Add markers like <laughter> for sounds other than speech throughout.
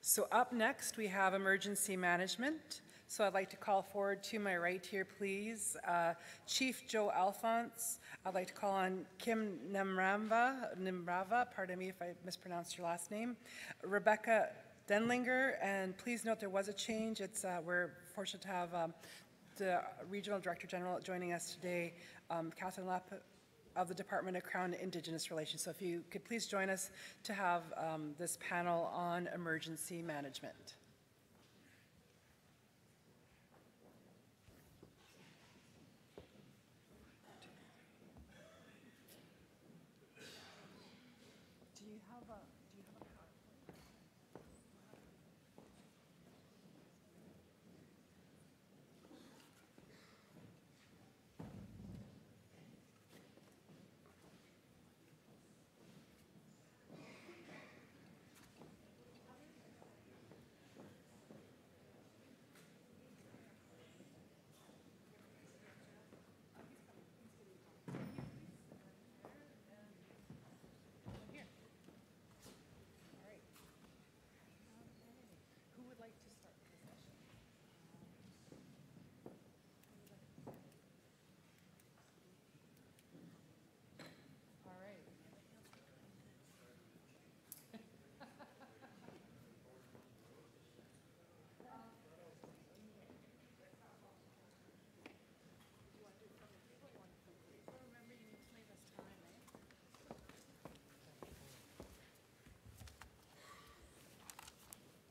So up next, we have emergency management. So I'd like to call forward to my right here, please, uh, Chief Joe Alphonse. I'd like to call on Kim Nemrava, Nimrava, pardon me if I mispronounced your last name, Rebecca Denlinger, and please note there was a change. It's, uh, we're fortunate to have um, the Regional Director General joining us today, um, Catherine Lappe of the Department of Crown and Indigenous Relations. So if you could please join us to have um, this panel on emergency management.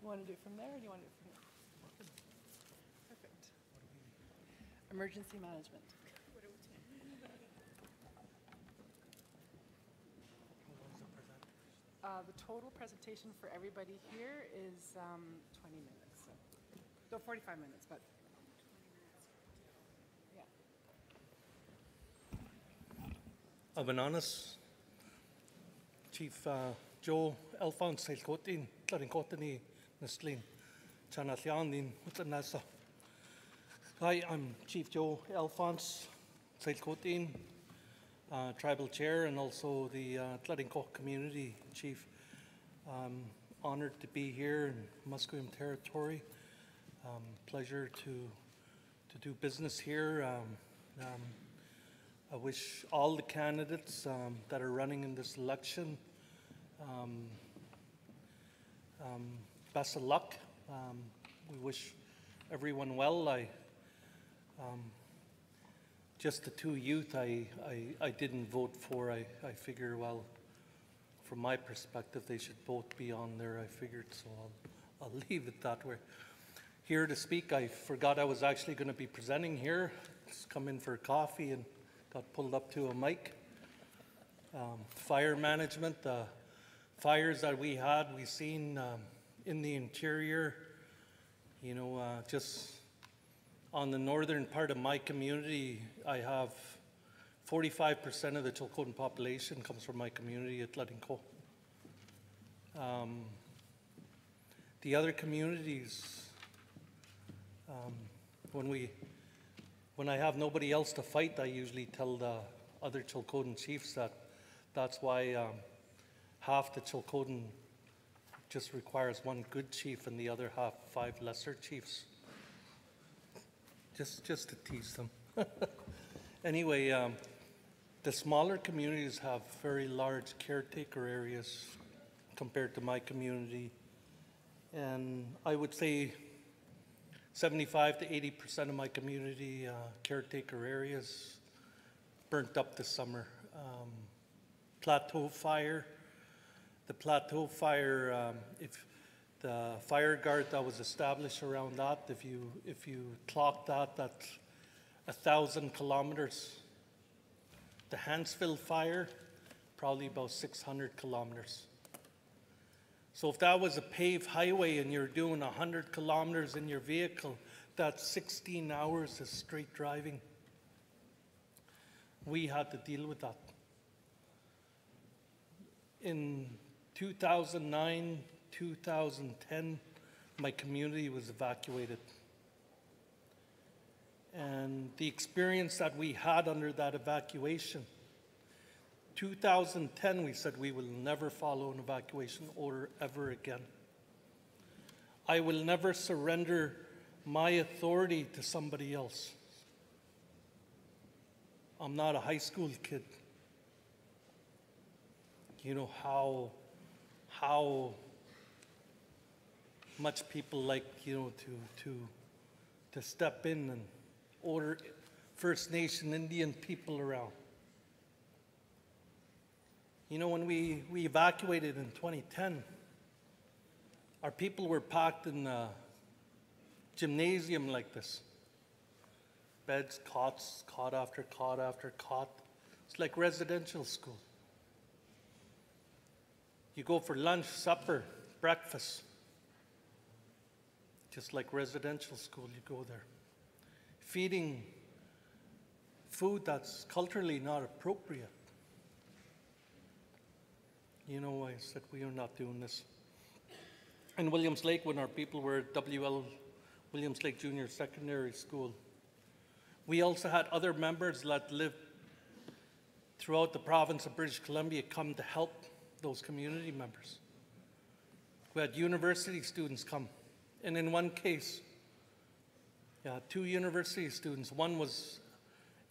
Want to do it from there, or do you want to do it from here? Perfect. Emergency management. Uh, The total presentation for everybody here is um, 20 minutes, so, no, 45 minutes, but. Yeah. Abananas, Chief uh, Joe Alphonse Tsilhqot'in, Utlanasa. Hi, I'm Chief Joe Alphonse Tsilhqot'in, uh, Tribal Chair and also the uh, Tl'etinqox Community Chief. Um, honored to be here in Musqueam Territory. Um, pleasure to to do business here. Um, um, I wish all the candidates um, that are running in this election um, um, best of luck. Um, we wish everyone well. I um, just the two youth I, I, I didn't vote for. I, I figure, well, from my perspective, they should both be on there. I figured, so I'll, I'll <laughs> leave it that way. Here to speak, I forgot I was actually going to be presenting here. Just come in for coffee and got pulled up to a mic. Um, fire management, the fires that we had, we seen um, in the interior, you know, uh, just on the northern part of my community, I have 45% of the Chilcotin population comes from my community at Tl'etinqox. Um, the other communities, um, when we, when I have nobody else to fight, I usually tell the other Chilcotin chiefs that that's why um, half the Chilcotin just requires one good chief and the other half five lesser chiefs. Just, just to tease them. <laughs> anyway, um, the smaller communities have very large caretaker areas compared to my community. And I would say 75 to 80 percent of my community uh, caretaker areas burnt up this summer. Um, plateau fire, the plateau fire, um, if the fire guard that was established around that, if you if you clock that, that's a thousand kilometers. The Hanceville fire, probably about 600 kilometers. So if that was a paved highway and you're doing 100 kilometers in your vehicle, that's 16 hours of straight driving. We had to deal with that. In 2009, 2010, my community was evacuated. And the experience that we had under that evacuation, 2010, we said we will never follow an evacuation order ever again. I will never surrender my authority to somebody else. I'm not a high school kid. You know how how much people like you know to to to step in and order First Nation Indian people around. You know, when we, we evacuated in 2010, our people were packed in a gymnasium like this beds, cots, cot after cot after cot. It's like residential school. You go for lunch, supper, breakfast. Just like residential school, you go there. Feeding food that's culturally not appropriate. You know, I said, we are not doing this. In Williams Lake, when our people were at WL Williams Lake Junior Secondary School, we also had other members that lived throughout the province of British Columbia come to help those community members. We had university students come. And in one case, yeah, two university students. One was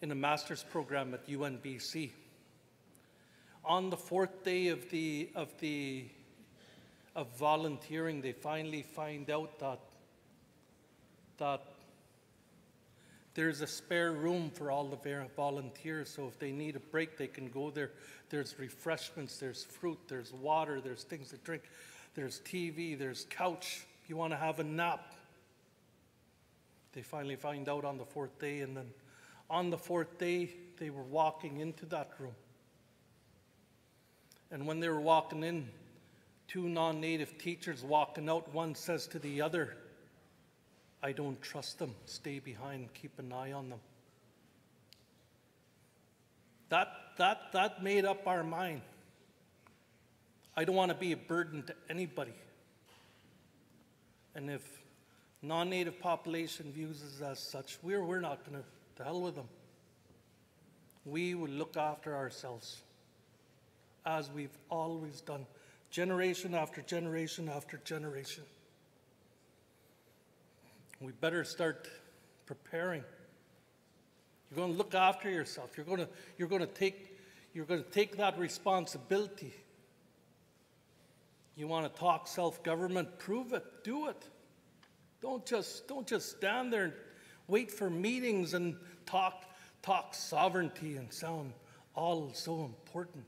in a master's program at UNBC. On the fourth day of the of the of volunteering, they finally find out that that there's a spare room for all the volunteers. So if they need a break, they can go there. There's refreshments, there's fruit, there's water, there's things to drink, there's TV, there's couch. You want to have a nap, they finally find out on the fourth day, and then on the fourth day, they were walking into that room. And when they were walking in, two non native teachers walking out, one says to the other, I don't trust them. Stay behind, keep an eye on them. That, that, that made up our mind. I don't want to be a burden to anybody. And if non native population views us as such, we're, we're not going to, to hell with them. We will look after ourselves as we've always done, generation after generation after generation. We better start preparing. You're going to look after yourself. You're going to, you're going to, take, you're going to take that responsibility. You want to talk self-government? Prove it. Do it. Don't just, don't just stand there and wait for meetings and talk, talk sovereignty and sound all so important.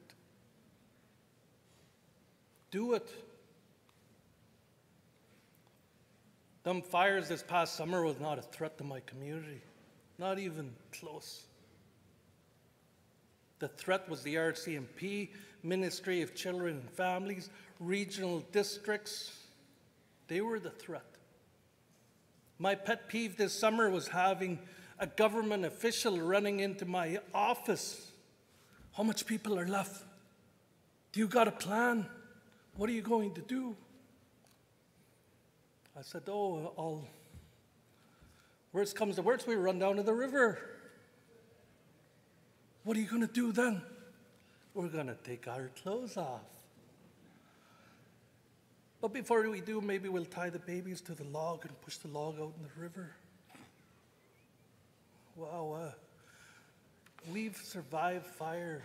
Do it. Them fires this past summer was not a threat to my community, not even close. The threat was the RCMP, Ministry of Children and Families, regional districts. They were the threat. My pet peeve this summer was having a government official running into my office. How much people are left? Do you got a plan? What are you going to do? I said, Oh, I'll. Worst comes to worst, we run down to the river. What are you going to do then? We're going to take our clothes off. But before we do, maybe we'll tie the babies to the log and push the log out in the river. Wow, uh, we've survived fire.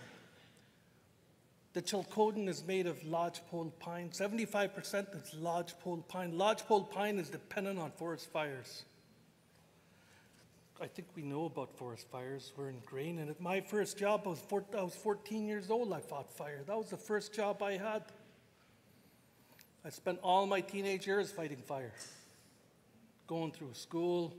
The Chilcotin is made of lodgepole pine. 75% is lodgepole pine. Lodgepole pine is dependent on forest fires. I think we know about forest fires. We're ingrained in it. My first job, I was, four, I was 14 years old, I fought fire. That was the first job I had. I spent all my teenage years fighting fire, going through school.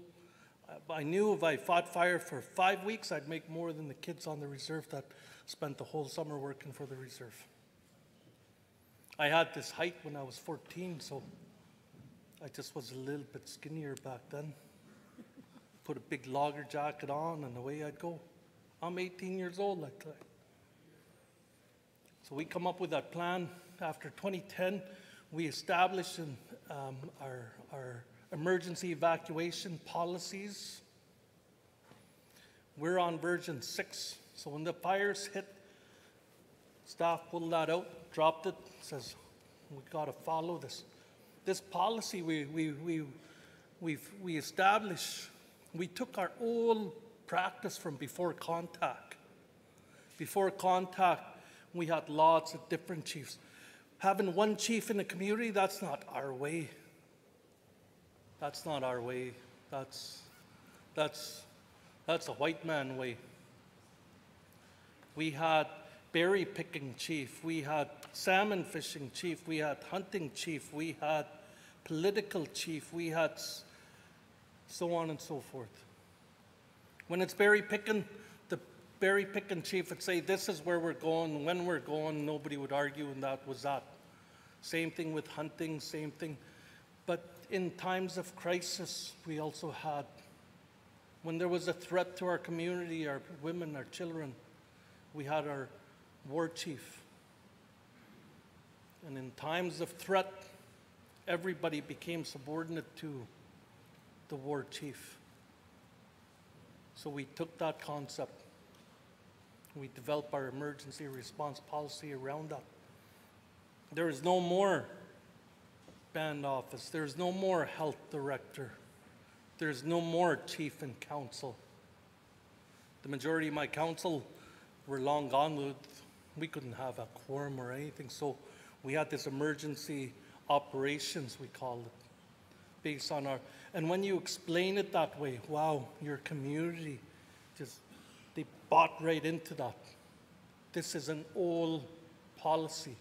I- knew if I fought fire for five weeks, I'd make more than the kids on the reserve that spent the whole summer working for the reserve. I had this height when I was 14, so I just was a little bit skinnier back then. Put a big logger jacket on, and away I'd go. I'm 18 years old like that. So we come up with that plan. After 2010, we established um, our, our emergency evacuation policies. We're on version six. So when the fires hit, staff pulled that out, dropped it, says, we got to follow this. this policy we, we, we, we've, we established, we took our old practice from before contact. Before contact, we had lots of different chiefs. Having one chief in the community, that's not our way. That's not our way. That's, that's, that's a white man way. We had berry picking chief, we had salmon fishing chief, we had hunting chief, we had political chief, we had so on and so forth. When it's berry picking, the berry picking chief would say, This is where we're going, when we're going, nobody would argue, and that was that. Same thing with hunting, same thing. But in times of crisis, we also had, when there was a threat to our community, our women, our children, we had our war chief. And in times of threat, everybody became subordinate to the war chief. So we took that concept. We developed our emergency response policy around that. There is no more band office. There's no more health director. There's no more chief and council. The majority of my council were long gone. with- We couldn't have a quorum or anything. So we had this emergency operations, we called it, based on our. And when you explain it that way, wow, your community just, they bought right into that. This is an old policy.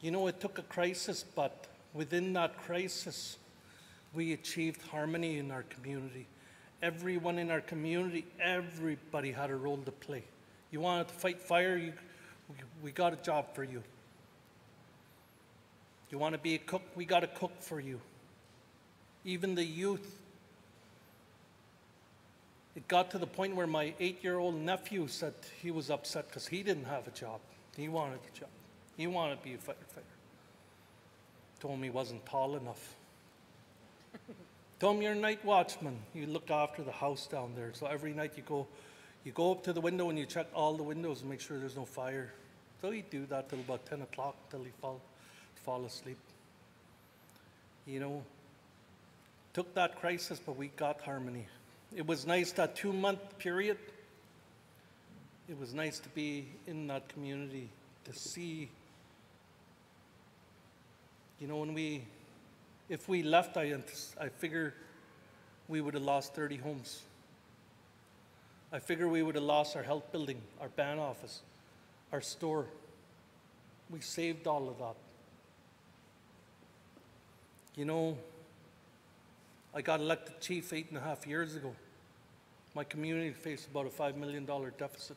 You know, it took a crisis, but within that crisis, we achieved harmony in our community. Everyone in our community, everybody had a role to play. You wanted to fight fire, you, we, we got a job for you. You want to be a cook, we got a cook for you. Even the youth. It got to the point where my eight year old nephew said he was upset because he didn't have a job. He wanted a job. He wanted to be a firefighter. Told me he wasn't tall enough. <laughs> Told him you're a night watchman. You look after the house down there. So every night you go, you go up to the window and you check all the windows and make sure there's no fire. So he'd do that till about 10 o'clock till he fall, fall asleep. You know, took that crisis, but we got harmony. It was nice that two month period. It was nice to be in that community, to see. You know, when we, if we left, I, I figure we would have lost 30 homes. I figure we would have lost our health building, our band office, our store. We saved all of that. You know, I got elected chief eight and a half years ago. My community faced about a $5 million deficit.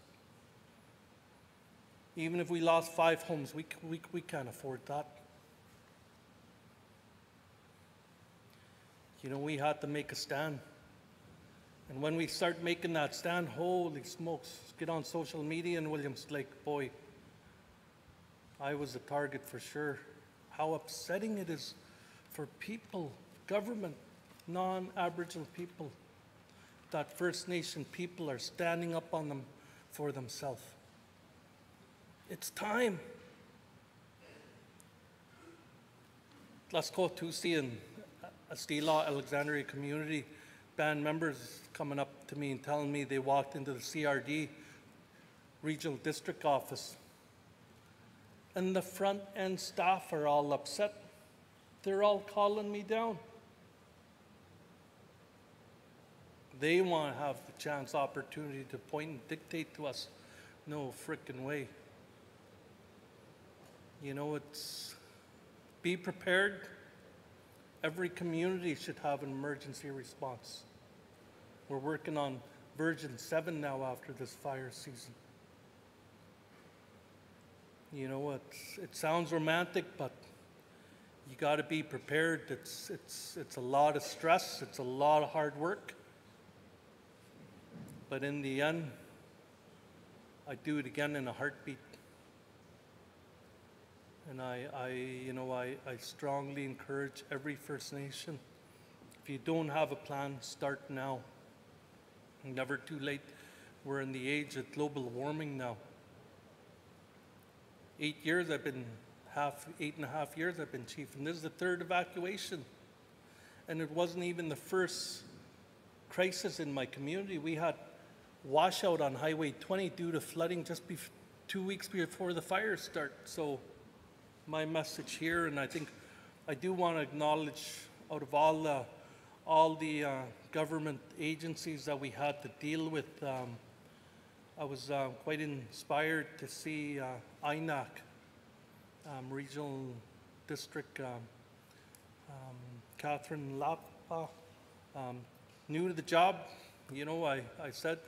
Even if we lost five homes, we, we, we can't afford that. You know, we had to make a stand. And when we start making that stand, holy smokes, get on social media and Williams Lake, boy, I was a target for sure. How upsetting it is for people, government, non Aboriginal people, that First Nation people are standing up on them for themselves. It's time. Glasgow, Toosey, and Esdilagh, Alexandria community band members coming up to me and telling me they walked into the CRD regional district office and the front end staff are all upset. They're all calling me down. They want to have the chance, opportunity to point and dictate to us. No frickin' way. You know, it's be prepared. Every community should have an emergency response. We're working on version 7 now after this fire season. You know, it's, it sounds romantic, but you got to be prepared. It's, it's, it's a lot of stress, it's a lot of hard work. But in the end, I do it again in a heartbeat. And I, I you know, I, I strongly encourage every First Nation. If you don't have a plan, start now. Never too late. We're in the age of global warming now. Eight years I've been half, eight and a half years I've been chief, and this is the third evacuation. And it wasn't even the first crisis in my community. We had washout on Highway 20 due to flooding just two weeks before the fires start. So my message here, and I think I do want to acknowledge out of all the, all the uh, government agencies that we had to deal with, um, I was uh, quite inspired to see uh, INAC, um, Regional District, um, um, Catherine Lappe, um, new to the job. You know, I, I said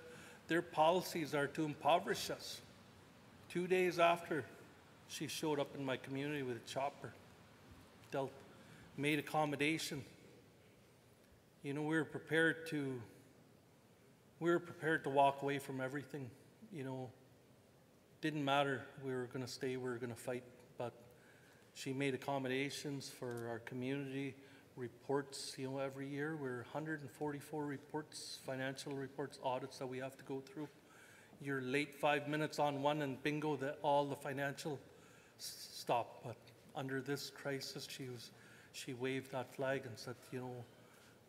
their policies are to impoverish us. Two days after she showed up in my community with a chopper, dealt, made accommodation. You know, we were prepared to, we were prepared to walk away from everything. You know, didn't matter. We were going to stay. We were going to fight. But she made accommodations for our community. Reports, you know, every year we're 144 reports, financial reports, audits that we have to go through. You're late five minutes on one, and bingo, that all the financial stop. But under this crisis, she was, she waved that flag and said, you know,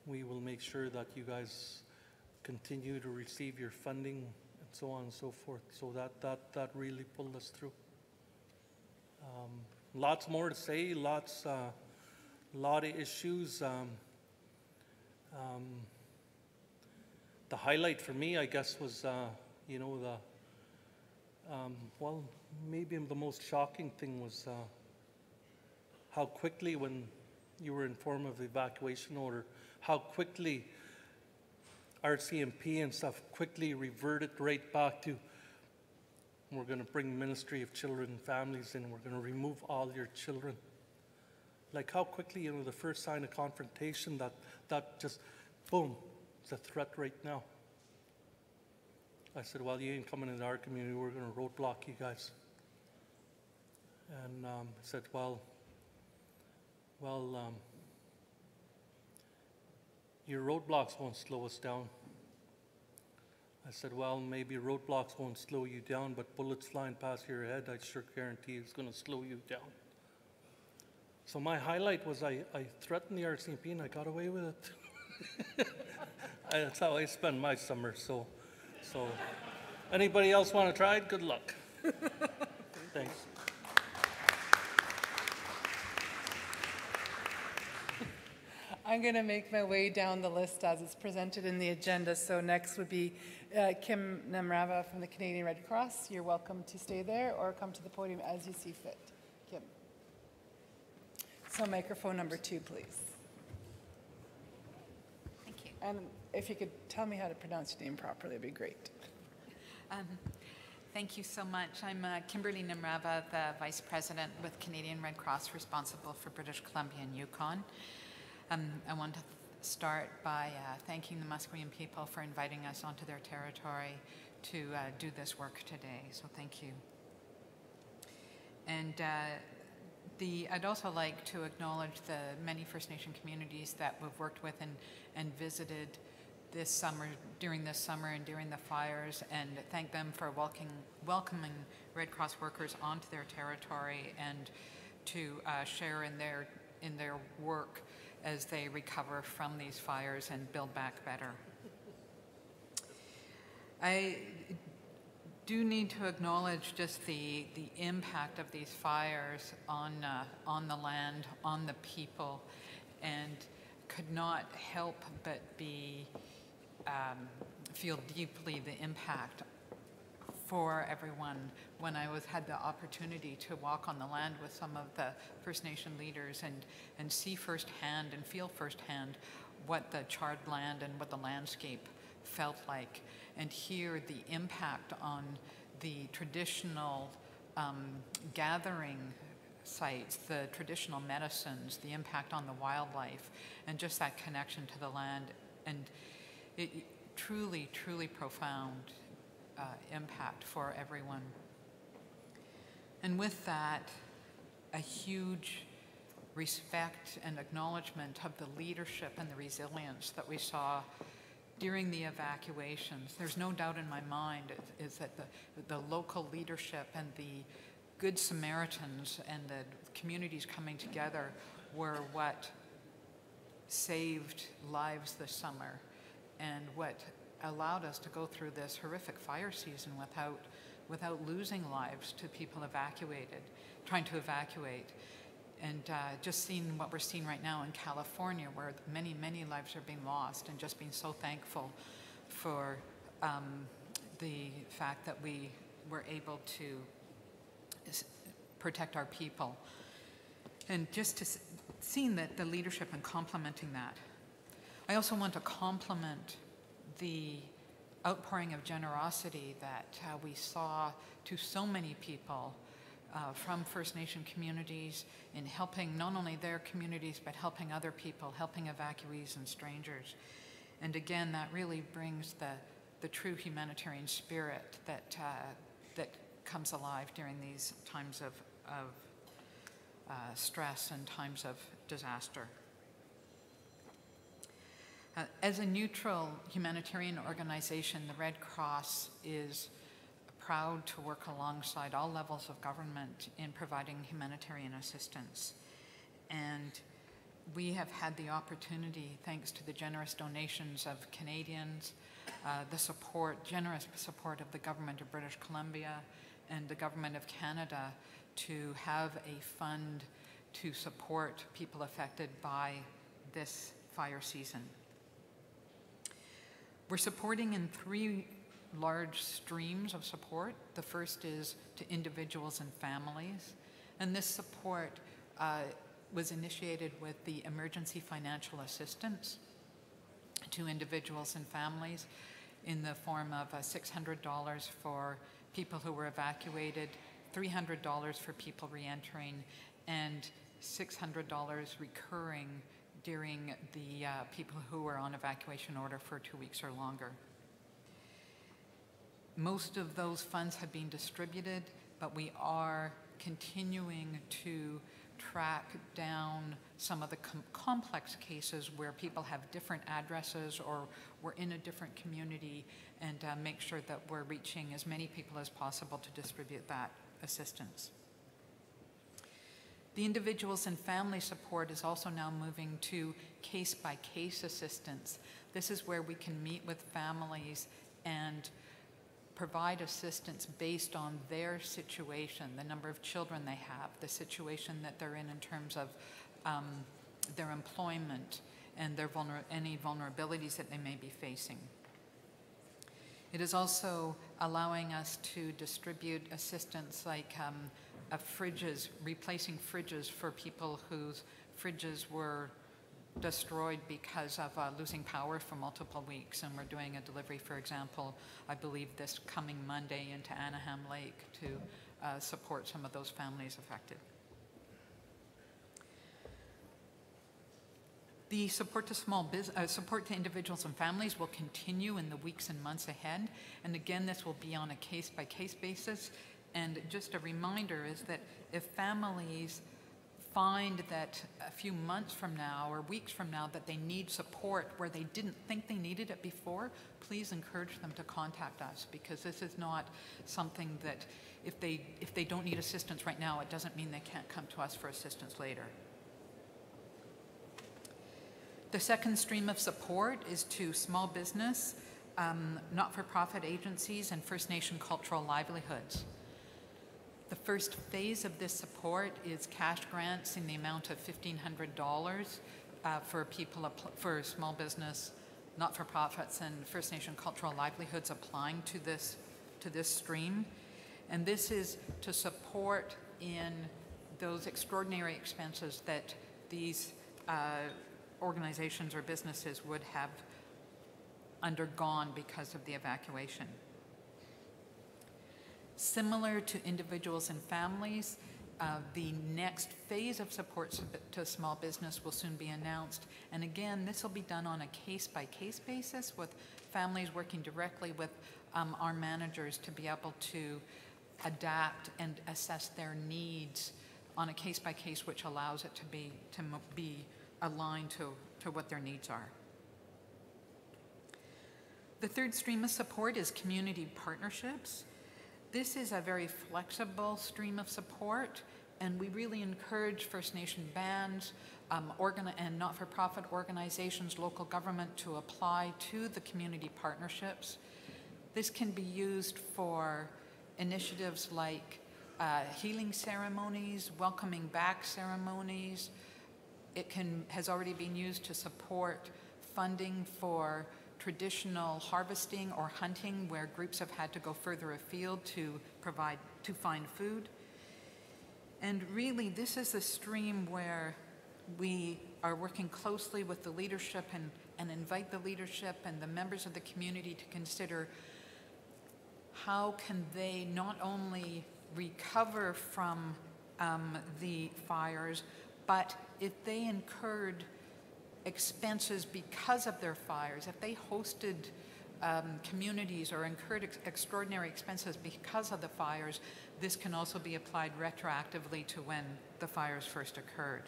we will make sure that you guys continue to receive your funding and so on and so forth. So that, that, that really pulled us through. Um, Lots more to say, lots, uh, lot of issues. Um, um, The highlight for me, I guess, was, uh, you know, the, um, well, maybe the most shocking thing was uh, how quickly, when you were informed of the evacuation order, how quickly RCMP and stuff quickly reverted right back to, we're going to bring Ministry of Children and Families in, we're going to remove all your children. Like how quickly, you know, the first sign of confrontation, that, that just, boom, it's a threat right now. I said, well, you ain't coming into our community, we're going to roadblock you guys. And um, said, well, well, um, your roadblocks won't slow us down. I said, well, maybe roadblocks won't slow you down, but bullets flying past your head, I sure guarantee it's going to slow you down. So my highlight was I, I threatened the RCMP and I got away with it. <laughs> That's how I spend my summer, so, so, anybody else want to try it? Good luck. <laughs> Thanks. I'm going to make my way down the list as it's presented in the agenda. So next would be uh, Kim Namrava from the Canadian Red Cross. You're welcome to stay there or come to the podium as you see fit. Kim. So microphone number two, please. Thank you. And if you could tell me how to pronounce your name properly, it'd be great. Um, Thank you so much. I'm uh, Kimberly Nemrava, the Vice President with Canadian Red Cross, responsible for British Columbia and Yukon. Um, I want to start by uh, thanking the Musqueam people for inviting us onto their territory to uh, do this work today. So thank you. And uh, the, I'd also like to acknowledge the many First Nation communities that we've worked with and, and visited this summer, during this summer and during the fires, and thank them for welcoming, welcoming Red Cross workers onto their territory and to uh, share in their, in their work as they recover from these fires and build back better. I do need to acknowledge just the, the impact of these fires on, uh, on the land, on the people, and could not help but be, um, feel deeply the impact for everyone when I was, had the opportunity to walk on the land with some of the First Nation leaders and, and see firsthand and feel firsthand what the charred land and what the landscape felt like and hear the impact on the traditional um, gathering sites, the traditional medicines, the impact on the wildlife, and just that connection to the land. And it, it truly, truly profound uh, impact for everyone. And with that, a huge respect and acknowledgement of the leadership and the resilience that we saw during the evacuations. There's no doubt in my mind is, is that the, the local leadership and the Good Samaritans and the communities coming together were what saved lives this summer and what allowed us to go through this horrific fire season without, without losing lives to people evacuated, trying to evacuate. And uh, just seeing what we're seeing right now in California, where many, many lives are being lost, and just being so thankful for um, the fact that we were able to protect our people. And just to seeing that the leadership and complementing that. I also want to compliment the outpouring of generosity that uh, we saw to so many people uh, from First Nation communities in helping not only their communities but helping other people, helping evacuees and strangers. And again, that really brings the, the true humanitarian spirit that, uh, that comes alive during these times of, of uh, stress and times of disaster. Uh, as a neutral humanitarian organization, the Red Cross is proud to work alongside all levels of government in providing humanitarian assistance. And we have had the opportunity, thanks to the generous donations of Canadians, uh, the support, generous support of the government of British Columbia and the government of Canada, to have a fund to support people affected by this fire season. We're supporting in three large streams of support. The first is to individuals and families, and this support uh, was initiated with the emergency financial assistance to individuals and families in the form of uh, $600 for people who were evacuated, $300 for people reentering, and $600 recurring during the uh, people who were on evacuation order for two weeks or longer. Most of those funds have been distributed, but we are continuing to track down some of the com- complex cases where people have different addresses or we're in a different community and uh, make sure that we're reaching as many people as possible to distribute that assistance. The individuals and family support is also now moving to case by case assistance. This is where we can meet with families and provide assistance based on their situation, the number of children they have, the situation that they're in in terms of um, their employment and their vulner- any vulnerabilities that they may be facing. It is also allowing us to distribute assistance like um, uh, fridges, replacing fridges for people whose fridges were destroyed because of uh, losing power for multiple weeks. And we're doing a delivery, for example, I believe this coming Monday into Anahim Lake to uh, support some of those families affected. The support to small business, uh, support to individuals and families will continue in the weeks and months ahead. And again, this will be on a case by case basis. And just a reminder is that if families find that a few months from now or weeks from now that they need support where they didn't think they needed it before, please encourage them to contact us because this is not something that if they if they don't need assistance right now, it doesn't mean they can't come to us for assistance later. The second stream of support is to small business, um, not-for-profit agencies, and First Nation cultural livelihoods. The first phase of this support is cash grants in the amount of $1,500 uh, for people, for small business, not-for-profits, and First Nation cultural livelihoods applying to this, to this stream. And this is to support in those extraordinary expenses that these uh, organizations or businesses would have undergone because of the evacuation. Similar to individuals and families, uh, the next phase of support to small business will soon be announced. And again, this will be done on a case by case basis with families working directly with um, our managers to be able to adapt and assess their needs on a case by case, which allows it to be, to be aligned to, to what their needs are. The third stream of support is community partnerships. This is a very flexible stream of support And we really encourage First Nation bands um, and not-for-profit organizations, local government to apply to the community partnerships. This can be used for initiatives like uh, healing ceremonies, welcoming back ceremonies. It can, has already been used to support funding for traditional harvesting or hunting where groups have had to go further afield to provide, to find food. And really, this is a stream where we are working closely with the leadership and, and invite the leadership and the members of the community to consider how can they not only recover from um, the fires, but if they incurred expenses because of their fires, if they hosted um, communities or incurred ex- extraordinary expenses because of the fires, this can also be applied retroactively to when the fires first occurred.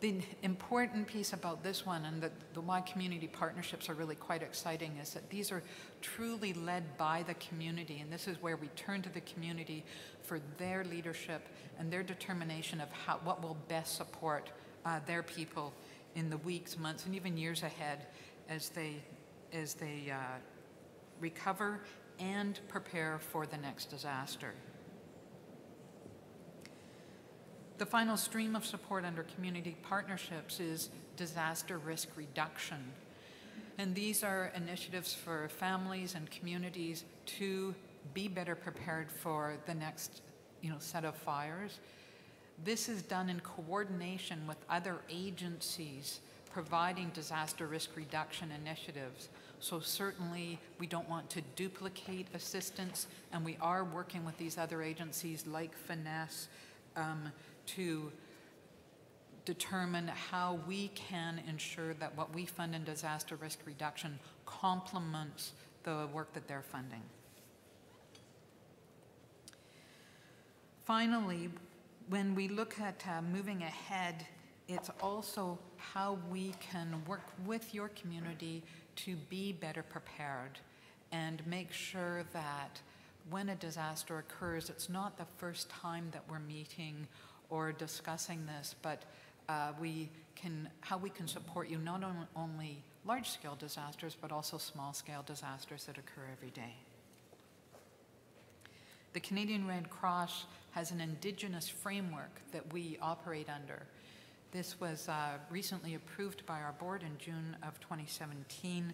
The important piece about this one and the, the why community partnerships are really quite exciting is that these are truly led by the community and this is where we turn to the community for their leadership and their determination of how, what will best support uh, their people in the weeks, months, and even years ahead as they, as they uh, recover and prepare for the next disaster. The final stream of support under community partnerships is disaster risk reduction. And these are initiatives for families and communities to be better prepared for the next you know, set of fires. This is done in coordination with other agencies providing disaster risk reduction initiatives. So certainly we don't want to duplicate assistance and we are working with these other agencies like FNESS um, to determine how we can ensure that what we fund in disaster risk reduction complements the work that they're funding. Finally, when we look at uh, moving ahead, it's also how we can work with your community to be better prepared and make sure that when a disaster occurs, it's not the first time that we're meeting or discussing this, but uh, we can, how we can support you not on, only large-scale disasters, but also small-scale disasters that occur every day. The Canadian Red Cross has an Indigenous framework that we operate under. This was uh, recently approved by our board in June of 2017,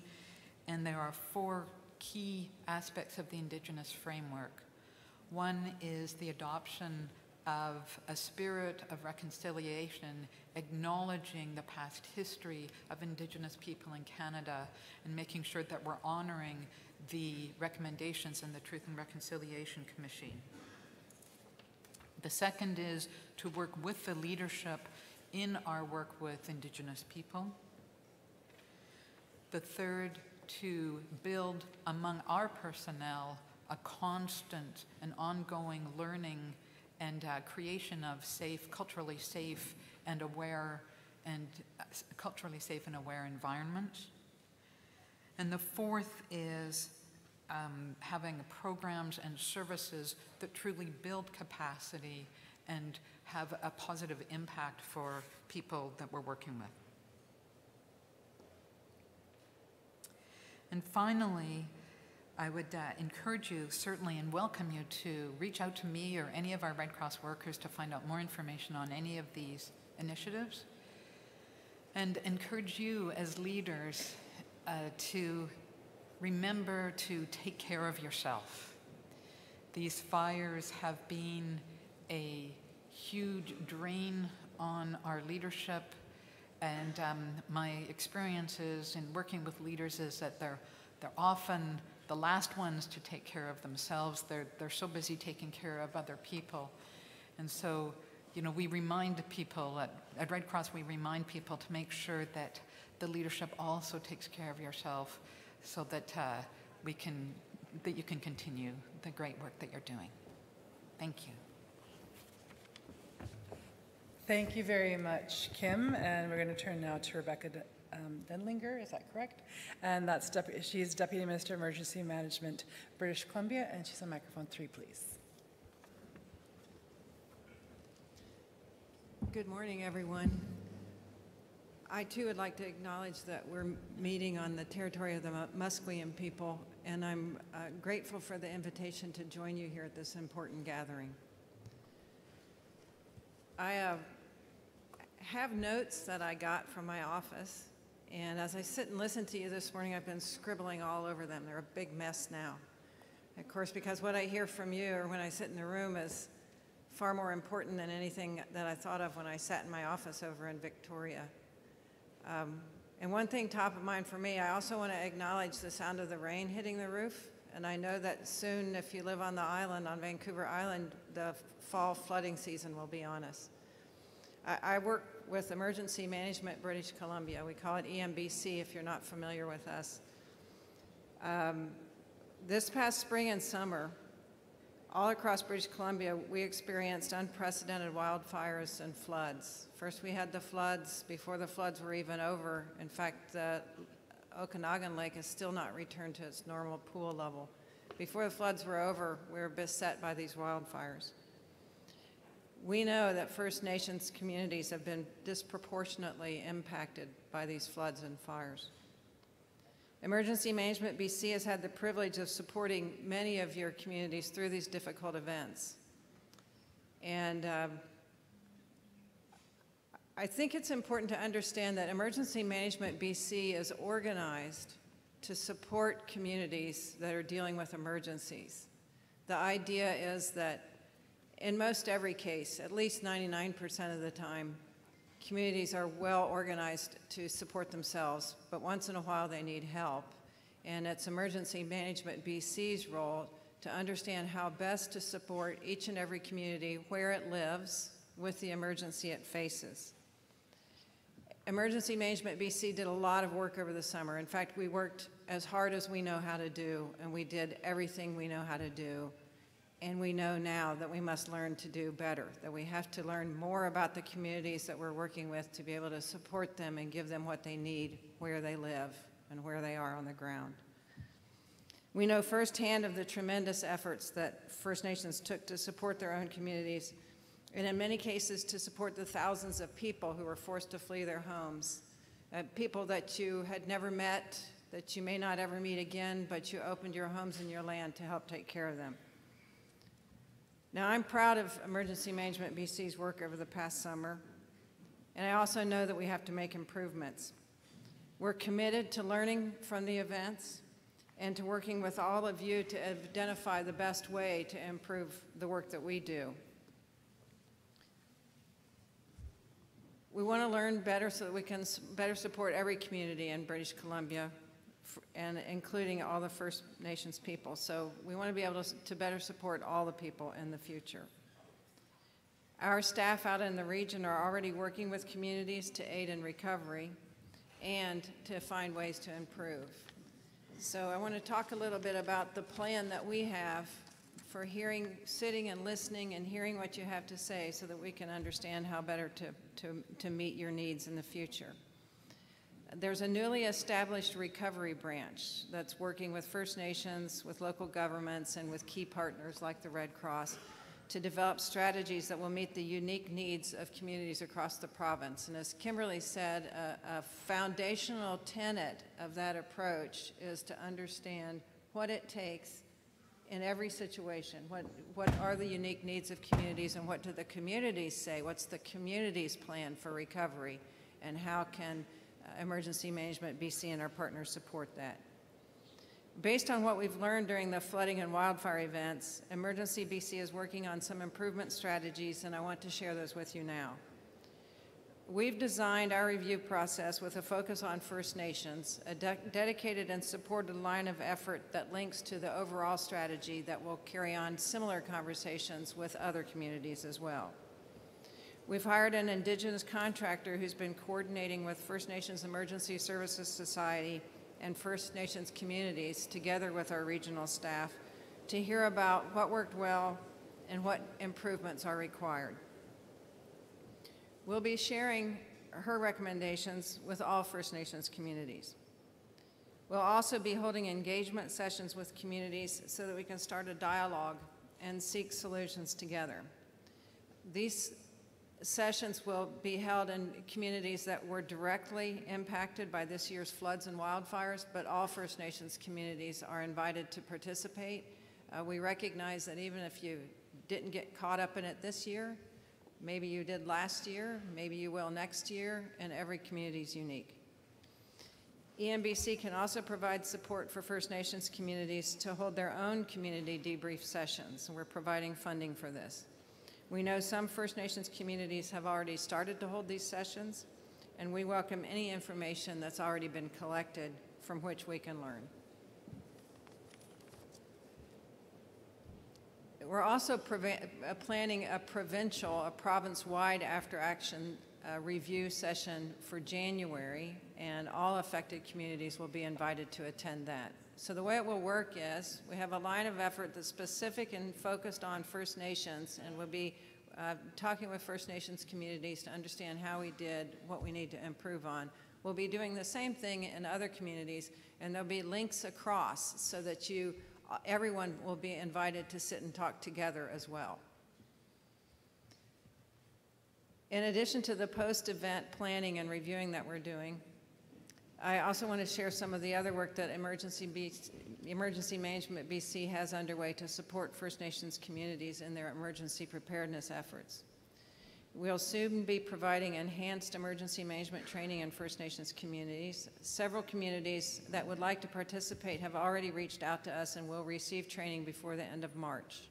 and there are four key aspects of the Indigenous framework. One is the adoption of a spirit of reconciliation, acknowledging the past history of Indigenous people in Canada and making sure that we're honoring the recommendations in the Truth and Reconciliation Commission. The second is to work with the leadership in our work with Indigenous people. The third, to build among our personnel a constant and ongoing learning and uh, creation of safe, culturally safe and aware and uh, culturally safe and aware environments. And the fourth is um, having programs and services that truly build capacity and have a positive impact for people that we're working with. And finally, I would uh, encourage you certainly and welcome you to reach out to me or any of our Red Cross workers to find out more information on any of these initiatives. And encourage you as leaders uh, to remember to take care of yourself. These fires have been a huge drain on our leadership. And um, my experiences in working with leaders is that they're, they're often the last ones to take care of themselves. They're, they're so busy taking care of other people. And so, you know, we remind people at, at Red Cross, we remind people to make sure that the leadership also takes care of yourself so that uh, we can, that you can continue the great work that you're doing. Thank you. Thank you very much, Kim. And we're going to turn now to Rebecca um, Denlinger, is that correct? And that's Dep she's Deputy Minister of Emergency Management, British Columbia, and she's on microphone three, please. Good morning, everyone. I too would like to acknowledge that we're meeting on the territory of the Musqueam people, and I'm uh, grateful for the invitation to join you here at this important gathering. I uh, have notes that I got from my office, and as I sit and listen to you this morning, I've been scribbling all over them. They're a big mess now. Of course, because what I hear from you or when I sit in the room is far more important than anything that I thought of when I sat in my office over in Victoria. Um, and one thing top of mind for me, I also want to acknowledge the sound of the rain hitting the roof. And I know that soon, if you live on the island, on Vancouver Island, the fall flooding season will be on us. I, I work with Emergency Management British Columbia. We call it EMBC if you're not familiar with us. Um, this past spring and summer, all across British Columbia, we experienced unprecedented wildfires and floods. First, we had the floods before the floods were even over. In fact, the Okanagan Lake has still not returned to its normal pool level. Before the floods were over, we were beset by these wildfires. We know that First Nations communities have been disproportionately impacted by these floods and fires. Emergency Management BC has had the privilege of supporting many of your communities through these difficult events. And um, I think it's important to understand that Emergency Management BC is organized to support communities that are dealing with emergencies. The idea is that in most every case, at least 99% of the time, communities are well organized to support themselves, but once in a while they need help. And it's Emergency Management BC's role to understand how best to support each and every community where it lives with the emergency it faces. Emergency Management BC did a lot of work over the summer. In fact, we worked as hard as we know how to do, and we did everything we know how to do. And we know now that we must learn to do better, that we have to learn more about the communities that we're working with to be able to support them and give them what they need where they live and where they are on the ground. We know firsthand of the tremendous efforts that First Nations took to support their own communities, and in many cases to support the thousands of people who were forced to flee their homes, uh, people that you had never met, that you may not ever meet again, but you opened your homes and your land to help take care of them. Now, I'm proud of Emergency Management BC's work over the past summer, and I also know that we have to make improvements. We're committed to learning from the events and to working with all of you to identify the best way to improve the work that we do. We want to learn better so that we can better support every community in British Columbia, and including all the First Nations people. So we want to be able to, to better support all the people in the future. Our staff out in the region are already working with communities to aid in recovery and to find ways to improve. So I want to talk a little bit about the plan that we have for hearing, sitting and listening and hearing what you have to say so that we can understand how better to, to, to meet your needs in the future. There's a newly established recovery branch that's working with First Nations, with local governments, and with key partners like the Red Cross to develop strategies that will meet the unique needs of communities across the province. And as Kimberly said, a, a foundational tenet of that approach is to understand what it takes in every situation. What, what are the unique needs of communities and what do the communities say? What's the community's plan for recovery? And how can Uh, emergency Management BC and our partners support that? Based on what we've learned during the flooding and wildfire events, Emergency BC is working on some improvement strategies, and I want to share those with you now. We've designed our review process with a focus on First Nations, a de- dedicated and supported line of effort that links to the overall strategy that will carry on similar conversations with other communities as well. We've hired an Indigenous contractor who's been coordinating with First Nations Emergency Services Society and First Nations communities together with our regional staff to hear about what worked well and what improvements are required. We'll be sharing her recommendations with all First Nations communities. We'll also be holding engagement sessions with communities so that we can start a dialogue and seek solutions together. These sessions will be held in communities that were directly impacted by this year's floods and wildfires, but all First Nations communities are invited to participate. Uh, we recognize that even if you didn't get caught up in it this year, maybe you did last year, maybe you will next year, and every community is unique. EMBC can also provide support for First Nations communities to hold their own community debrief sessions, we're providing funding for this. We know some First Nations communities have already started to hold these sessions, and we welcome any information that's already been collected from which we can learn. We're also uh, planning a provincial, a province-wide after-action uh, review session for January, and all affected communities will be invited to attend that. So the way it will work is, we have a line of effort that's specific and focused on First Nations, and we'll be uh, talking with First Nations communities to understand how we did, what we need to improve on. We'll be doing the same thing in other communities, and there'll be links across so that you, uh, everyone will be invited to sit and talk together as well. In addition to the post-event planning and reviewing that we're doing, I also want to share some of the other work that Emergency, B, Emergency Management BC has underway to support First Nations communities in their emergency preparedness efforts. We'll soon be providing enhanced emergency management training in First Nations communities. Several communities that would like to participate have already reached out to us and will receive training before the end of March.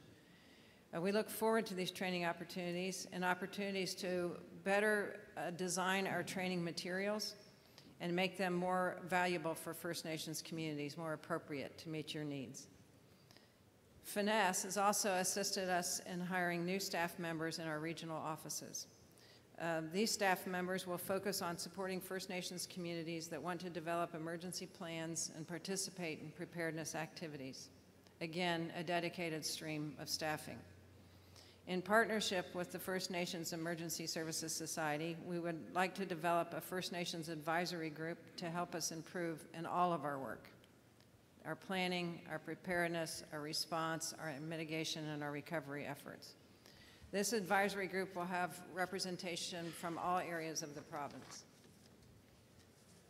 Uh, we look forward to these training opportunities and opportunities to better uh, design our training materials and make them more valuable for First Nations communities, more appropriate to meet your needs. FNESS has also assisted us in hiring new staff members in our regional offices. Uh, these staff members will focus on supporting First Nations communities that want to develop emergency plans and participate in preparedness activities. Again, a dedicated stream of staffing. In partnership with the First Nations Emergency Services Society, we would like to develop a First Nations advisory group to help us improve in all of our work our planning, our preparedness, our response, our mitigation, and our recovery efforts. This advisory group will have representation from all areas of the province.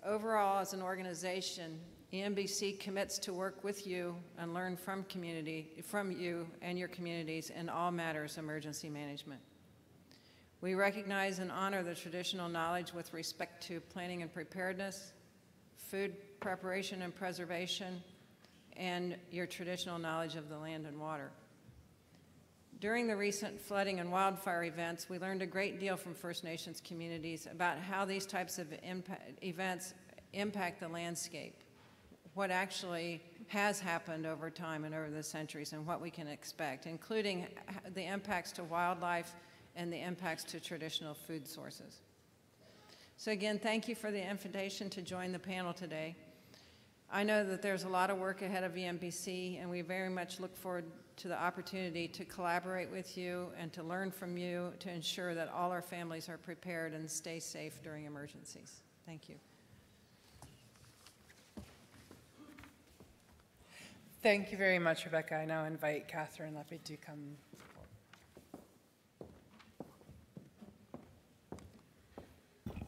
Overall, as an organization, EMBC commits to work with you and learn from community, from you and your communities in all matters emergency management. We recognize and honor the traditional knowledge with respect to planning and preparedness, food preparation and preservation, and your traditional knowledge of the land and water. During the recent flooding and wildfire events, we learned a great deal from First Nations communities about how these types of impa- events impact the landscape, what actually has happened over time and over the centuries, and what we can expect, including the impacts to wildlife and the impacts to traditional food sources. So again, thank you for the invitation to join the panel today. I know that there's a lot of work ahead of EMBC, and we very much look forward to the opportunity to collaborate with you and to learn from you to ensure that all our families are prepared and stay safe during emergencies. Thank you. Thank you very much, Rebecca. I now invite Catherine Lappe to come.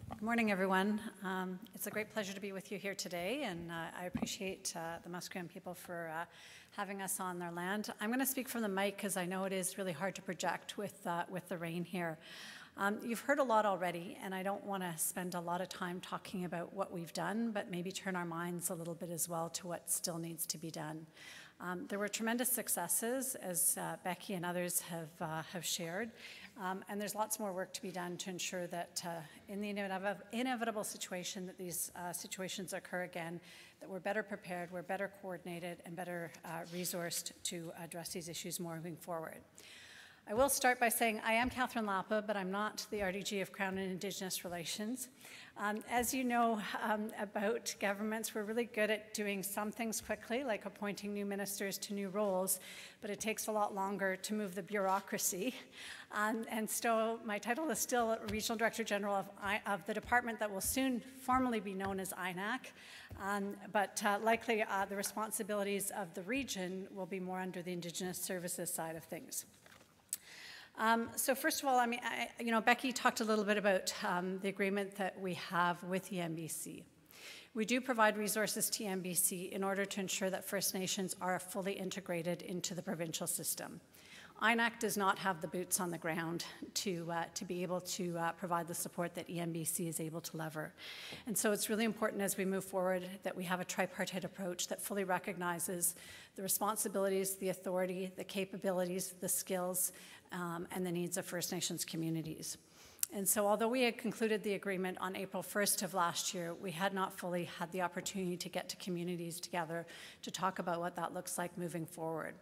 Good morning, everyone. Um, It's a great pleasure to be with you here today, and uh, I appreciate uh, the Musqueam people for uh, having us on their land. I'm going to speak from the mic because I know it is really hard to project with, uh, with the rain here. Um, You've heard a lot already, and I don't want to spend a lot of time talking about what we've done, but maybe turn our minds a little bit as well to what still needs to be done. Um, There were tremendous successes, as uh, Becky and others have, uh, have shared, um, and there's lots more work to be done to ensure that uh, in the inev- inevitable situation that these uh, situations occur again, that we're better prepared, we're better coordinated, and better uh, resourced to address these issues moving forward. I will start by saying I am Catherine Lappe, but I'm not the RDG of Crown and Indigenous Relations. Um, as you know um, about governments, we're really good at doing some things quickly, like appointing new ministers to new roles, but it takes a lot longer to move the bureaucracy. Um, and still, my title is still Regional Director General of, I, of the department that will soon formally be known as INAC, um, but uh, likely uh, the responsibilities of the region will be more under the Indigenous Services side of things. Um, So first of all, I mean, I, you know, Becky talked a little bit about um, the agreement that we have with the EMBC. We do provide resources to EMBC in order to ensure that First Nations are fully integrated into the provincial system. INAC does not have the boots on the ground to, uh, to be able to uh, provide the support that EMBC is able to lever. And so it's really important as we move forward that we have a tripartite approach that fully recognizes the responsibilities, the authority, the capabilities, the skills, um, and the needs of First Nations communities. And so although we had concluded the agreement on April 1st of last year, we had not fully had the opportunity to get to communities together to talk about what that looks like moving forward.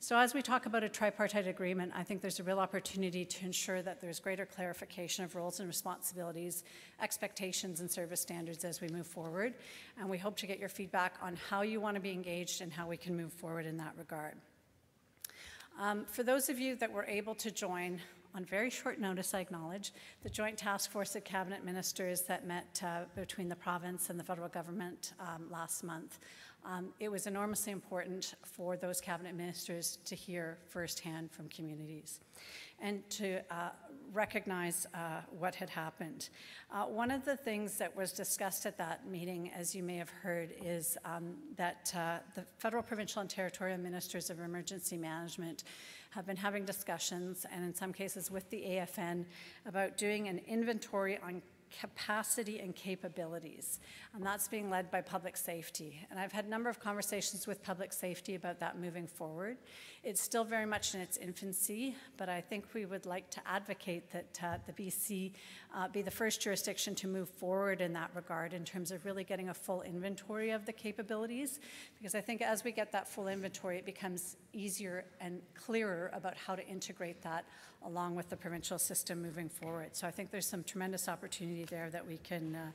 So as we talk about a tripartite agreement, I think there's a real opportunity to ensure that there's greater clarification of roles and responsibilities, expectations and service standards as we move forward. And we hope to get your feedback on how you want to be engaged and how we can move forward in that regard. Um, For those of you that were able to join, on very short notice, I acknowledge, the Joint Task Force of Cabinet Ministers that met uh, between the province and the federal government um, last month, um, it was enormously important for those cabinet ministers to hear firsthand from communities and to uh, recognize uh, what had happened. Uh, one of the things that was discussed at that meeting, as you may have heard, is um, that uh, the federal, provincial, and territorial ministers of emergency management have been having discussions, and in some cases with the AFN, about doing an inventory on capacity and capabilities. And that's being led by public safety. And I've had a number of conversations with public safety about that moving forward. It's still very much in its infancy, but I think we would like to advocate that uh, the BC uh, be the first jurisdiction to move forward in that regard in terms of really getting a full inventory of the capabilities. Because I think as we get that full inventory, it becomes easier and clearer about how to integrate that along with the provincial system moving forward. So I think there's some tremendous opportunity there that we can, uh,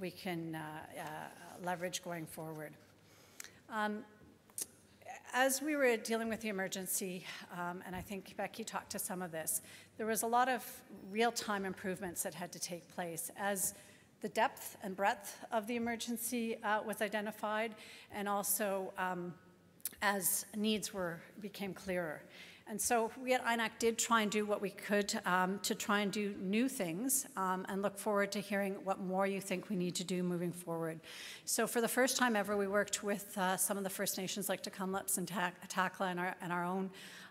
we can uh, uh, leverage going forward. Um, as we were dealing with the emergency, um, and I think Becky talked to some of this, there was a lot of real-time improvements that had to take place as the depth and breadth of the emergency uh, was identified, and also um, as needs were became clearer. And so we at INAC did try and do what we could um, to try and do new things um, and look forward to hearing what more you think we need to do moving forward. So for the first time ever, we worked with uh, some of the First Nations like Tk'emlúps and Takla and our, and our own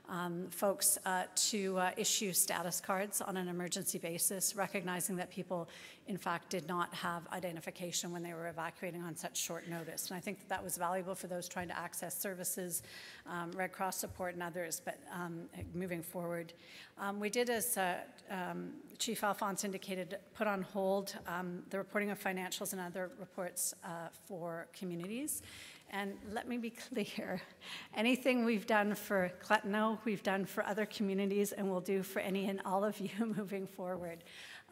um, folks uh, to uh, issue status cards on an emergency basis, recognizing that people, in fact, did not have identification when they were evacuating on such short notice. And I think that that was valuable for those trying to access services, um, Red Cross support, and others. But um, moving forward, um, we did, as uh, um, Chief Alphonse indicated, put on hold um, the reporting of financials and other reports uh, for communities. And let me be <laughs> clear, anything we've done for Tl'etinqox, we've done for other communities, and will do for any and all of you <laughs> moving forward.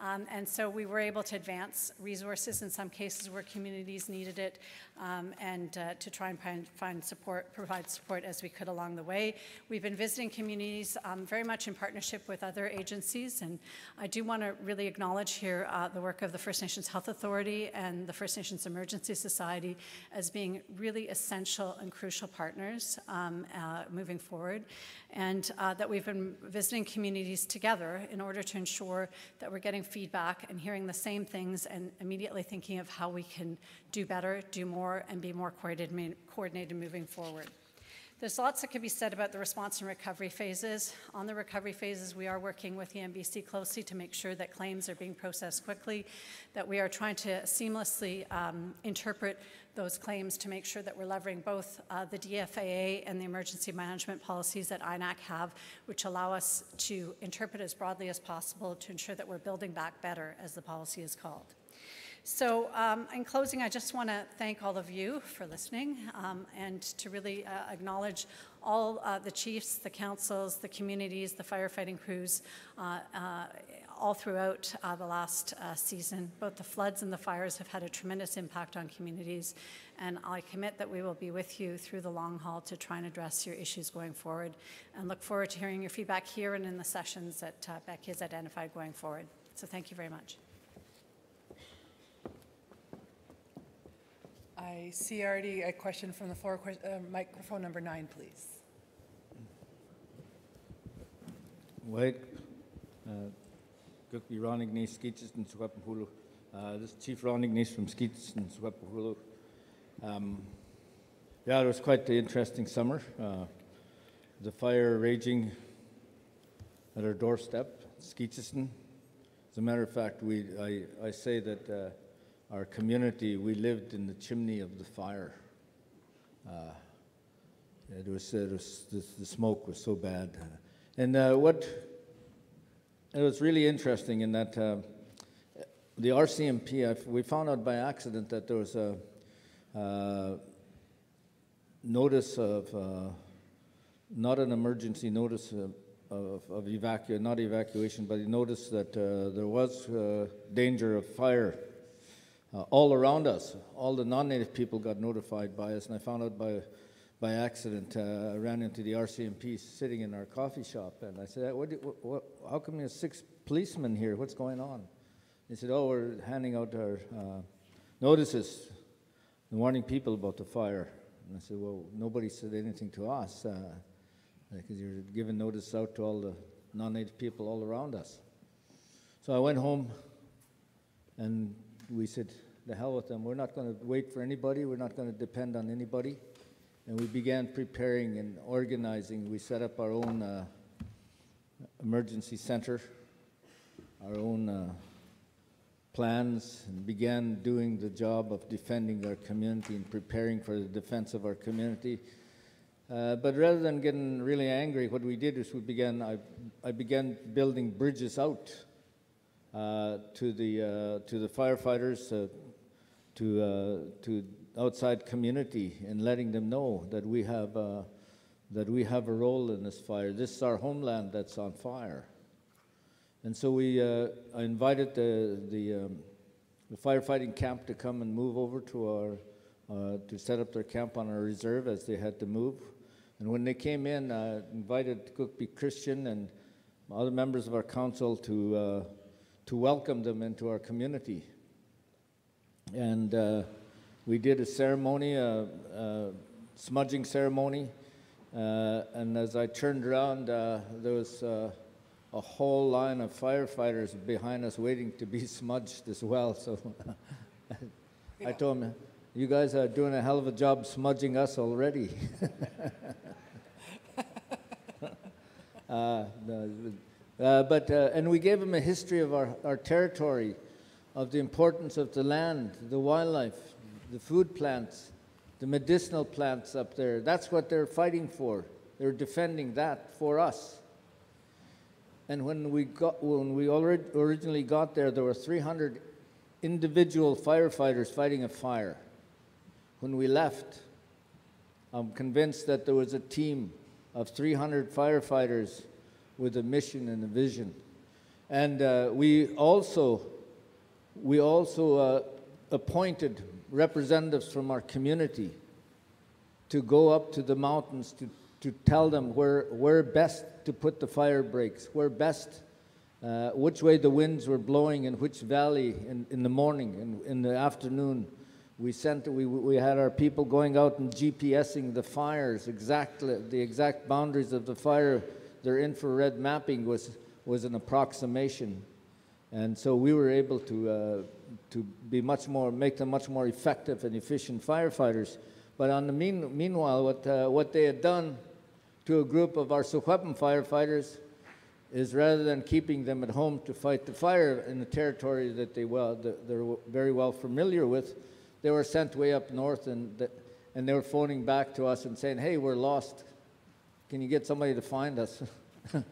Um, and so we were able to advance resources in some cases where communities needed it um, and uh, to try and find, support, provide support as we could along the way. We've been visiting communities um, very much in partnership with other agencies. And I do want to really acknowledge here uh, the work of the First Nations Health Authority and the First Nations Emergency Society as being really essential and crucial partners um, uh, moving forward. And uh, that we've been visiting communities together in order to ensure that we're getting feedback and hearing the same things and immediately thinking of how we can do better, do more, and be more coordinated, moving forward. There's lots that can be said about the response and recovery phases. On the recovery phases, we are working with the EMBC closely to make sure that claims are being processed quickly, that we are trying to seamlessly um, interpret those claims to make sure that we're leveraging both uh, the DFAA and the emergency management policies that INAC have, which allow us to interpret as broadly as possible to ensure that we're building back better, as the policy is called. So um, in closing, I just want to thank all of you for listening um, and to really uh, acknowledge all uh, the chiefs, the councils, the communities, the firefighting crews, uh, uh all throughout uh, the last uh, season. Both the floods and the fires have had a tremendous impact on communities, and I commit that we will be with you through the long haul to try and address your issues going forward, and look forward to hearing your feedback here and in the sessions that Becky has identified going forward. So thank you very much. I see already a question from the floor. Uh, microphone number nine, please. Wait, Gukbi Ron Skeetchestn, Swampahulu. Uh, This is Chief Ron Ignace from Skeetchestn, Swampahulu. Um, Yeah, it was quite the interesting summer. Uh, The fire raging at our doorstep, Skeetchestn. As a matter of fact, we, I, I say that uh, our community, we lived in the chimney of the fire. Uh, It was, it was, the, the smoke was so bad. And uh, what, it was really interesting in that uh, the RCMP, we found out by accident that there was a uh, notice of, uh, not an emergency notice of, of, of not evacuation, but a notice that uh, there was uh, danger of fire uh, all around us. All the non-native people got notified by us, and I found out by, by accident. Uh, I ran into the RCMP sitting in our coffee shop, and I said, what, what, what, how come there's six policemen here? What's going on? They said, oh, we're handing out our uh, notices and warning people about the fire. And I said, well, nobody said anything to us, because you're giving notice out to all the non-native people all around us. So I went home, and we said, the hell with them. We're not going to wait for anybody. We're not going to depend on anybody. And we began preparing and organizing. We set up our own uh, emergency center, our own uh, plans, and began doing the job of defending our community and preparing for the defense of our community. Uh, but rather than getting really angry, what we did is we began, I, I began building bridges out uh, to the uh, to the firefighters, uh, to uh, to outside community, and letting them know that we have uh, that we have a role in this fire. This is our homeland that's on fire, and so we uh, I invited the the, um, the firefighting camp to come and move over to our uh, to set up their camp on our reserve as they had to move. And when they came in, I invited Cookby Christian and other members of our council to uh, to welcome them into our community. And uh, we did a ceremony, a, a smudging ceremony. Uh, and as I turned around, uh, there was uh, a whole line of firefighters behind us waiting to be <laughs> smudged as well. So <laughs> I told them, you guys are doing a hell of a job smudging us already. <laughs> uh, uh, but, uh, and we gave them a history of our, our territory, of the importance of the land, the wildlife, the food plants, the medicinal plants up there. That's what they're fighting for. They're defending that for us. And when we got, when we already originally got there, there were 300 individual firefighters fighting a fire. When we left, I'm convinced that there was a team of 300 firefighters with a mission and a vision. And uh, we also, we also uh, appointed representatives from our community to go up to the mountains to, to tell them where, where best to put the fire breaks, where best, uh, which way the winds were blowing in which valley in, in the morning and in the afternoon. We sent, we, we had our people going out and GPSing the fires, exactly the exact boundaries of the fire. Their infrared mapping was, was an approximation. And so we were able to, uh, to be much more, make them much more effective and efficient firefighters. But on the mean, meanwhile, what, uh, what they had done to a group of our Soquepan firefighters is rather than keeping them at home to fight the fire in the territory that they well, they're very well familiar with, they were sent way up north and, the, and they were phoning back to us and saying, hey, we're lost. Can you get somebody to find us? <laughs> you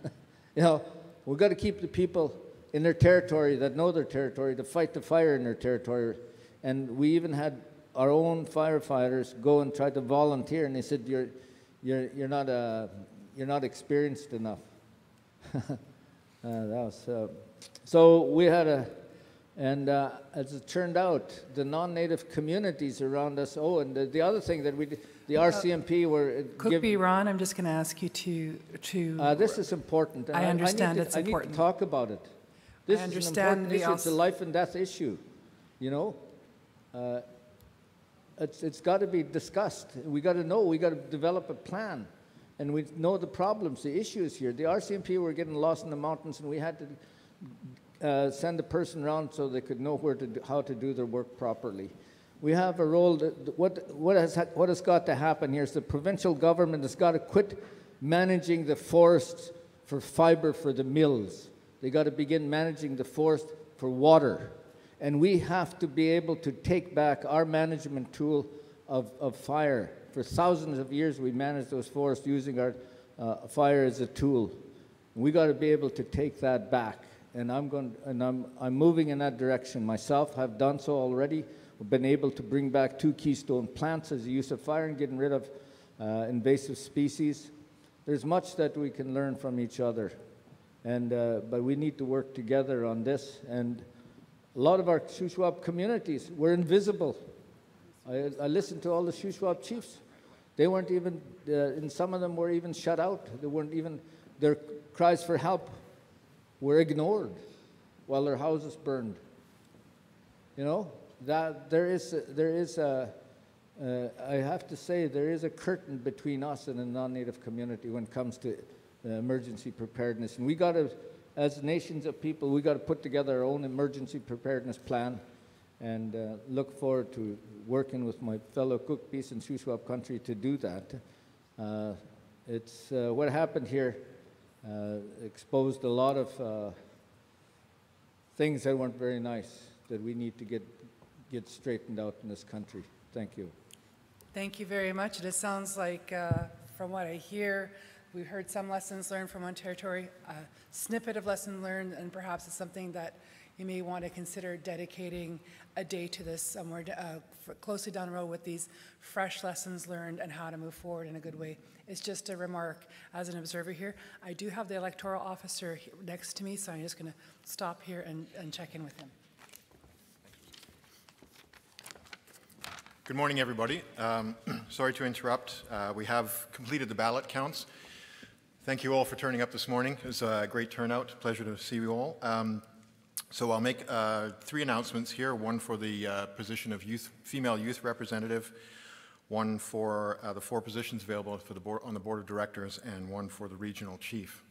know, we've got to keep the people in their territory that know their territory to fight the fire in their territory. And we even had our own firefighters go and try to volunteer, and they said, you're, you're, you're, not, uh, you're not experienced enough. <laughs> uh, that was, uh, so we had a, and uh, as it turned out, the non-native communities around us. Oh, and the, the other thing that we did, the RCMP were uh, Could give- be Ron, I'm just going to ask you to, to. uh, this is important. I understand to- it's I need important. to talk about it. This is an important issue. It's a life and death issue, you know? Uh, It's, it's got to be discussed. We got to know, we got to develop a plan. and we know the problems, the issues here. The RCMP were getting lost in the mountains, and we had to uh, send a person around so they could know where to do, how to do their work properly. We have a role. That, what what has ha- what has got to happen here is the provincial government has got to quit managing the forests for fiber for the mills. They got to begin managing the forest for water, and we have to be able to take back our management tool of, of fire. For thousands of years, we managed those forests using our uh, fire as a tool. We got to be able to take that back, and I'm going and I'm I'm moving in that direction myself. I've done so already. We've been able to bring back two keystone plants as the use of fire and getting rid of uh, invasive species. There's much that we can learn from each other, and uh, but we need to work together on this. And a lot of our Shuswap communities were invisible. I, I listened to all the Shuswap chiefs. They weren't even, uh, and some of them were even shut out. They weren't even, their cries for help were ignored while their houses burned. You know, that there is, a, there is a, uh, I have to say, there is a curtain between us and the non-native community when it comes to emergency preparedness. And we got to, as nations of people, we got to put together our own emergency preparedness plan and uh, look forward to working with my fellow Cook, and Shuswap country to do that. Uh, it's uh, what happened here uh, exposed a lot of uh, things that weren't very nice that we need to get get straightened out in this country. Thank you. Thank you very much. It sounds like, uh, from what I hear, we've heard some lessons learned from one territory, a snippet of lesson learned, and perhaps it's something that you may want to consider dedicating a day to this somewhere uh, closely down the road with these fresh lessons learned and how to move forward in a good way. It's just a remark as an observer here. I do have the electoral officer next to me, so I'm just going to stop here and, and check in with him. Good morning, everybody. Um, <clears throat> sorry to interrupt. Uh, we have completed the ballot counts. Thank you all for turning up this morning. It was a great turnout. Pleasure to see you all. Um, so I'll make uh, three announcements here, one for the uh, position of youth, female youth representative, one for uh, the four positions available for the board, on the board of directors, and one for the regional chief.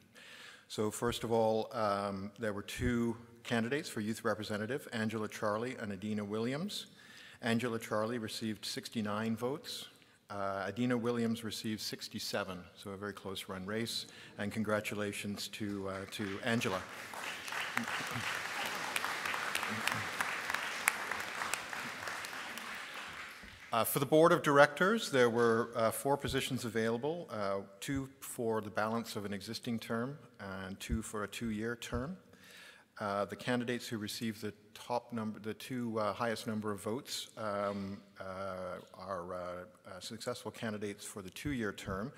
So first of all, um, there were two candidates for youth representative, Angela Charlie and Adina Williams. Angela Charlie received 69 votes. Uh, Adina Williams received 67, so a very close run race. And congratulations to, uh, to Angela. Uh, for the board of directors, there were uh, four positions available, uh, two for the balance of an existing term and two for a two-year term. Uh, the candidates who received the top number, the two uh, highest number of votes um, uh, are uh, uh, successful candidates for the two-year term.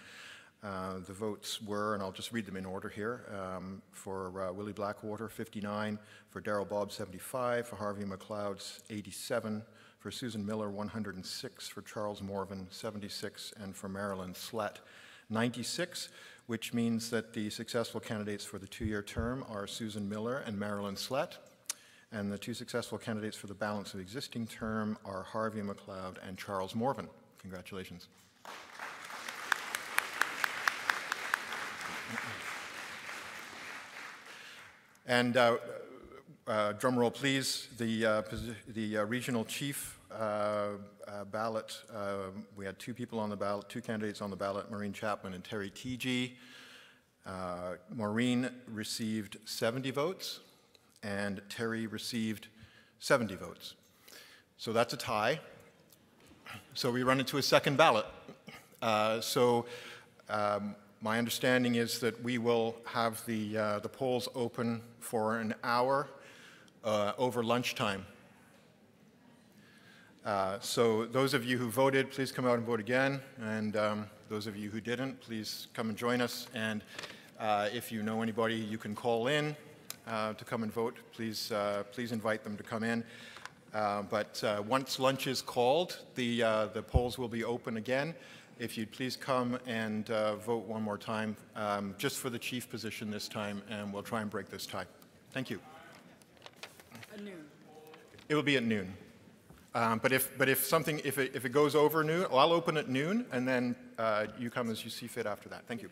The votes were, and I'll just read them in order here, um, for Willie Blackwater, 59, for Daryl Bob, 75, for Harvey McLeod, 87, for Susan Miller, 106, for Charles Morven, 76, and for Marilyn Slett, 96 which means that the successful candidates for the two-year term are Susan Miller and Marilyn Slett, and the two successful candidates for the balance of existing term are Harvey McLeod and Charles Morven. Congratulations. And uh, uh, drum roll, please. The, uh, the uh, regional chief ballot, uh, we had two people on the ballot, two candidates on the ballot, Maureen Chapman and Terry Teegee. Uh, Maureen received 70 votes, and Terry received 70 votes. So that's a tie. So we run into a second ballot. Uh, so um, my understanding is that we will have the, uh, the polls open for an hour uh, over lunchtime. Uh, so those of you who voted, please come out and vote again. And um, those of you who didn't, please come and join us. And uh, if you know anybody you can call in uh, to come and vote, please, uh, please invite them to come in. Uh, but once lunch is called, the, the polls will be open again. If you'd please come and vote one more time, um, just for the chief position this time, and we'll try and break this tie. Thank you. At noon. It will be at noon. Um, but if, but if something, if it, if it goes over noon, well, I'll open at noon, and then uh, you come as you see fit after that. Thank you.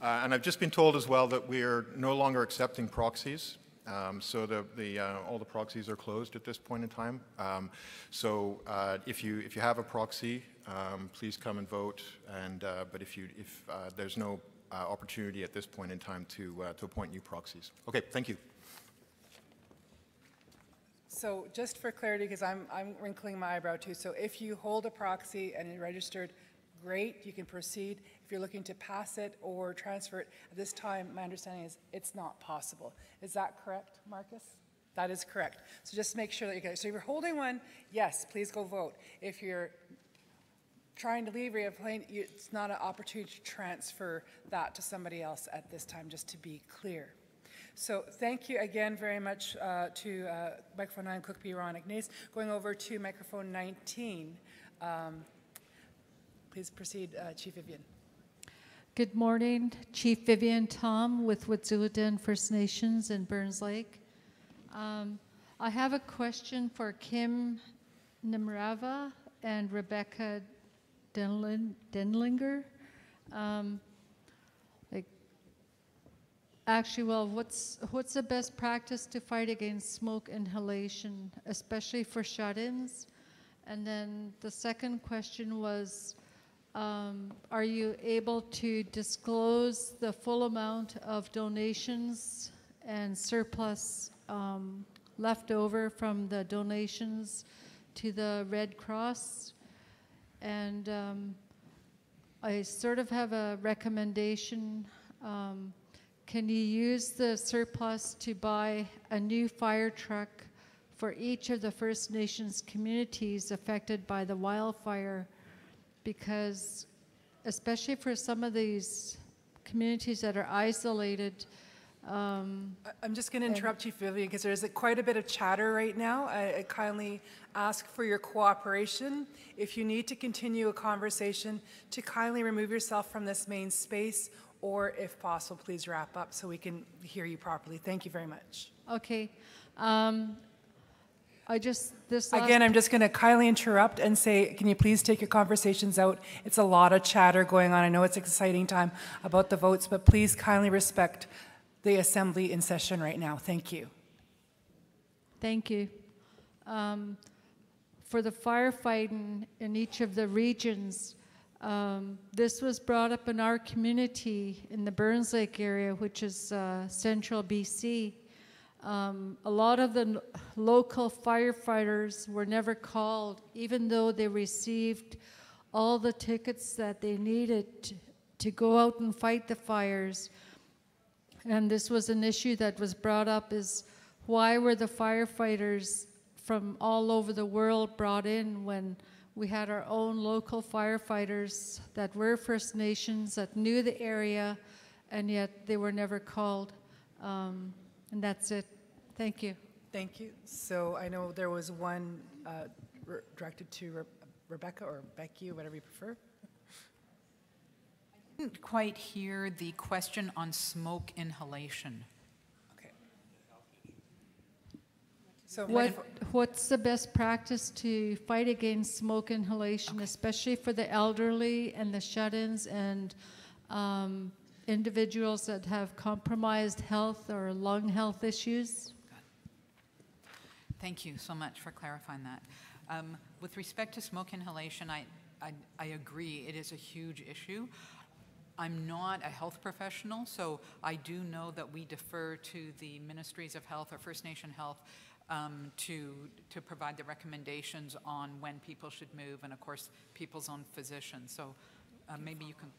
Uh, And I've just been told as well that we're no longer accepting proxies. Um, So the, the, uh, all the proxies are closed at this point in time. Um, So uh, if you, if you have a proxy, um, please come and vote. And, uh, but if you, if uh, there's no opportunity at this point in time to, to appoint new proxies. Okay, thank you. So just for clarity, because I'm, I'm wrinkling my eyebrow too, so if you hold a proxy and you're registered, great, you can proceed. If you're looking to pass it or transfer it, at this time, my understanding is it's not possible. Is that correct, Marcus? That is correct. So just make sure that you get, so if you're holding one, yes, please go vote. If you're trying to leave or you're playing, you- it's not an opportunity to transfer that to somebody else at this time, just to be clear. So thank you again very much uh, to uh, microphone 9, Cook Cookby Ron Ignace. Going over to microphone 19. um, Please proceed, uh, Chief Vivian. Good morning, Chief Vivian Tom with Wet'suwet'en First Nations in Burns Lake. Um, I have a question for Kim Nemrava and Rebecca Denlinger. Um, actually, well, what's, what's the best practice to fight against smoke inhalation, especially for shut-ins? And then the second question was, um, Are you able to disclose the full amount of donations and surplus um, left over from the donations to the Red Cross? And um, I sort of have a recommendation. Can you use the surplus to buy a new fire truck for each of the First Nations communities affected by the wildfire? because especially for some of these communities that are isolated, um, I'm just going to interrupt you, Vivian because there's a- quite a bit of chatter right now. I I kindly ask for your cooperation. If you need to continue a conversation, to kindly remove yourself from this main space, or if possible, please wrap up so we can hear you properly. Thank you very much. okay. Um, I just, this Again, I'm just going to kindly interrupt and say, can you please take your conversations out? It's a lot of chatter going on. I know it's exciting time about the votes, but please kindly respect the assembly in session right now. Thank you. Thank you. Um, For the firefighting in each of the regions, um, this was brought up in our community in the Burns Lake area, which is uh, central BC. Um, A lot of the lo- local firefighters were never called, even though they received all the tickets that they needed to go out and fight the fires. And this was an issue that was brought up is why were the firefighters from all over the world brought in when we had our own local firefighters that were First Nations, that knew the area, and yet they were never called. Um, and that's it. Thank you. Thank you. So I know there was one uh, re- directed to Re- Rebecca or Becky, whatever you prefer. I didn't quite hear the question on smoke inhalation. Okay. So What, what's the best practice to fight against smoke inhalation, especially for the elderly and the shut-ins and um, individuals that have compromised health or lung health issues? Thank you so much for clarifying that. Um, With respect to smoke inhalation, I, I, I agree, it is a huge issue. I'm not a health professional, so I do know that we defer to the Ministries of Health or First Nation Health um, to, to provide the recommendations on when people should move, and of course, people's own physicians. So uh, maybe you can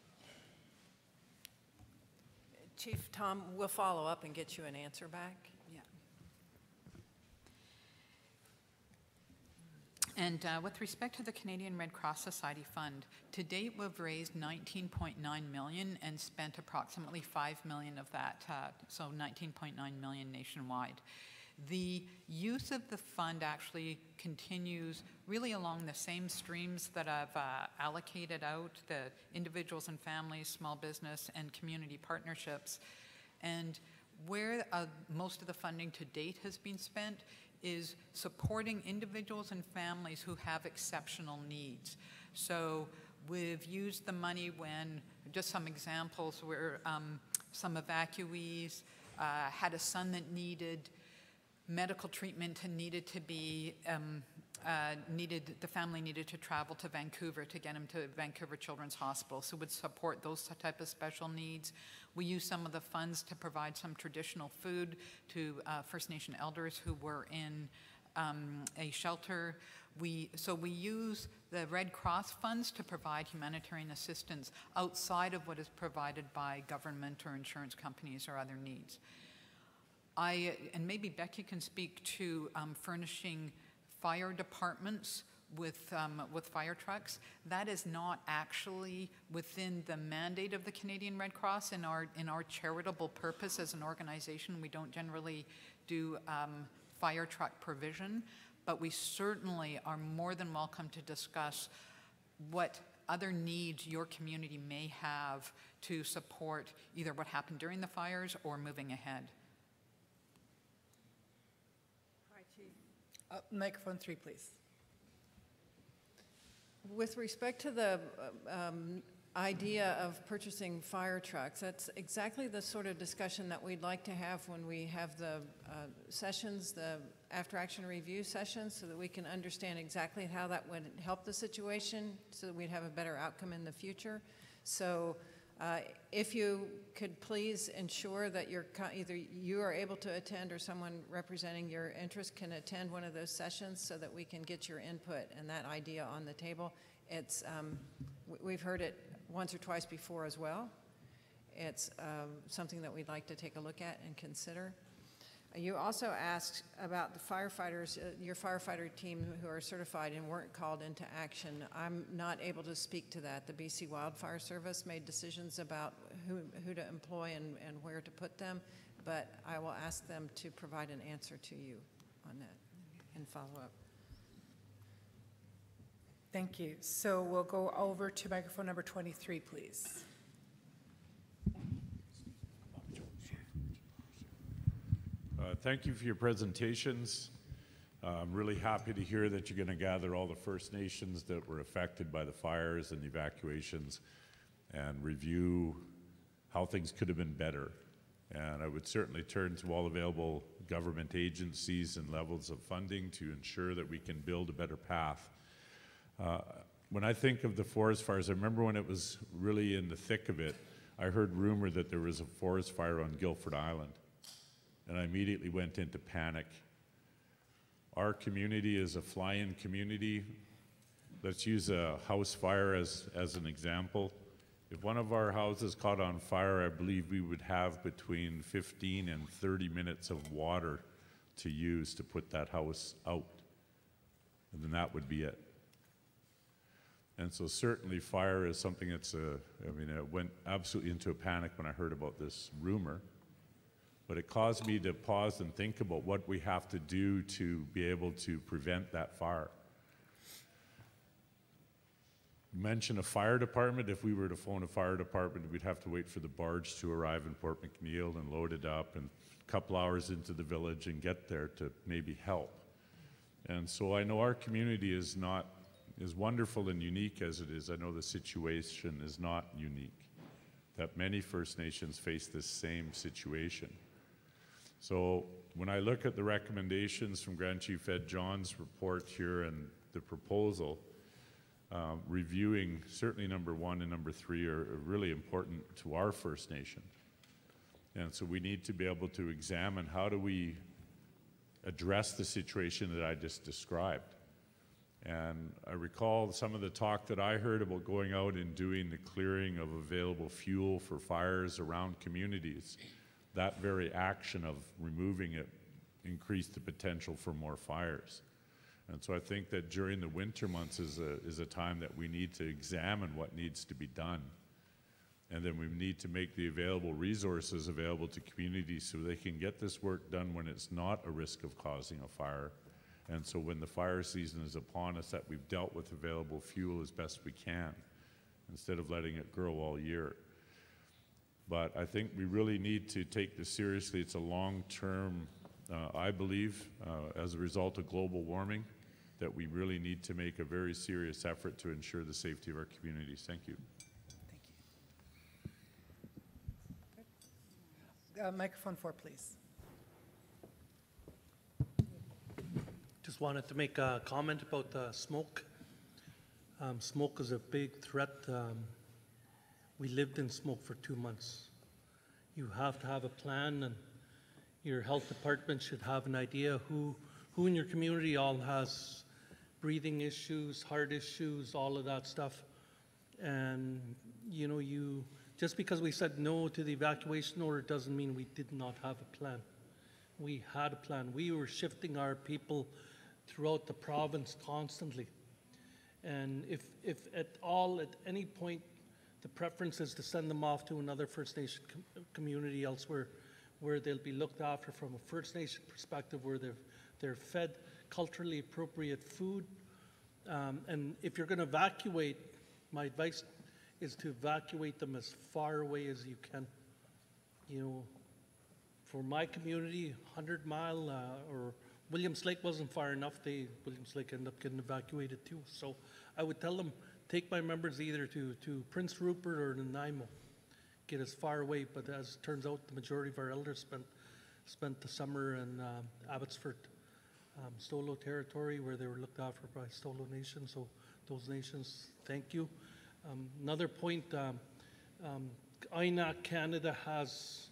Chief Tom, we'll follow up and get you an answer back. Yeah. And uh, with respect to the Canadian Red Cross Society Fund, to date, we've raised 19.9 million and spent approximately 5 million of that, uh, so 19.9 million nationwide. The use of the fund actually continues really along the same streams that I've uh, allocated out, the individuals and families, small business, and community partnerships. And where uh, most of the funding to date has been spent is supporting individuals and families who have exceptional needs. So we've used the money when, just some examples, where um, some evacuees uh, had a son that needed medical treatment and needed to be um, uh, needed the family needed to travel to Vancouver to get him to Vancouver Children's Hospital. So would support those type of special needs. We use some of the funds to provide some traditional food to uh, First Nation elders who were in um, a shelter. We, so we use the Red Cross funds to provide humanitarian assistance outside of what is provided by government or insurance companies or other needs. I, and maybe Becky can speak to um, furnishing fire departments with, um, with fire trucks. That is not actually within the mandate of the Canadian Red Cross in our, in our charitable purpose as an organization. We don't generally do um, fire truck provision, but we certainly are more than welcome to discuss what other needs your community may have to support either what happened during the fires or moving ahead. Uh, Microphone three, please. With respect to the uh, um, idea of purchasing fire trucks, that's exactly the sort of discussion that we'd like to have when we have the uh, sessions, the after-action review sessions, so that we can understand exactly how that would help the situation, so that we'd have a better outcome in the future. So uh, If you could please ensure that you're, either you are able to attend or someone representing your interest can attend one of those sessions so that we can get your input and that idea on the table. It's, um, we've heard it once or twice before as well. It's um, something that we'd like to take a look at and consider. You also asked about the firefighters, uh, your firefighter team who are certified and weren't called into action. I'm not able to speak to that. The BC Wildfire Service made decisions about who, who to employ and, and where to put them, but I will ask them to provide an answer to you on that and follow up. Thank you. So we'll go over to microphone number 23, please. Uh, Thank you for your presentations. Uh, I'm really happy to hear that you're going to gather all the First Nations that were affected by the fires and the evacuations and review how things could have been better. And I would certainly turn to all available government agencies and levels of funding to ensure that we can build a better path. Uh, When I think of the forest fires, I remember when it was really in the thick of it, I heard rumor that there was a forest fire on Gilford Island and I immediately went into panic. Our community is a fly-in community. Let's use a house fire as, as an example. If one of our houses caught on fire, I believe we would have between 15 and 30 minutes of water to use to put that house out. And then that would be it. And so certainly fire is something that's a, I mean, I went absolutely into a panic when I heard about this rumor but it caused me to pause and think about what we have to do to be able to prevent that fire. You mentioned a fire department. If we were to phone a fire department, we'd have to wait for the barge to arrive in Port McNeill and load it up and a couple hours into the village and get there to maybe help. And so I know our community is not as wonderful and unique as it is. I know the situation is not unique. That many First Nations face this same situation. So when I look at the recommendations from Grand Chief Ed John's report here and the proposal, uh, reviewing certainly number one and number three are are really important to our First Nation. And so we need to be able to examine how do we address the situation that I just described. And I recall some of the talk that I heard about going out and doing the clearing of available fuel for fires around communities that very action of removing it increased the potential for more fires. And so I think that during the winter months is a, is a time that we need to examine what needs to be done. And then we need to make the available resources available to communities so they can get this work done when it's not a risk of causing a fire. And so when the fire season is upon us, that we've dealt with available fuel as best we can instead of letting it grow all year. But I think we really need to take this seriously. It's a long-term Uh, I believe, uh, as a result of global warming, that we really need to make a very serious effort to ensure the safety of our communities. Thank you. Thank you. Uh, Microphone four, please. Just wanted to make a comment about the smoke. Um, smoke is a big threat. Um, we lived in smoke for two months. You have to have a plan, and your health department should have an idea who who in your community all has breathing issues, heart issues, all of that stuff. And you know, you just because we said no to the evacuation order doesn't mean we did not have a plan. We had a plan. We were shifting our people throughout the province constantly. And if, if at all, at any point, the preference is to send them off to another First Nation com- community elsewhere where they'll be looked after from a First Nation perspective, where they're, they're fed culturally appropriate food. Um, and if you're going to evacuate, my advice is to evacuate them as far away as you can. You know, for my community, 100 mile uh, or Williams Lake wasn't far enough. They Williams Lake ended up getting evacuated too. So I would tell them take my members either to, to Prince Rupert or Nanaimo, get as far away. But as it turns out, the majority of our elders spent spent the summer in um, Abbotsford, um, Stolo territory, where they were looked after by Stolo Nation. So those nations, thank you. Um, another point, um, um, INAC Canada has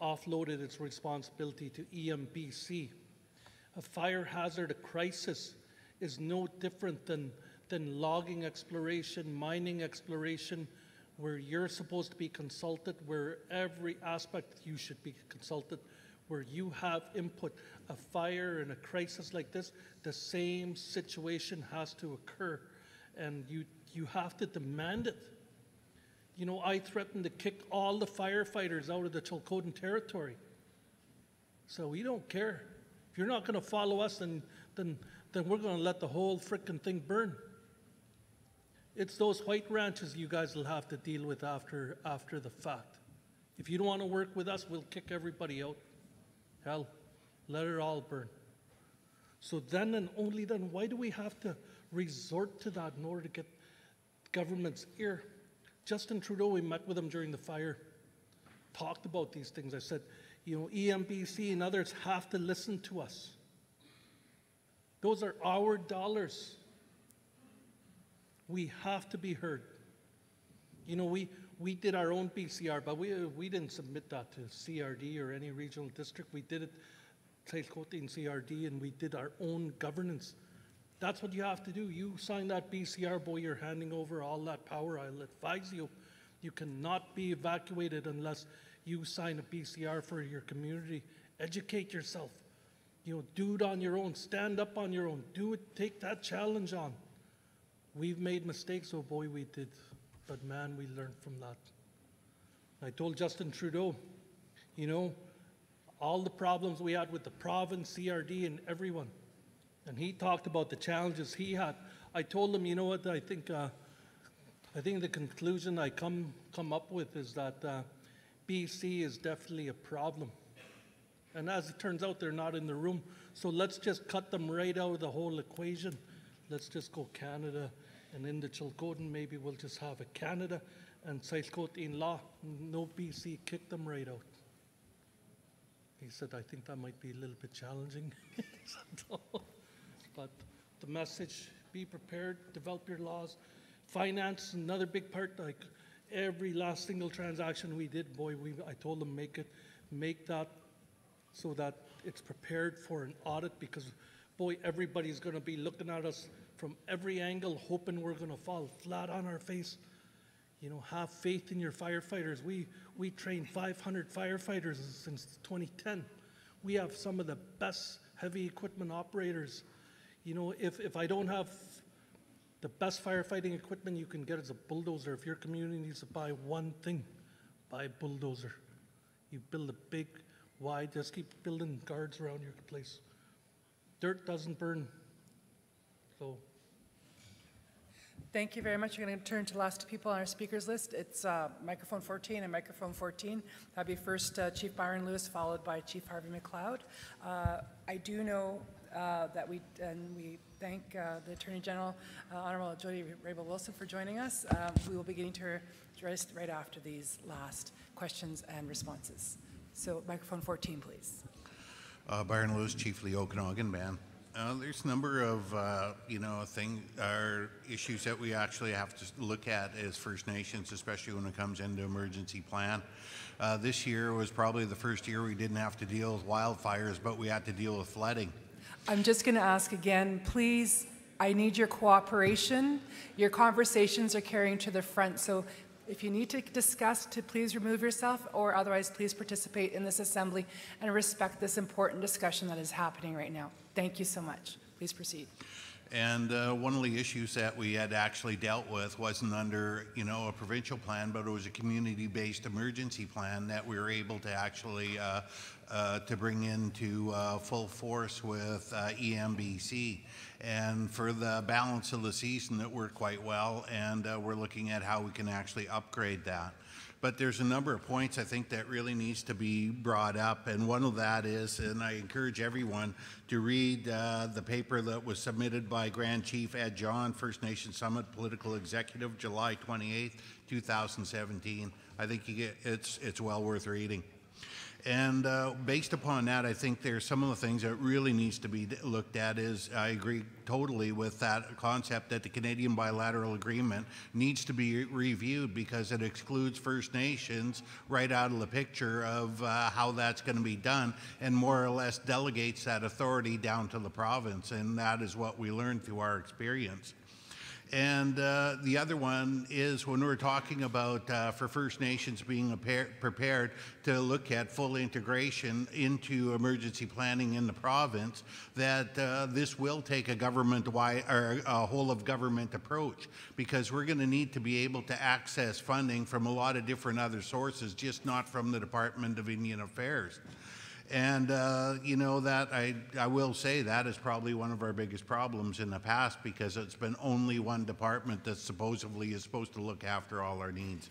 offloaded its responsibility to EMBC. A fire hazard, a crisis, is no different than, than logging exploration, mining exploration, where you're supposed to be consulted, where every aspect you should be consulted, where you have input. A fire and a crisis like this, the same situation has to occur, and you, you have to demand it. You know, I threatened to kick all the firefighters out of the Chilcotin territory. So we don't care. If you're not going to follow us, then, then, then we're going to let the whole frickin' thing burn. It's those white ranches you guys will have to deal with after, after the fact. If you don't want to work with us, we'll kick everybody out. Hell, let it all burn. So then and only then, why do we have to resort to that in order to get government's ear? Justin Trudeau, we met with him during the fire, talked about these things. I said, you know, EMBC and others have to listen to us. Those are our dollars. We have to be heard. You know, we, we did our own BCR, but we, we didn't submit that to CRD or any regional district. We did it, Tsilhqot'in and CRD, and we did our own governance. That's what you have to do. You sign that BCR, boy, you're handing over all that power. I'll advise you, you cannot be evacuated unless you sign a BCR for your community. Educate yourself. You know, do it on your own. Stand up on your own. Do it. Take that challenge on. We've made mistakes, oh boy, we did. But man, we learned from that. I told Justin Trudeau, you know, all the problems we had with the province, CRD, and everyone. And he talked about the challenges he had. I told him, you know what, I think, uh, I think the conclusion I come, come up with is that uh, BC is definitely a problem. And as it turns out, they're not in the room. So let's just cut them right out of the whole equation. Let's just go Canada and in the Chilcotin, maybe we'll just have a Canada and South in law. No BC, kick them right out. He said, I think that might be a little bit challenging. <laughs> but the message be prepared, develop your laws. Finance, another big part, like every last single transaction we did, boy, we, I told them make it, make that so that it's prepared for an audit because, boy, everybody's going to be looking at us from every angle, hoping we're going to fall flat on our face. You know, have faith in your firefighters. We, we trained 500 firefighters since 2010. We have some of the best heavy equipment operators. You know, if, if I don't have the best firefighting equipment you can get is a bulldozer. If your community needs to buy one thing, buy a bulldozer. You build a big, wide, just keep building guards around your place. Dirt doesn't burn. So Thank you very much. We're going to turn to last people on our speakers list. It's uh, microphone 14 and microphone 14. That'd be first uh, Chief Byron Louis, followed by Chief Harvey McLeod. Uh, I do know uh, that we, and we thank uh, the Attorney General, uh, Honorable Jody Raybould Wilson, for joining us. Um, We will be getting to her right after these last questions and responses. So microphone 14, please. Uh, Byron Louis, chiefly Okanagan Band. Uh, there's a number of, uh, you know, thing, or issues that we actually have to look at as First Nations, especially when it comes into emergency plan. Uh, this year was probably the first year we didn't have to deal with wildfires, but we had to deal with flooding. I'm just going to ask again, please, I need your cooperation. Your conversations are carrying to the front, so if you need to discuss, to please remove yourself, or otherwise, please participate in this assembly and respect this important discussion that is happening right now. Thank you so much. Please proceed. And uh, one of the issues that we had actually dealt with wasn't under, you know, a provincial plan, but it was a community-based emergency plan that we were able to actually uh, uh, to bring into uh, full force with uh, EMBC. And for the balance of the season, it worked quite well, and uh, we're looking at how we can actually upgrade that. But there's a number of points I think that really needs to be brought up, and one of that is, and I encourage everyone to read uh, the paper that was submitted by Grand Chief Ed John, First Nation Summit Political Executive, July 28, 2017. I think you get, it's, it's well worth reading. And uh, based upon that, I think there's some of the things that really needs to be looked at is I agree totally with that concept that the Canadian bilateral agreement needs to be reviewed because it excludes First Nations right out of the picture of uh, how that's going to be done and more or less delegates that authority down to the province. And that is what we learned through our experience. And uh, the other one is when we're talking about uh, for First Nations being prepared to look at full integration into emergency planning in the province, that uh, this will take a government wide or a whole of government approach because we're going to need to be able to access funding from a lot of different other sources, just not from the Department of Indian Affairs. And, uh, you know, that I, I will say that is probably one of our biggest problems in the past because it's been only one department that supposedly is supposed to look after all our needs.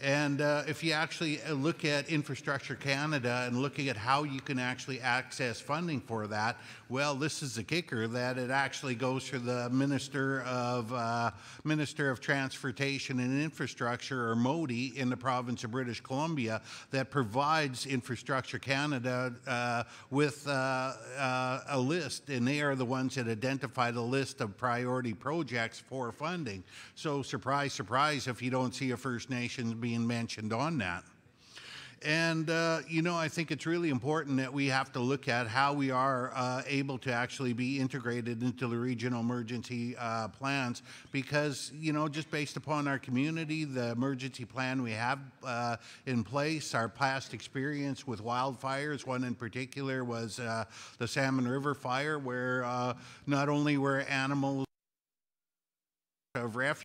And uh, if you actually uh, look at Infrastructure Canada and looking at how you can actually access funding for that, well, this is the kicker that it actually goes through the Minister of uh, Minister of Transportation and Infrastructure, or MOTI, in the province of British Columbia, that provides Infrastructure Canada uh, with uh, uh, a list, and they are the ones that identify the list of priority projects for funding. So, surprise, surprise, if you don't see a First Nations being mentioned on that. And, uh, you know, I think it's really important that we have to look at how we are uh, able to actually be integrated into the regional emergency uh, plans because, you know, just based upon our community, the emergency plan we have uh, in place, our past experience with wildfires, one in particular was uh, the Salmon River fire, where uh, not only were animals of refuge,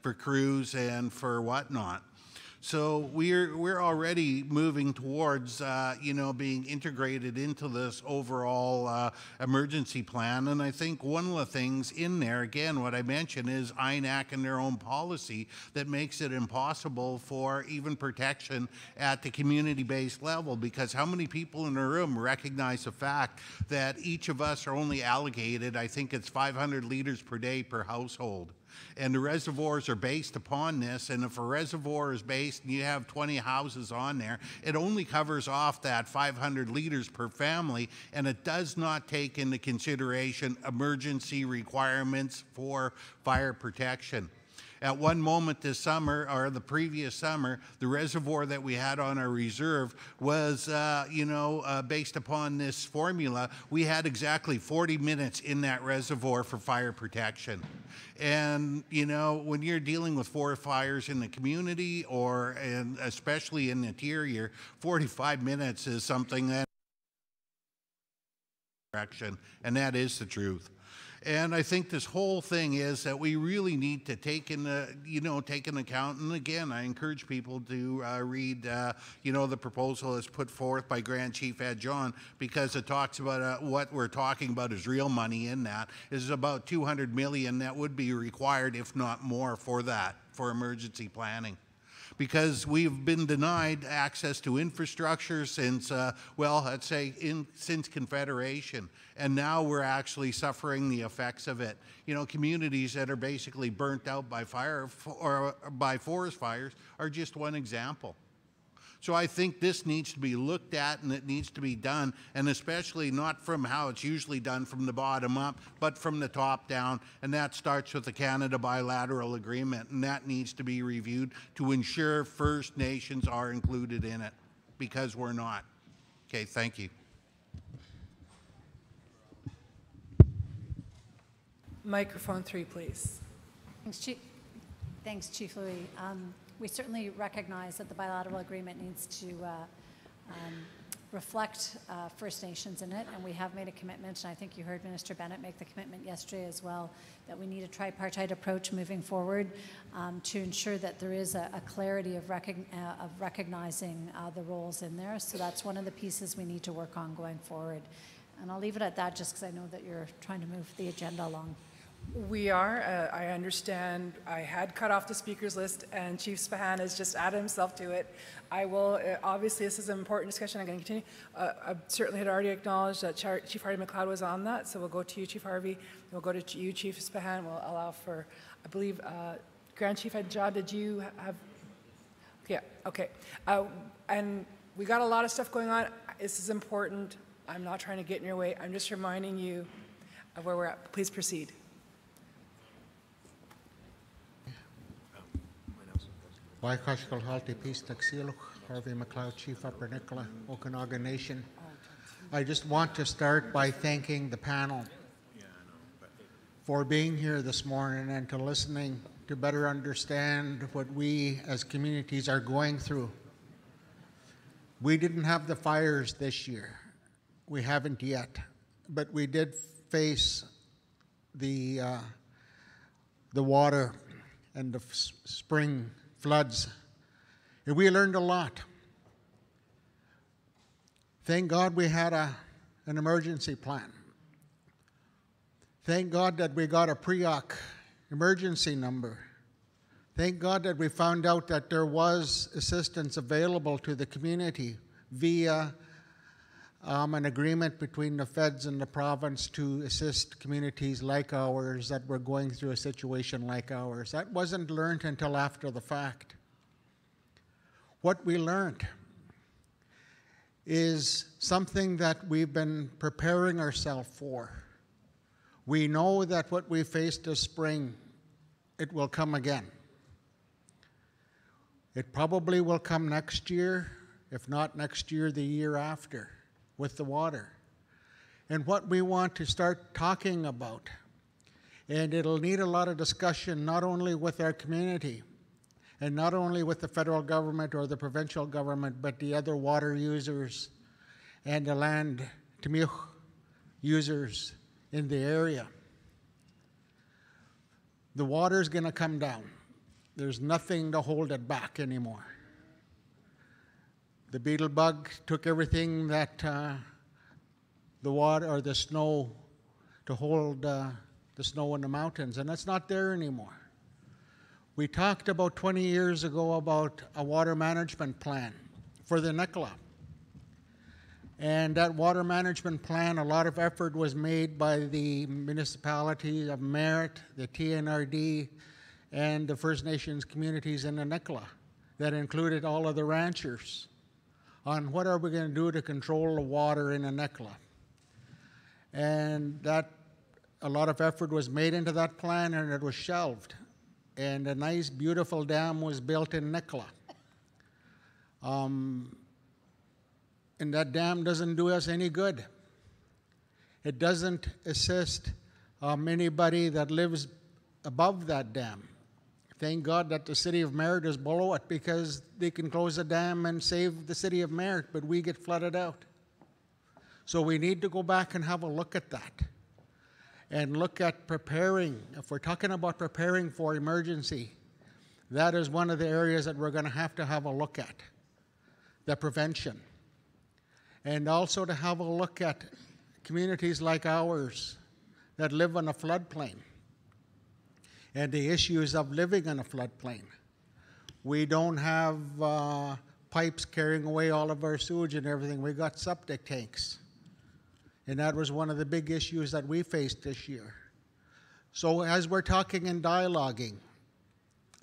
for crews and for whatnot. So we're we're already moving towards uh, you know being integrated into this overall uh, emergency plan, and I think one of the things in there, again, what I mentioned is INAC and their own policy that makes it impossible for even protection at the community-based level. Because how many people in the room recognize the fact that each of us are only allocated, I think it's 500 liters per day per household and the reservoirs are based upon this. And if a reservoir is based and you have 20 houses on there, it only covers off that 500 liters per family, and it does not take into consideration emergency requirements for fire protection. At one moment this summer, or the previous summer, the reservoir that we had on our reserve was, uh, you know, uh, based upon this formula, we had exactly 40 minutes in that reservoir for fire protection. And, you know, when you're dealing with forest fires in the community or and especially in the interior, 45 minutes is something that and that is the truth. And I think this whole thing is that we really need to take in, the, you know, take into account. And again, I encourage people to uh, read, uh, you know, the proposal that's put forth by Grand Chief Ed John because it talks about uh, what we're talking about is real money in that. Is about 200 million that would be required, if not more, for that for emergency planning because we've been denied access to infrastructure since, uh, well, I'd say in, since Confederation. And now we're actually suffering the effects of it. You know, communities that are basically burnt out by fire or by forest fires are just one example. So I think this needs to be looked at and it needs to be done, and especially not from how it's usually done from the bottom up, but from the top down. And that starts with the Canada bilateral agreement, and that needs to be reviewed to ensure First Nations are included in it, because we're not. Okay, thank you. Microphone three, please. Thanks, Chief. Thanks, Chief Louis. Um, we certainly recognize that the bilateral agreement needs to uh, um, reflect uh, First Nations in it, and we have made a commitment, and I think you heard Minister Bennett make the commitment yesterday as well, that we need a tripartite approach moving forward um, to ensure that there is a, a clarity of, recog uh, of recognizing uh, the roles in there. So that's one of the pieces we need to work on going forward. And I'll leave it at that just because I know that you're trying to move the agenda along. We are, uh, I understand, I had cut off the speakers list, and Chief Spahan has just added himself to it. I will, uh, obviously, this is an important discussion, I'm going to continue. Uh, I certainly had already acknowledged that Char- Chief Harvey McLeod was on that, so we'll go to you, Chief Harvey, we'll go to you, Chief Spahan, we'll allow for, I believe, uh, Grand Chief John, did you have, yeah, okay. Uh, And we got a lot of stuff going on, this is important, I'm not trying to get in your way, I'm just reminding you of where we're at. Please proceed. Waikashkal Halti Peace Taxiluk, Harvey McLeod, Chief Upper Nicola, Okanagan Nation. I just want to start by thanking the panel for being here this morning and to listening to better understand what we as communities are going through. We didn't have the fires this year. We haven't yet, but we did face the uh, the water and the spring floods. And we learned a lot. Thank God we had a, an emergency plan. Thank God that we got a PREOC emergency number. Thank God that we found out that there was assistance available to the community via um, an agreement between the feds and the province to assist communities like ours that were going through a situation like ours. That wasn't learned until after the fact. What we learned is something that we've been preparing ourselves for. We know that what we faced this spring, it will come again. It probably will come next year, if not next year, the year after with the water. And what we want to start talking about. And it'll need a lot of discussion, not only with our community, and not only with the federal government or the provincial government, but the other water users and the land users in the area. The water's going to come down. There's nothing to hold it back anymore. The beetle bug took everything that uh, the water or the snow to hold uh, the snow in the mountains, and that's not there anymore. We talked about 20 years ago about a water management plan for the Nicola. And that water management plan, a lot of effort was made by the municipality of Merritt, the TNRD, and the First Nations communities in the Nicola that included all of the ranchers on what are we going to do to control the water in Nicola. And that a lot of effort was made into that plan and it was shelved. And a nice, beautiful dam was built in Nicola. Um, and that dam doesn't do us any good. It doesn't assist um, anybody that lives above that dam. Thank God that the city of Merritt is below it because they can close the dam and save the city of Merritt, but we get flooded out. So we need to go back and have a look at that and look at preparing. If we're talking about preparing for emergency, that is one of the areas that we're going to have to have a look at the prevention. And also to have a look at communities like ours that live on a floodplain and the issues of living in a floodplain. We don't have uh, pipes carrying away all of our sewage and everything. We got septic tanks. And that was one of the big issues that we faced this year. So, as we're talking and dialoguing,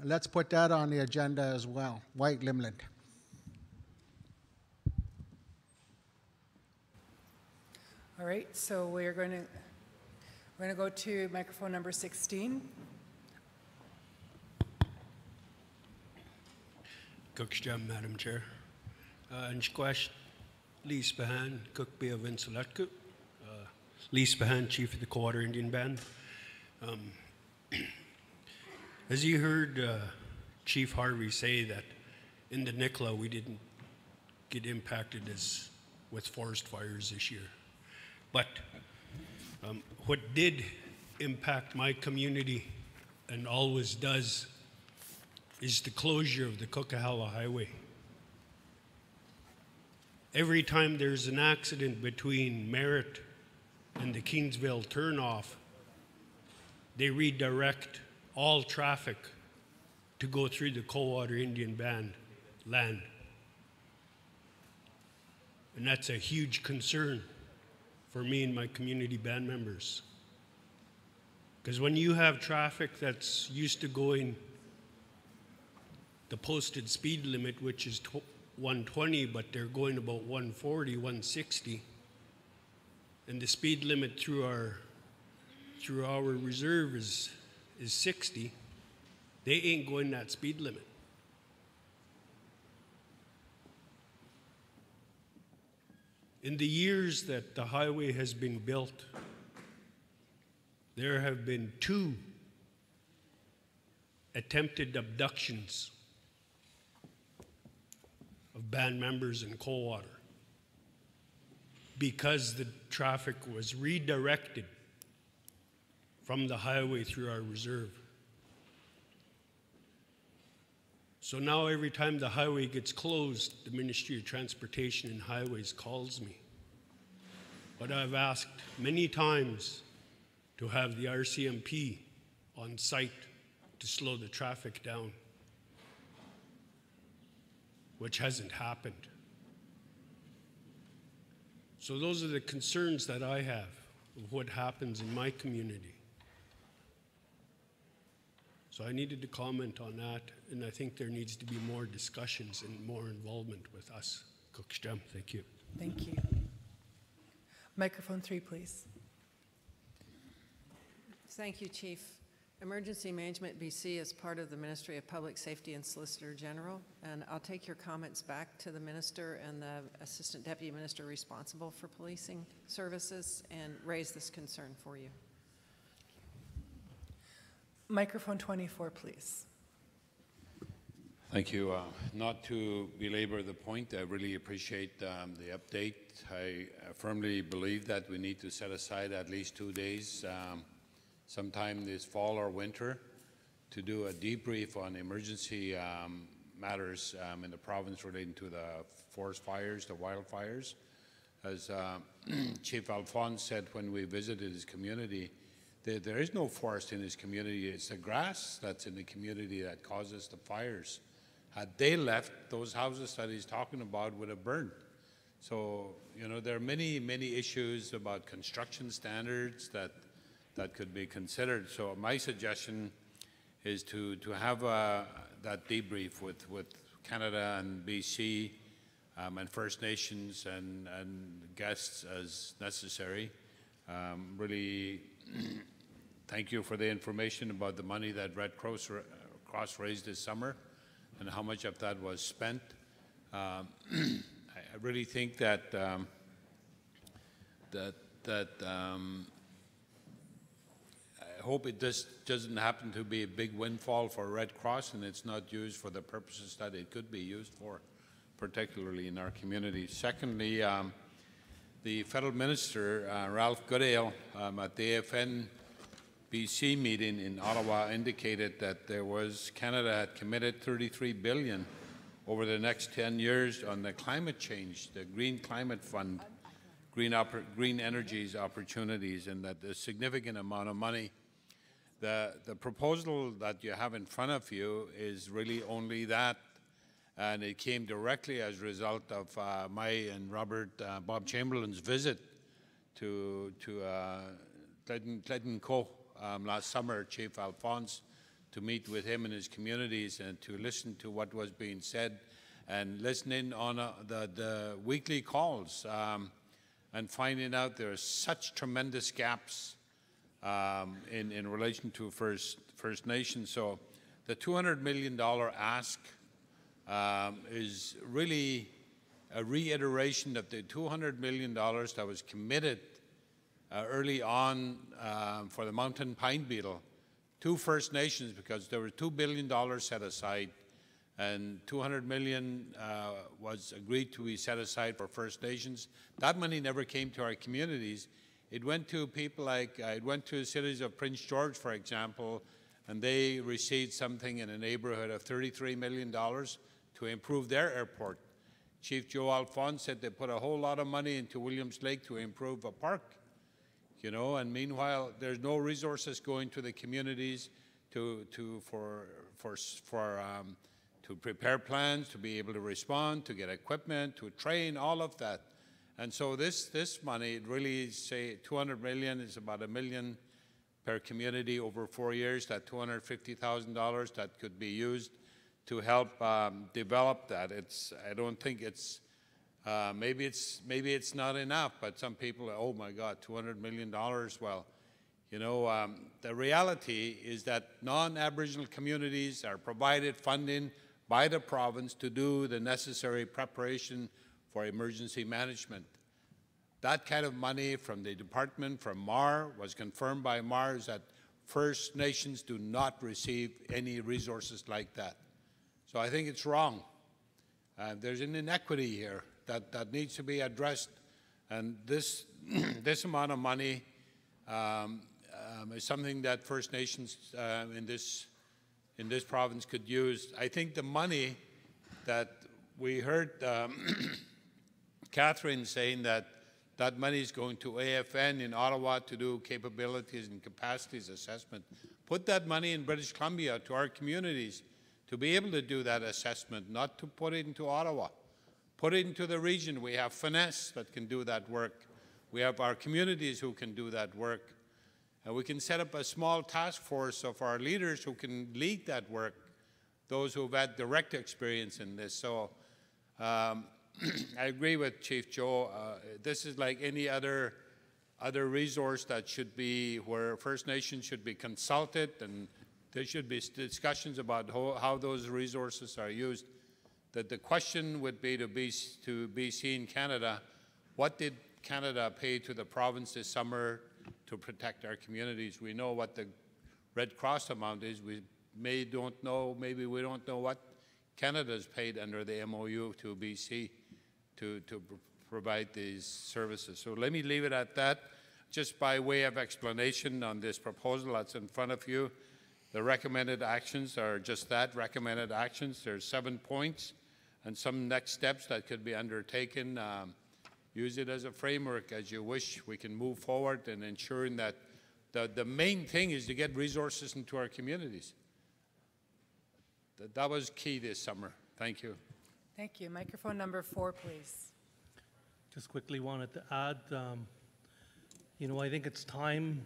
let's put that on the agenda as well. White Limland. All right, so we're going to, we're going to go to microphone number 16. Cookstown, Madam Chair. Uh, and squash Lee Spahan, Cook Bay of Insuletku. Lee Spahan, Chief of the Coldwater Indian Band. Um, <clears throat> as you heard uh, Chief Harvey say that in the Nicola we didn't get impacted as with forest fires this year. But um, what did impact my community and always does is the closure of the Coquihalla Highway. Every time there's an accident between Merritt and the Kingsvale turnoff, they redirect all traffic to go through the Coldwater Indian Band land. And that's a huge concern for me and my community band members. Because when you have traffic that's used to going the posted speed limit, which is 120, but they're going about 140, 160, and the speed limit through our through our reserve is is 60, they ain't going that speed limit. In the years that the highway has been built, there have been two attempted abductions of band members in Coldwater because the traffic was redirected from the highway through our reserve. So now every time the highway gets closed, the Ministry of Transportation and Highways calls me. But I've asked many times to have the RCMP on site to slow the traffic down, which hasn't happened. So those are the concerns that I have of what happens in my community. So I needed to comment on that, and I think there needs to be more discussions and more involvement with us. Cookstown, thank you. Thank you. Microphone three, please. Thank you, Chief. Emergency Management BC is part of the Ministry of Public Safety and Solicitor General, and I'll take your comments back to the Minister and the Assistant Deputy Minister responsible for policing services and raise this concern for you. Microphone 24, please. Thank you. Uh, not to belabor the point, I really appreciate um, the update. I firmly believe that we need to set aside at least two days, um, sometime this fall or winter, to do a debrief on emergency um, matters um, in the province relating to the forest fires, the wildfires. As uh, <clears throat> Chief Alphonse said when we visited his community, there, there is no forest in his community. It's the grass that's in the community that causes the fires. Had they left, those houses that he's talking about would have burned. So, you know, there are many, many issues about construction standards that, that could be considered. So my suggestion is to, to have uh, that debrief with, with Canada and BC um, and First Nations and, and guests as necessary. Um, really <clears throat> Thank you for the information about the money that Red Cross, Cross raised this summer and how much of that was spent. Um, <clears throat> I really think that um, that that um, hope it just doesn't happen to be a big windfall for Red Cross and it's not used for the purposes that it could be used for, particularly in our community. Secondly, um, the federal minister, uh, Ralph Goodale, um, at the AFN BC meeting in Ottawa indicated that there was Canada had committed 33 billion over the next 10 years on the climate change, the Green Climate Fund, green, green energies opportunities, and that a significant amount of money. The, the proposal that you have in front of you is really only that, and it came directly as a result of uh, my and Robert uh, Bob Chamberlain's visit to to uh, Clinton, Tl'etinqox. Um, last summer, Chief Alphonse, to meet with him and his communities and to listen to what was being said, and listening on uh, the the weekly calls um, and finding out there are such tremendous gaps um, in, in relation to First, First Nations. So the $200 million ask um, is really a reiteration of the $200 million that was committed uh, early on um, for the mountain pine beetle to First Nations because there were $2 billion set aside and 200 million uh, was agreed to be set aside for First Nations. That money never came to our communities. It went to people like, uh, it went to cities of Prince George, for example, and they received something in a neighborhood of $33 million to improve their airport. Chief Joe Alphonse said they put a whole lot of money into Williams Lake to improve a park, you know, and meanwhile, there's no resources going to the communities to, to, for, for, for, um, to prepare plans, to be able to respond, to get equipment, to train, all of that. And so this, this money, it really say 200 million is about a million per community over four years, that $250,000 that could be used to help um, develop that. It's, I don't think it's, uh, maybe it's, maybe it's not enough, but some people, oh my God, $200 million, well, you know, um, the reality is that non-Aboriginal communities are provided funding by the province to do the necessary preparation for emergency management. That kind of money from the department, from MAR, was confirmed by MAR that First Nations do not receive any resources like that. So I think it's wrong. Uh, there's an inequity here that, that needs to be addressed. And this, <clears throat> this amount of money um, um, is something that First Nations uh, in, this, in this province could use. I think the money that we heard um, <clears throat> Catherine saying that that money is going to AFN in Ottawa to do capabilities and capacities assessment. Put that money in British Columbia to our communities to be able to do that assessment, not to put it into Ottawa. Put it into the region. We have FNESS that can do that work. We have our communities who can do that work. And we can set up a small task force of our leaders who can lead that work, those who've had direct experience in this. So um, <clears throat> I agree with Chief Joe. Uh, this is like any other other resource that should be where First Nations should be consulted and there should be discussions about how, how those resources are used. That the question would be to, be to BC in Canada, what did Canada pay to the province this summer to protect our communities? We know what the Red Cross amount is. We may don't know, maybe we don't know what Canada's paid under the MOU to BC to, to provide these services. So let me leave it at that. Just by way of explanation on this proposal that's in front of you, the recommended actions are just that, recommended actions. There's seven points and some next steps that could be undertaken. Um, use it as a framework as you wish. We can move forward in ensuring that the, the main thing is to get resources into our communities. That, that was key this summer. Thank you. Thank you. Microphone number four, please. Just quickly wanted to add, um, you know, I think it's time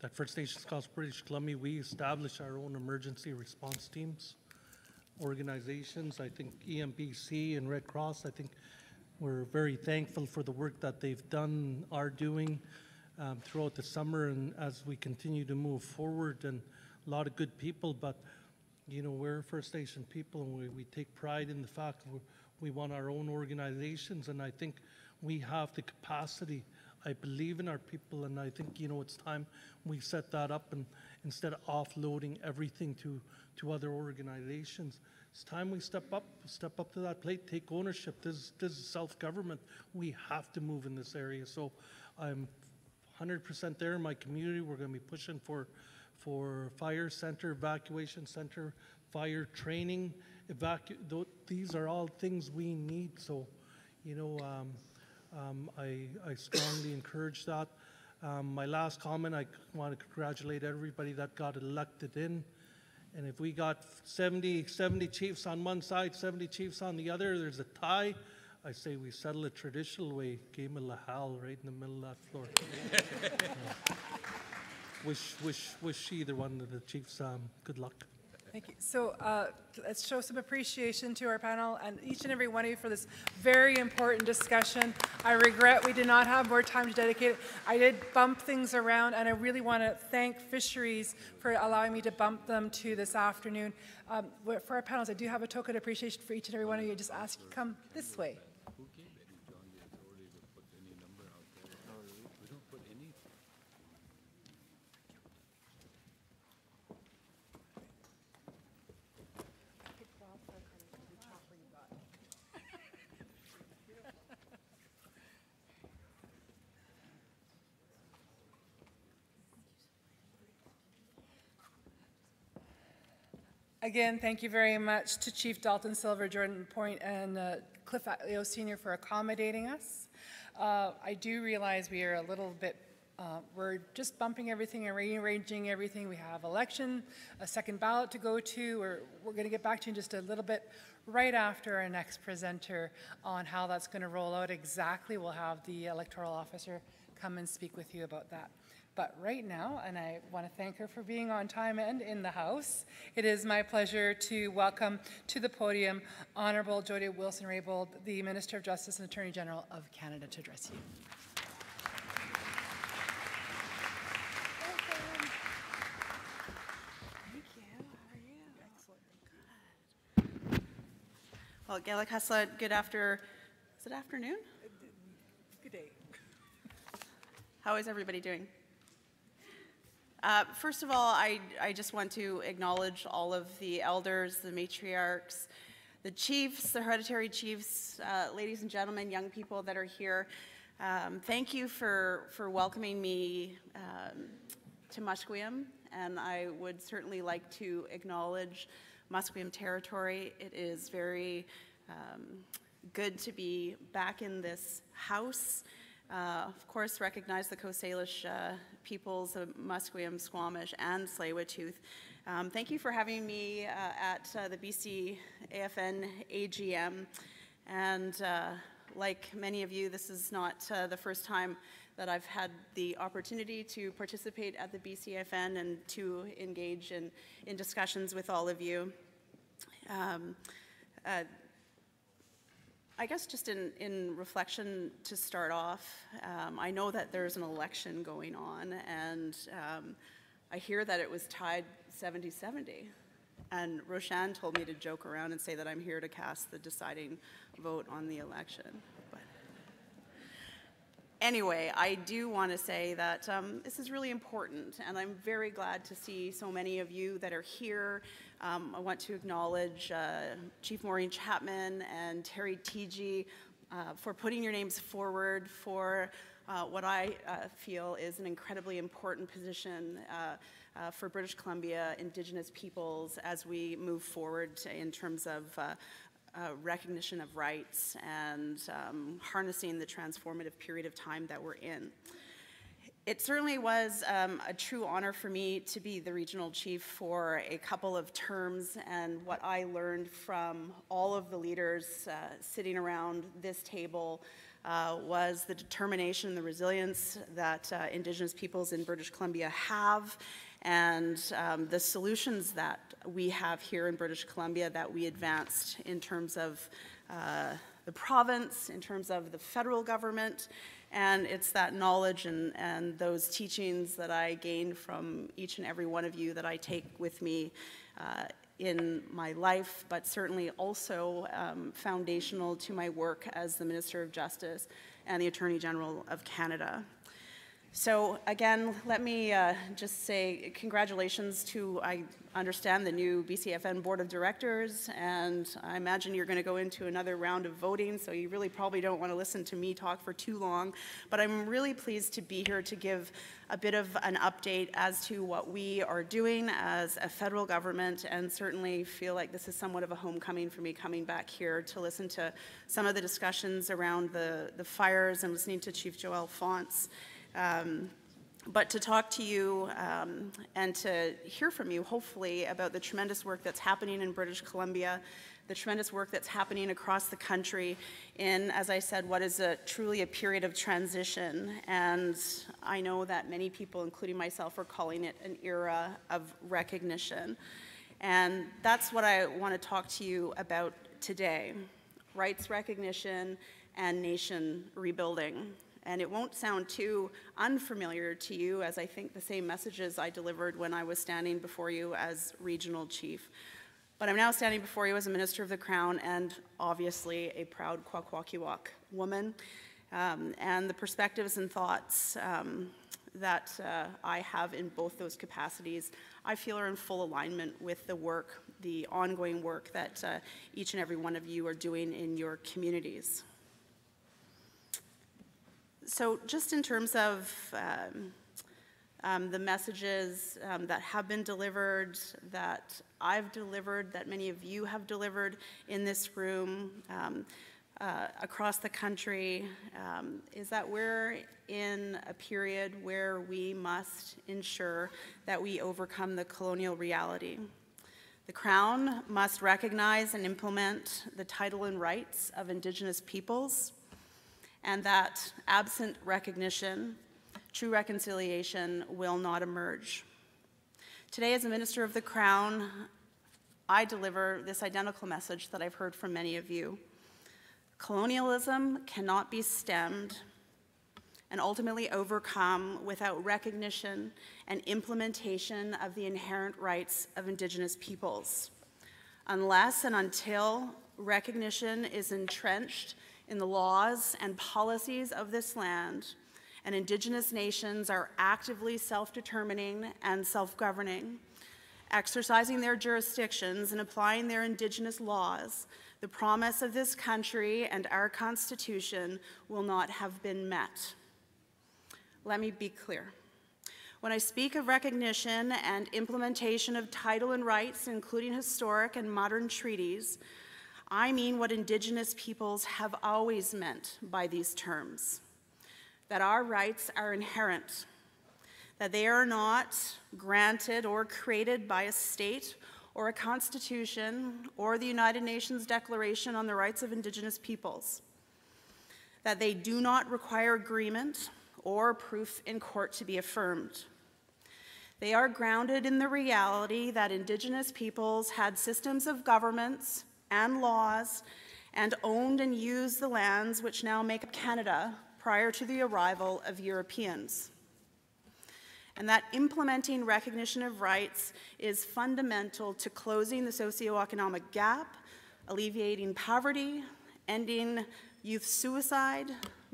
that First Nations Council British Columbia, we establish our own emergency response teams, organizations. I think EMBC and Red Cross, I think we're very thankful for the work that they've done, are doing um, throughout the summer and as we continue to move forward and a lot of good people, but you know, we're First Nation people and we, we take pride in the fact that we want our own organizations and I think we have the capacity. I believe in our people and I think, you know, it's time we set that up and instead of offloading everything to, to other organizations, It's time we step up, step up to that plate, take ownership. This, this is self-government. We have to move in this area. So I'm 100% there in my community. We're going to be pushing for, for fire center, evacuation center, fire training. Evacu- tho- these are all things we need. So, you know, um, um, I, I strongly encourage that. Um, my last comment, I want to congratulate everybody that got elected in. And if we got 70, 70 chiefs on one side, 70 chiefs on the other, there's a tie. I say we settle it traditional way, game of Lahal right in the middle of that floor. Yeah. <laughs> Wish, wish, wish either one of the chiefs um, good luck. Thank you. So uh, let's show some appreciation to our panel and each and every one of you for this very important discussion. I regret we did not have more time to dedicate it. I did bump things around, and I really want to thank Fisheries for allowing me to bump them to this afternoon. Um, for our panels, I do have a token of appreciation for each and every one of you. I just ask you to come this way. Again, thank you very much to Chief Dalton Silver, Jordan Point, and uh, Cliff Atleo Sr. for accommodating us. Uh, I do realize we are a little bit, uh, we're just bumping everything and rearranging everything. We have election, a second ballot to go to. We're, we're going to get back to you in just a little bit right after our next presenter on how that's going to roll out exactly. We'll have the electoral officer come and speak with you about that. But right now, and I want to thank her for being on time and in the House, it is my pleasure to welcome to the podium Honorable Jody Wilson-Raybould, the Minister of Justice and Attorney General of Canada, to address you. Thank you. How are you? Excellent. Well, Gilakas'la, good after, is it afternoon? Good day. How is everybody doing? Uh, first of all, I, I just want to acknowledge all of the elders, the matriarchs, the chiefs, the hereditary chiefs, uh, ladies and gentlemen, young people that are here. Um, thank you for, for welcoming me um, to Musqueam, and I would certainly like to acknowledge Musqueam territory. It is very um, good to be back in this house. Uh, of course, recognize the Coast Salish uh, peoples of Musqueam, Squamish, and Tsleil-Waututh. Um, thank you for having me uh, at uh, the BC AFN AGM. And uh, like many of you, this is not the first time that I've had the opportunity to participate at the BCFN and to engage in, in discussions with all of you. Um, I guess just in, in reflection to start off, um, I know that there's an election going on, and um, I hear that it was tied 70 70. And Roshan told me to joke around and say that I'm here to cast the deciding vote on the election. But anyway, I do want to say that um, this is really important, and I'm very glad to see so many of you that are here. Um, I want to acknowledge uh, Chief Maureen Chapman and Terry Teegee uh, for putting your names forward for uh, what I uh, feel is an incredibly important position uh, uh, for British Columbia Indigenous peoples as we move forward in terms of recognition of rights and um, harnessing the transformative period of time that we're in. It certainly was um, a true honor for me to be the regional chief for a couple of terms, and what I learned from all of the leaders uh, sitting around this table uh, was the determination, the resilience that uh, Indigenous peoples in British Columbia have, and um, the solutions that we have here in British Columbia that we advanced in terms of uh, the province, in terms of the federal government, and it's that knowledge and, and those teachings that I gained from each and every one of you that I take with me uh, in my life, but certainly also um, foundational to my work as the Minister of Justice and the Attorney General of Canada. So again, let me uh, just say congratulations to, I understand, the new BCFN Board of Directors, and I imagine you're going to go into another round of voting, so you really probably don't want to listen to me talk for too long. But I'm really pleased to be here to give a bit of an update as to what we are doing as a federal government, and certainly feel like this is somewhat of a homecoming for me coming back here to listen to some of the discussions around the, the fires and listening to Chief Joe Alphonse. Um, but to talk to you um, and to hear from you, hopefully, about the tremendous work that's happening in British Columbia, the tremendous work that's happening across the country in, as I said, what is a truly a period of transition. And I know that many people, including myself, are calling it an era of recognition. And that's what I want to talk to you about today rights recognition and nation rebuilding and it won't sound too unfamiliar to you as I think the same messages I delivered when I was standing before you as regional chief. But I'm now standing before you as a minister of the crown and obviously a proud Kwakwaka'wakw woman. Um, and the perspectives and thoughts um, that uh, I have in both those capacities, I feel are in full alignment with the work, the ongoing work that uh, each and every one of you are doing in your communities so just in terms of um, um, the messages um, that have been delivered, that I've delivered, that many of you have delivered in this room, um, uh, across the country, um, is that we're in a period where we must ensure that we overcome the colonial reality. The Crown must recognize and implement the title and rights of Indigenous peoples and that absent recognition, true reconciliation will not emerge. Today, as a minister of the Crown, I deliver this identical message that I've heard from many of you. Colonialism cannot be stemmed and ultimately overcome without recognition and implementation of the inherent rights of Indigenous peoples. Unless and until recognition is entrenched in the laws and policies of this land, and Indigenous nations are actively self-determining and self-governing, exercising their jurisdictions and applying their Indigenous laws, the promise of this country and our Constitution will not have been met. Let me be clear. When I speak of recognition and implementation of title and rights, including historic and modern treaties, I mean what Indigenous peoples have always meant by these terms that our rights are inherent, that they are not granted or created by a state or a constitution or the United Nations Declaration on the Rights of Indigenous Peoples, that they do not require agreement or proof in court to be affirmed. They are grounded in the reality that Indigenous peoples had systems of governments and laws and owned and used the lands which now make up Canada prior to the arrival of Europeans. And that implementing recognition of rights is fundamental to closing the socioeconomic gap, alleviating poverty, ending youth suicide,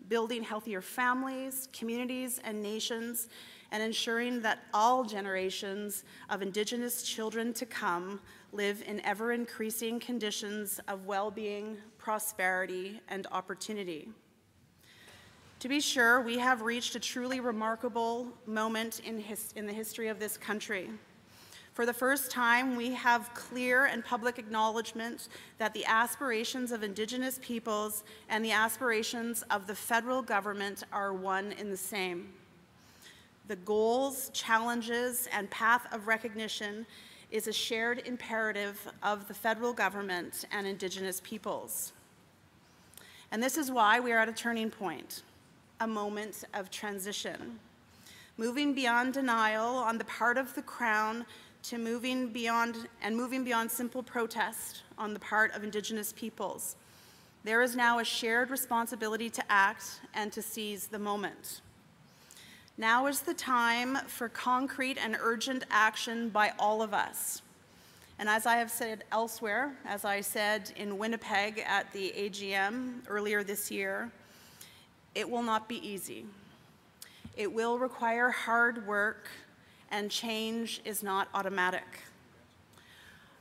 building healthier families, communities, and nations, and ensuring that all generations of Indigenous children to come live in ever increasing conditions of well being, prosperity, and opportunity. To be sure, we have reached a truly remarkable moment in, his, in the history of this country. For the first time, we have clear and public acknowledgement that the aspirations of Indigenous peoples and the aspirations of the federal government are one in the same. The goals, challenges, and path of recognition is a shared imperative of the federal government and Indigenous peoples. And this is why we are at a turning point, a moment of transition. Moving beyond denial on the part of the Crown to moving beyond and moving beyond simple protest on the part of Indigenous peoples. There is now a shared responsibility to act and to seize the moment. Now is the time for concrete and urgent action by all of us. And as I have said elsewhere, as I said in Winnipeg at the AGM earlier this year, it will not be easy. It will require hard work, and change is not automatic.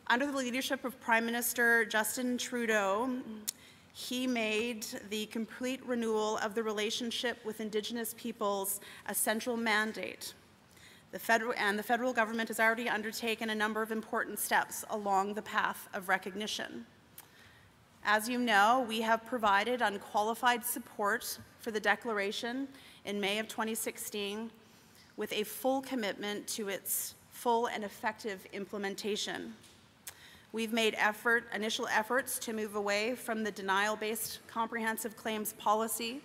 Under the leadership of Prime Minister Justin Trudeau, he made the complete renewal of the relationship with Indigenous peoples a central mandate. The federal, and the federal government has already undertaken a number of important steps along the path of recognition. As you know, we have provided unqualified support for the declaration in May of 2016 with a full commitment to its full and effective implementation. We've made effort, initial efforts to move away from the denial-based comprehensive claims policy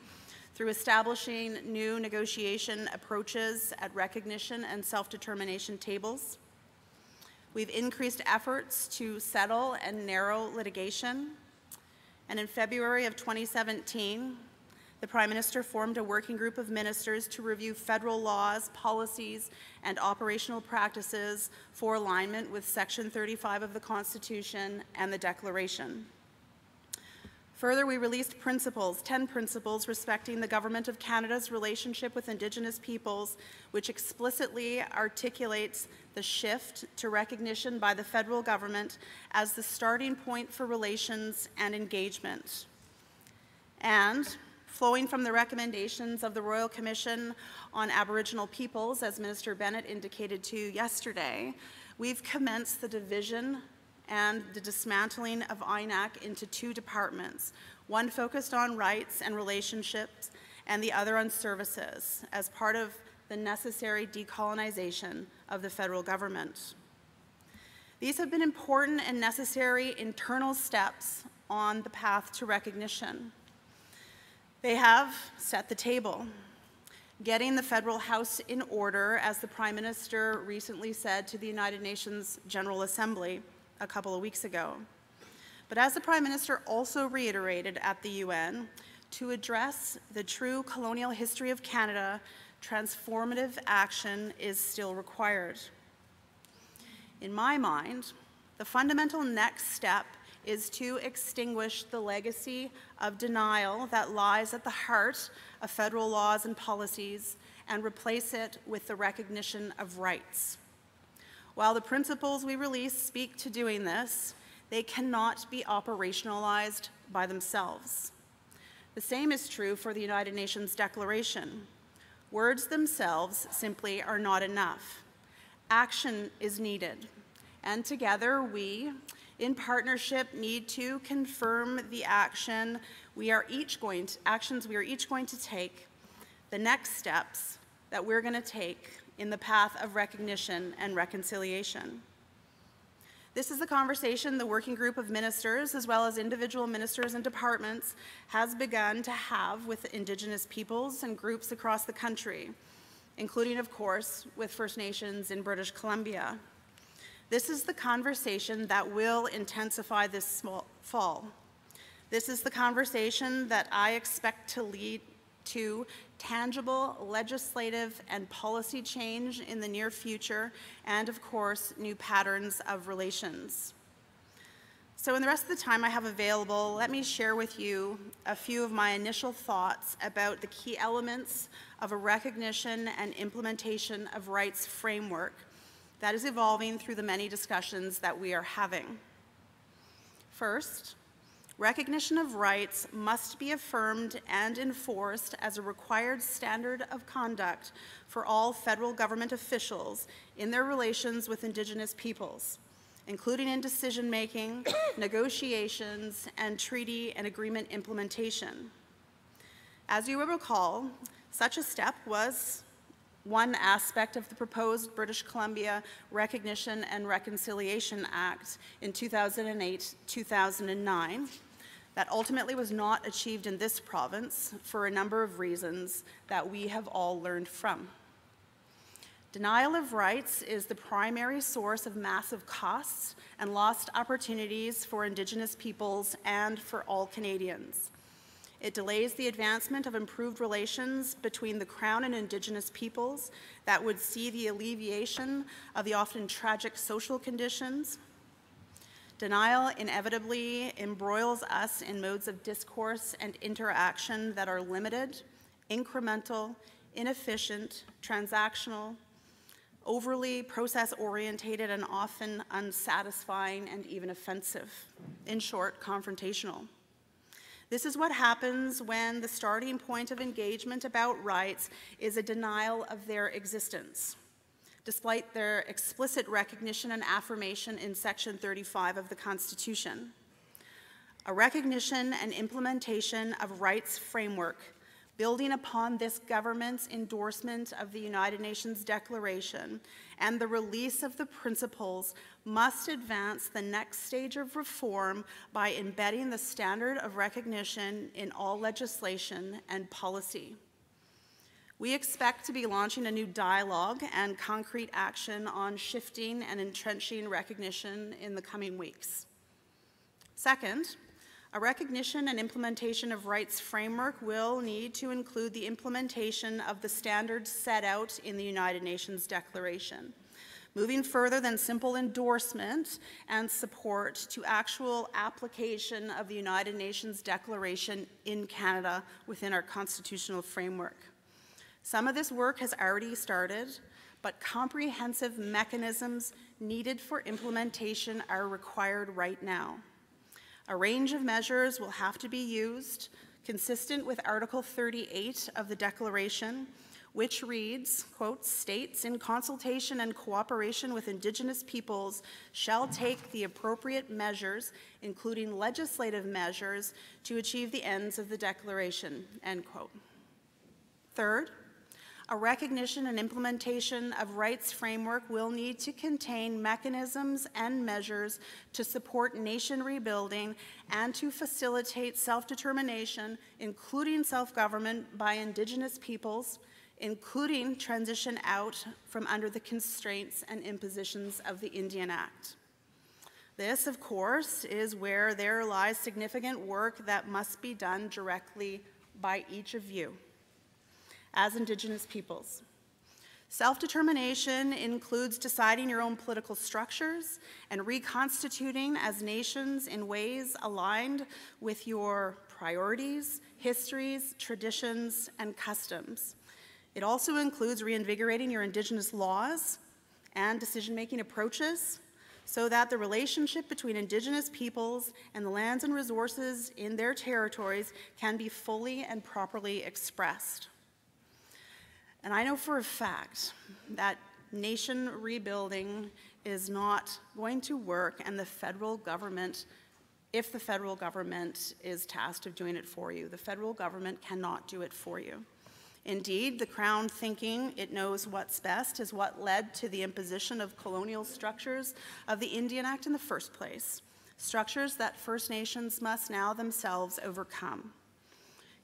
through establishing new negotiation approaches at recognition and self-determination tables. We've increased efforts to settle and narrow litigation. And in February of 2017, the Prime Minister formed a working group of ministers to review federal laws, policies, and operational practices for alignment with Section 35 of the Constitution and the Declaration. Further, we released principles, 10 principles respecting the Government of Canada's relationship with Indigenous peoples, which explicitly articulates the shift to recognition by the federal government as the starting point for relations and engagement. And flowing from the recommendations of the Royal Commission on Aboriginal Peoples, as Minister Bennett indicated to you yesterday, we've commenced the division and the dismantling of INAC into two departments, one focused on rights and relationships and the other on services as part of the necessary decolonization of the federal government. These have been important and necessary internal steps on the path to recognition. They have set the table, getting the federal house in order, as the Prime Minister recently said to the United Nations General Assembly a couple of weeks ago. But as the Prime Minister also reiterated at the UN, to address the true colonial history of Canada, transformative action is still required. In my mind, the fundamental next step is to extinguish the legacy of denial that lies at the heart of federal laws and policies and replace it with the recognition of rights. While the principles we release speak to doing this, they cannot be operationalized by themselves. The same is true for the United Nations Declaration. Words themselves simply are not enough. Action is needed. And together we, in partnership need to confirm the action we are each going to, actions we are each going to take, the next steps that we're going to take in the path of recognition and reconciliation. This is the conversation the working group of ministers, as well as individual ministers and departments, has begun to have with Indigenous peoples and groups across the country, including, of course, with First Nations in British Columbia. This is the conversation that will intensify this fall. This is the conversation that I expect to lead to tangible legislative and policy change in the near future, and of course, new patterns of relations. So in the rest of the time I have available, let me share with you a few of my initial thoughts about the key elements of a recognition and implementation of rights framework that is evolving through the many discussions that we are having. First, recognition of rights must be affirmed and enforced as a required standard of conduct for all federal government officials in their relations with Indigenous peoples, including in decision-making, <coughs> negotiations, and treaty and agreement implementation. As you will recall, such a step was one aspect of the proposed British Columbia Recognition and Reconciliation Act in 2008-2009 that ultimately was not achieved in this province for a number of reasons that we have all learned from. Denial of rights is the primary source of massive costs and lost opportunities for Indigenous peoples and for all Canadians. It delays the advancement of improved relations between the Crown and Indigenous peoples that would see the alleviation of the often tragic social conditions. Denial inevitably embroils us in modes of discourse and interaction that are limited, incremental, inefficient, transactional, overly process orientated, and often unsatisfying and even offensive. In short, confrontational. This is what happens when the starting point of engagement about rights is a denial of their existence, despite their explicit recognition and affirmation in Section 35 of the Constitution. A recognition and implementation of rights framework building upon this government's endorsement of the United Nations Declaration and the release of the principles must advance the next stage of reform by embedding the standard of recognition in all legislation and policy. We expect to be launching a new dialogue and concrete action on shifting and entrenching recognition in the coming weeks. Second, a recognition and implementation of rights framework will need to include the implementation of the standards set out in the United Nations Declaration, moving further than simple endorsement and support to actual application of the United Nations Declaration in Canada within our constitutional framework. Some of this work has already started, but comprehensive mechanisms needed for implementation are required right now. A range of measures will have to be used, consistent with Article 38 of the Declaration, which reads, quote, states in consultation and cooperation with Indigenous peoples shall take the appropriate measures, including legislative measures, to achieve the ends of the Declaration, end quote. Third, a recognition and implementation of rights framework will need to contain mechanisms and measures to support nation rebuilding and to facilitate self-determination, including self-government by Indigenous peoples, including transition out from under the constraints and impositions of the Indian Act. This, of course, is where there lies significant work that must be done directly by each of you as Indigenous peoples. Self-determination includes deciding your own political structures and reconstituting as nations in ways aligned with your priorities, histories, traditions, and customs. It also includes reinvigorating your Indigenous laws and decision-making approaches so that the relationship between Indigenous peoples and the lands and resources in their territories can be fully and properly expressed. And I know for a fact that nation rebuilding is not going to work and the federal government, if the federal government is tasked of doing it for you, the federal government cannot do it for you. Indeed, the Crown thinking it knows what's best is what led to the imposition of colonial structures of the Indian Act in the first place, structures that First Nations must now themselves overcome.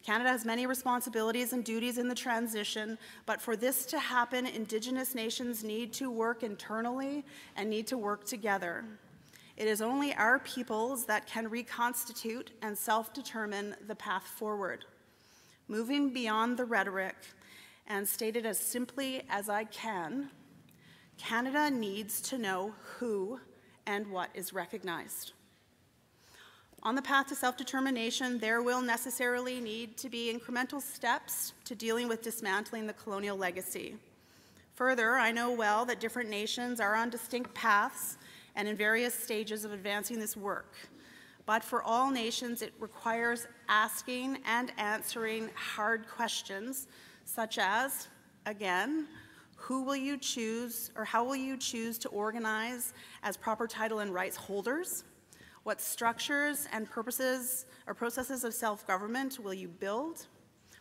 Canada has many responsibilities and duties in the transition, but for this to happen, Indigenous nations need to work internally and need to work together. It is only our peoples that can reconstitute and self-determine the path forward. Moving beyond the rhetoric and stated as simply as I can, Canada needs to know who and what is recognized. On the path to self-determination, there will necessarily need to be incremental steps to dealing with dismantling the colonial legacy. Further, I know well that different nations are on distinct paths and in various stages of advancing this work. But for all nations, it requires asking and answering hard questions, such as, again, who will you choose or how will you choose to organize as proper title and rights holders? What structures and purposes or processes of self-government will you build?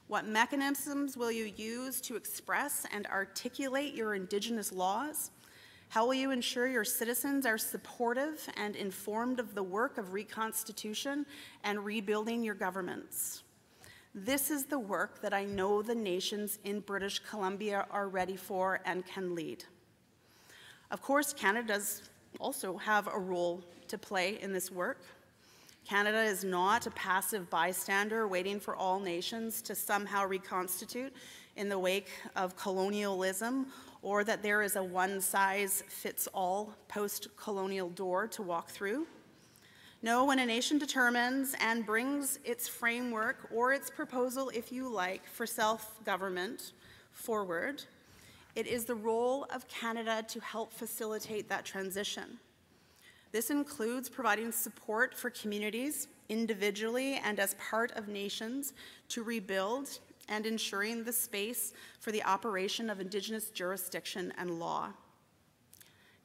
What mechanisms will you use to express and articulate your Indigenous laws? How will you ensure your citizens are supportive and informed of the work of reconstitution and rebuilding your governments? This is the work that I know the nations in British Columbia are ready for and can lead. Of course, Canada does also have a role to play in this work. Canada is not a passive bystander waiting for all nations to somehow reconstitute in the wake of colonialism or that there is a one-size-fits-all post-colonial door to walk through. No, when a nation determines and brings its framework or its proposal, if you like, for self-government forward, it is the role of Canada to help facilitate that transition. This includes providing support for communities individually and as part of nations to rebuild and ensuring the space for the operation of Indigenous jurisdiction and law.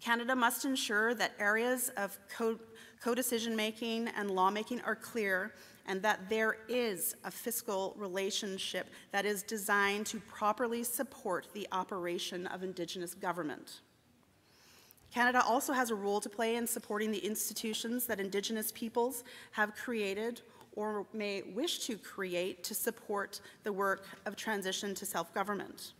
Canada must ensure that areas of co decision making and lawmaking are clear and that there is a fiscal relationship that is designed to properly support the operation of Indigenous government. Canada also has a role to play in supporting the institutions that Indigenous peoples have created or may wish to create to support the work of transition to self-government.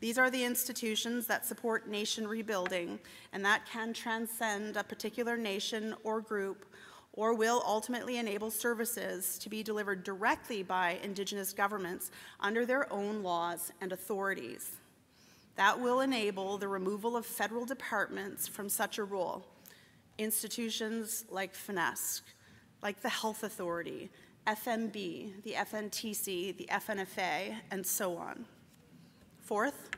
These are the institutions that support nation rebuilding and that can transcend a particular nation or group or will ultimately enable services to be delivered directly by Indigenous governments under their own laws and authorities. That will enable the removal of federal departments from such a role. Institutions like FNESC, like the Health Authority, FMB, the FNTC, the FNFA, and so on. Fourth,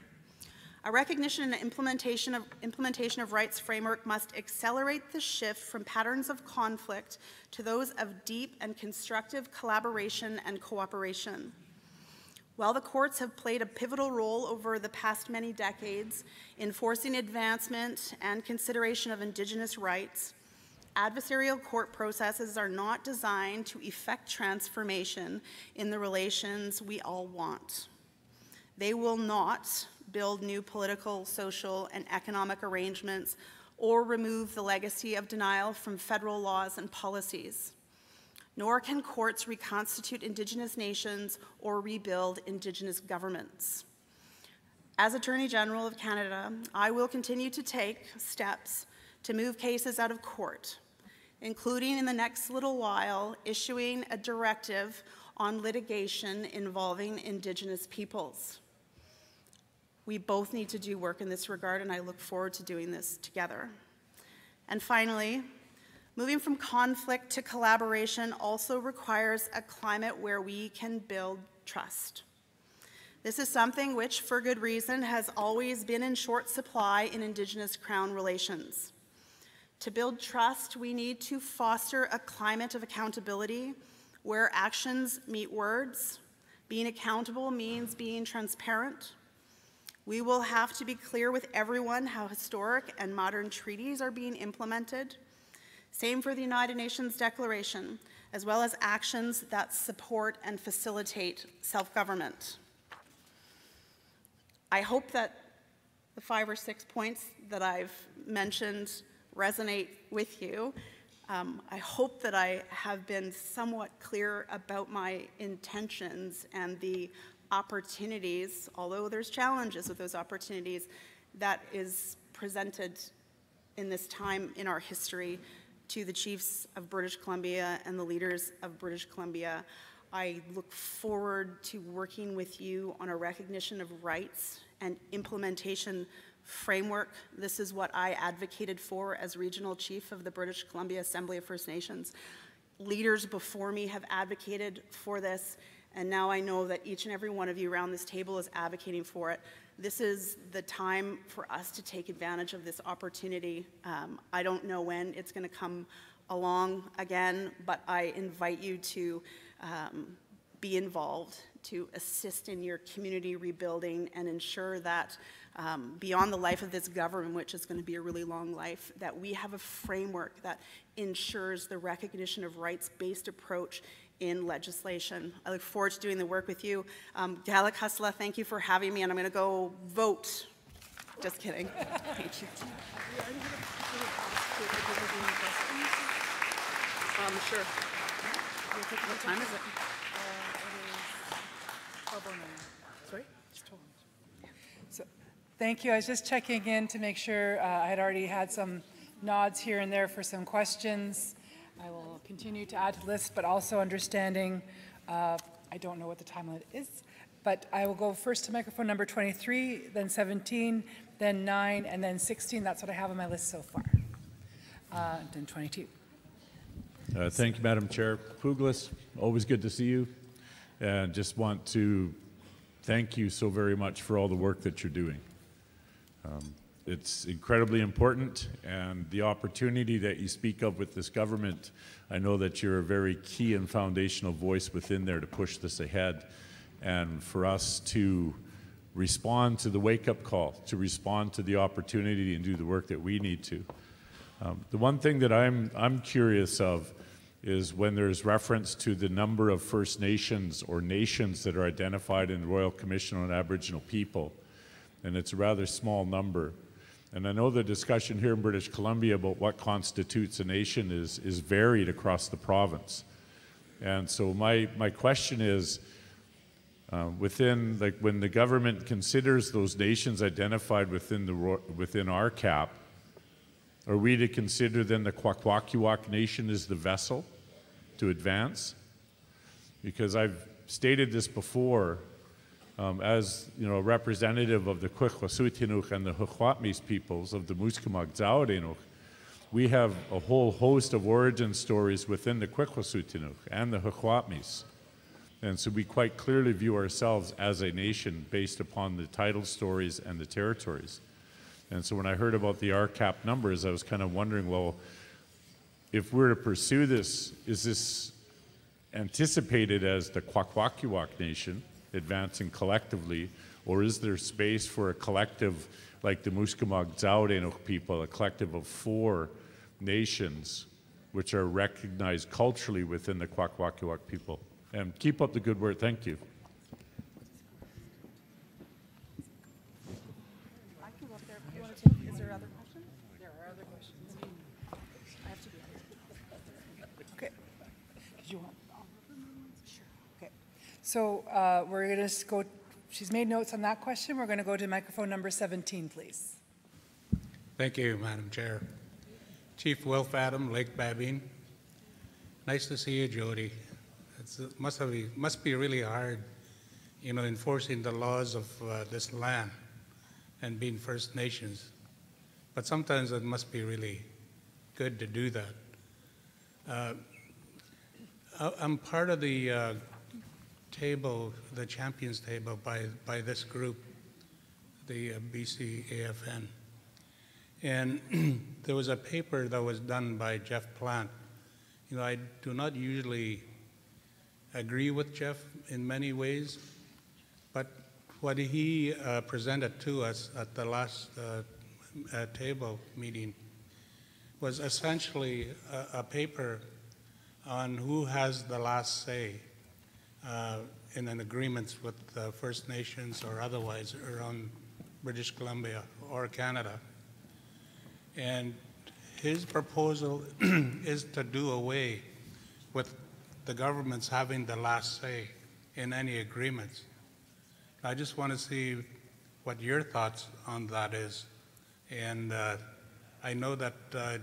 a recognition and implementation of, implementation of rights framework must accelerate the shift from patterns of conflict to those of deep and constructive collaboration and cooperation. While the courts have played a pivotal role over the past many decades in forcing advancement and consideration of Indigenous rights, adversarial court processes are not designed to effect transformation in the relations we all want. They will not build new political, social, and economic arrangements or remove the legacy of denial from federal laws and policies. Nor can courts reconstitute Indigenous nations or rebuild Indigenous governments. As Attorney General of Canada, I will continue to take steps to move cases out of court, including in the next little while issuing a directive on litigation involving Indigenous peoples. We both need to do work in this regard, and I look forward to doing this together. And finally, moving from conflict to collaboration also requires a climate where we can build trust. This is something which, for good reason, has always been in short supply in Indigenous Crown relations. To build trust, we need to foster a climate of accountability where actions meet words. Being accountable means being transparent, we will have to be clear with everyone how historic and modern treaties are being implemented. Same for the United Nations Declaration, as well as actions that support and facilitate self-government. I hope that the five or six points that I've mentioned resonate with you. Um, I hope that I have been somewhat clear about my intentions and the opportunities, although there's challenges with those opportunities, that is presented in this time in our history to the chiefs of British Columbia and the leaders of British Columbia. I look forward to working with you on a recognition of rights and implementation framework. This is what I advocated for as regional chief of the British Columbia Assembly of First Nations. Leaders before me have advocated for this, and now I know that each and every one of you around this table is advocating for it. This is the time for us to take advantage of this opportunity. Um, I don't know when it's going to come along again, but I invite you to um, be involved, to assist in your community rebuilding and ensure that um, beyond the life of this government, which is going to be a really long life, that we have a framework that ensures the recognition of rights-based approach in legislation. I look forward to doing the work with you. Um, Hustla, thank you for having me, and I'm going to go vote. Just kidding. thank you. Um, sure. What time is it? Sorry? So, thank you. I was just checking in to make sure uh, I had already had some nods here and there for some questions. I will continue to add to the list, but also understanding, uh, I don't know what the time limit is, but I will go first to microphone number 23, then 17, then 9, and then 16. That's what I have on my list so far. Uh, then 22. Uh, thank you, Madam Chair. Puglis, always good to see you. And just want to thank you so very much for all the work that you're doing. Um, it's incredibly important, and the opportunity that you speak of with this government, I know that you're a very key and foundational voice within there to push this ahead, and for us to respond to the wake-up call, to respond to the opportunity and do the work that we need to. Um, the one thing that I'm I'm curious of is when there's reference to the number of First Nations or nations that are identified in the Royal Commission on Aboriginal People, and it's a rather small number. And I know the discussion here in British Columbia about what constitutes a nation is, is varied across the province. And so my, my question is, uh, within, like when the government considers those nations identified within, the, within RCAP, are we to consider then the Kwakwaka'wakw Nation as the vessel to advance? Because I've stated this before, um, as you know, a representative of the Kwikwasut'inuxw and the Haxwa'mis peoples of the Musgamagw Dzawada'enuxw, we have a whole host of origin stories within the Kwikwasut'inuxw and the Haxwa'mis. And so we quite clearly view ourselves as a nation based upon the title stories and the territories. And so when I heard about the RCAP numbers, I was kind of wondering, well, if we're to pursue this, is this anticipated as the Kwakwaka'wakw Nation advancing collectively, or is there space for a collective like the Musgamagw Dzawada'enuxw people, a collective of four nations which are recognized culturally within the Kwakwaka'wakw people? And keep up the good work. Thank you. I can go up there if you want to take, is there other questions? There are other questions. I have to be. Okay. Did you want all of them? Sure. Okay. So uh, we're going to go, she's made notes on that question. We're going to go to microphone number 17, please. Thank you, Madam Chair. Chief Wilf Adam, Lake Babine. Nice to see you, Jody. It must, must be really hard, you know, enforcing the laws of uh, this land and being First Nations. But sometimes it must be really good to do that. Uh, I'm part of the uh, table, the champions table by, by this group, the uh, BC AFN. And <clears throat> there was a paper that was done by Geoff Plant. You know, I do not usually agree with Geoff in many ways, but what he uh, presented to us at the last uh, uh, table meeting was essentially a, a paper on who has the last say uh, in an agreements with uh, First Nations or otherwise around British Columbia or Canada. And his proposal <clears throat> is to do away with the governments having the last say in any agreements. I just want to see what your thoughts on that is. And uh, I know that uh,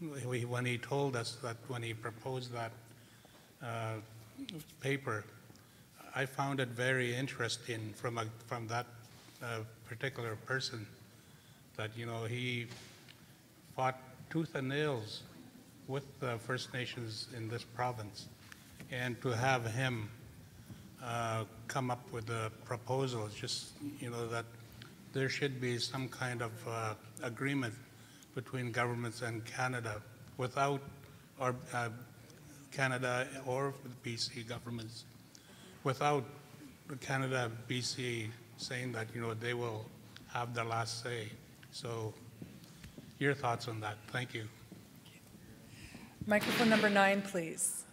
when he told us that, when he proposed that uh, paper, I found it very interesting from, a, from that uh, particular person, that, you know, he fought tooth and nails with the First Nations in this province. And to have him uh, come up with a proposal, just you know, that there should be some kind of uh, agreement between governments and Canada without, or uh, Canada or the BC governments, without Canada, BC saying that, you know, they will have the last say. So your thoughts on that? Thank you. Microphone number nine, please.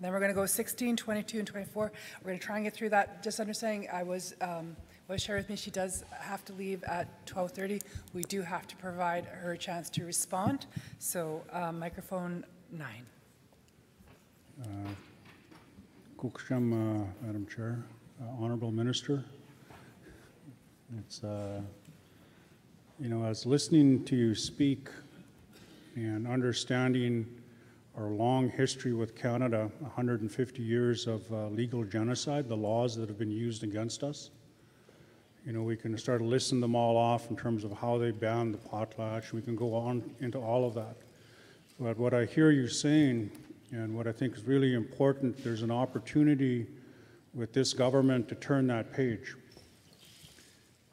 Then we're going to go 16, 22, and 24. We're going to try and get through that. Just understanding, I was, um, was shared with me, she does have to leave at 12:30. We do have to provide her a chance to respond. So uh, microphone nine. Kukshem, uh, Madam Chair, uh, Honorable Minister. It's, uh, you know, as listening to you speak and understanding our long history with Canada, 150 years of uh, legal genocide, the laws that have been used against us, you know, we can start to listen them all off in terms of how they banned the potlatch. We can go on into all of that. But what I hear you saying, and what I think is really important, there's an opportunity with this government to turn that page.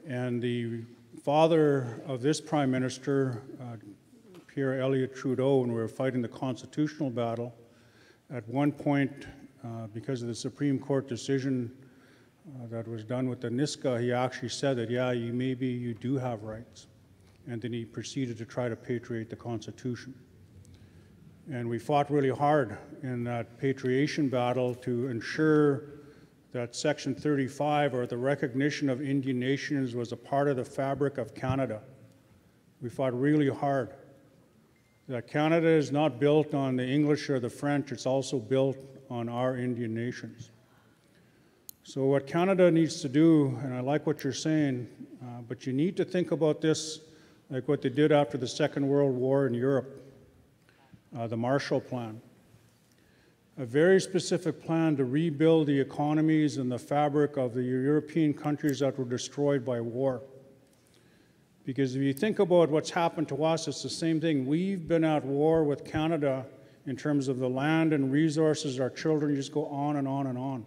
And the father of this prime minister, uh, Pierre Elliott Trudeau, when we were fighting the constitutional battle, at one point, uh, because of the Supreme Court decision uh, that was done with the Nisga'a, he actually said that, yeah, you maybe you do have rights. And then he proceeded to try to patriate the Constitution. And we fought really hard in that patriation battle to ensure that Section 35, or the recognition of Indian nations, was a part of the fabric of Canada. We fought really hard. That Canada is not built on the English or the French, it's also built on our Indian nations. So, what Canada needs to do, and I like what you're saying, uh, but you need to think about this like what they did after the Second World War in Europe uh, the Marshall Plan. A very specific plan to rebuild the economies and the fabric of the European countries that were destroyed by war. Because if you think about what's happened to us, it's the same thing. We've been at war with Canada in terms of the land and resources, our children just go on and on and on.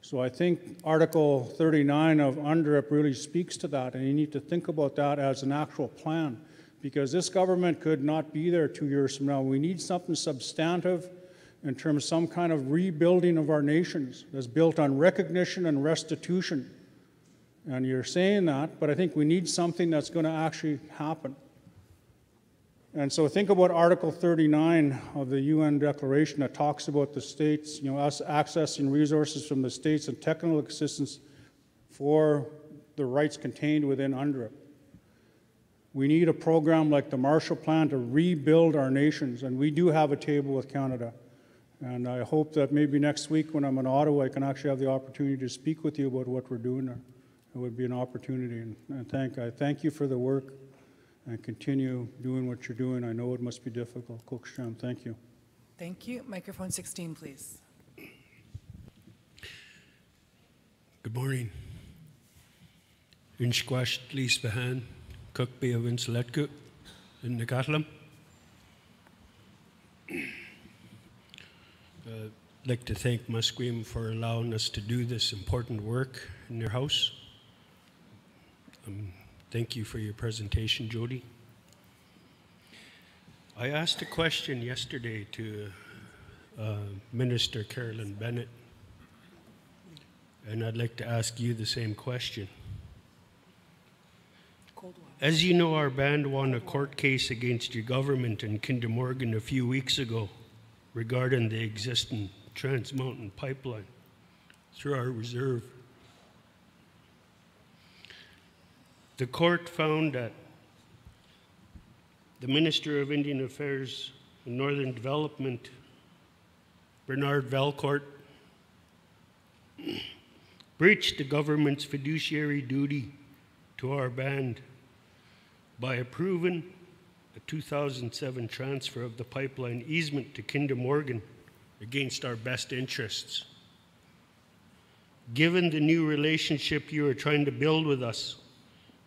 So I think Article 39 of UNDRIP really speaks to that, and you need to think about that as an actual plan because this government could not be there two years from now. We need something substantive in terms of some kind of rebuilding of our nations that's built on recognition and restitution. And you're saying that, but I think we need something that's going to actually happen. And so think about Article 39 of the UN Declaration that talks about the states, you know, us accessing resources from the states and technical assistance for the rights contained within UNDRIP. We need a program like the Marshall Plan to rebuild our nations, and we do have a table with Canada. And I hope that maybe next week when I'm in Ottawa, I can actually have the opportunity to speak with you about what we're doing there. It would be an opportunity, and, and thank I thank you for the work, and continue doing what you're doing. I know it must be difficult. Cooksham, thank you. Thank you. Microphone 16, please. Good morning. Unsquashed Lee Spahan. Cook Bay of Insuletku in the Gatlam. I'd like to thank Musqueam for allowing us to do this important work in their house. Um, thank you for your presentation, Jody. I asked a question yesterday to uh, Minister Carolyn Bennett, and I'd like to ask you the same question. As you know, our band won a court case against your government in Kinder Morgan a few weeks ago regarding the existing Trans Mountain pipeline through our reserve. The court found that the Minister of Indian Affairs and Northern Development, Bernard Valcourt, <clears throat> breached the government's fiduciary duty to our band by approving a 2007 transfer of the pipeline easement to Kinder Morgan against our best interests. Given the new relationship you are trying to build with us,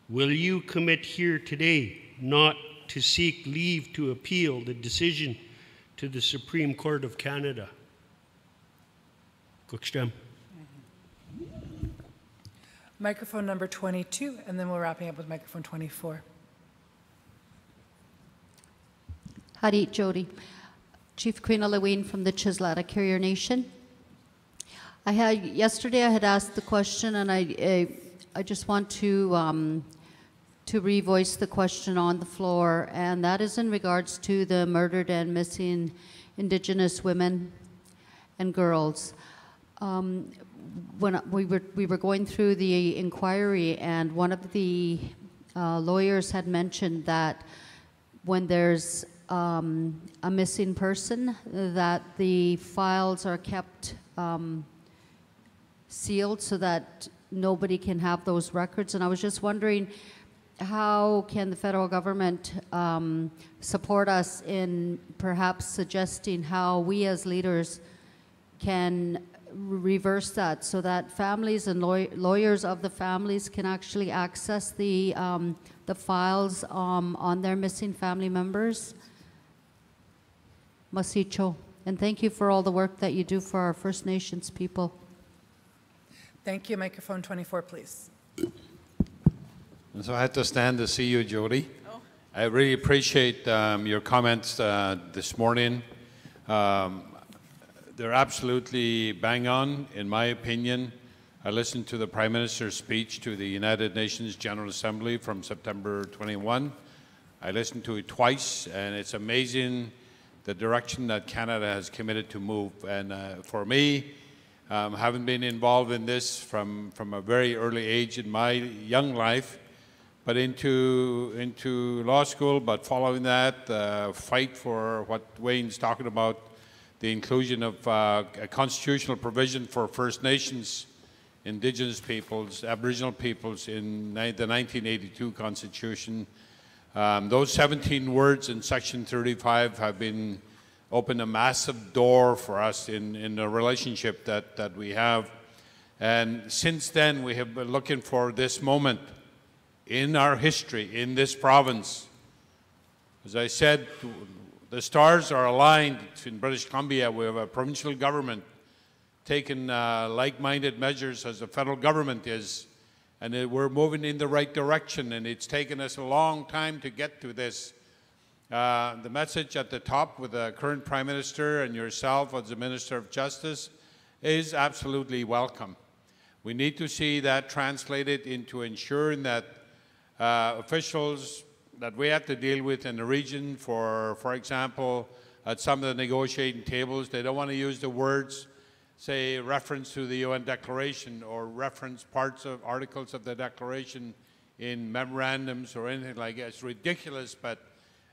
will you commit here today not to seek leave to appeal the decision to the Supreme Court of Canada? Cooksham. Microphone number 22, and then we're wrapping up with microphone 24. Howdy, Jody. Chief Corrina Leween from the Cheslatta Carrier Nation. I had yesterday. I had asked the question, and I I, I just want to um, to revoice the question on the floor, and that is in regards to the murdered and missing Indigenous women and girls. Um, when we were we were going through the inquiry, and one of the uh, lawyers had mentioned that when there's um, a missing person, that the files are kept um, sealed so that nobody can have those records. And I was just wondering, how can the federal government um, support us in perhaps suggesting how we as leaders can reverse that so that families and law lawyers of the families can actually access the, um, the files um, on their missing family members? Masicho. And thank you for all the work that you do for our First Nations people. Thank you. Microphone 24, please. And so I had to stand to see you, Jody. I really appreciate um, your comments uh, this morning. Um, they're absolutely bang on, in my opinion. I listened to the Prime Minister's speech to the United Nations General Assembly from September 21. I listened to it twice, and it's amazing the direction that Canada has committed to move. And uh, for me, um, having been involved in this from, from a very early age in my young life, but into, into law school, but following that, uh, fight for what Wayne's talking about, the inclusion of uh, a constitutional provision for First Nations, Indigenous peoples, Aboriginal peoples in the 1982 Constitution. Um, those 17 words in Section 35 have been opened a massive door for us in, in the relationship that, that we have. And since then, we have been looking for this moment in our history in this province. As I said, the stars are aligned in British Columbia. We have a provincial government taking uh, like-minded measures as the federal government is, and uh, we're moving in the right direction. And it's taken us a long time to get to this. Uh, the message at the top with the current Prime Minister and yourself as the Minister of Justice is absolutely welcome. We need to see that translated into ensuring that uh, officials that we have to deal with in the region, for, for example, at some of the negotiating tables, they don't want to use the words, say, reference to the UN Declaration or reference parts of articles of the Declaration in memorandums or anything like that. It's ridiculous, but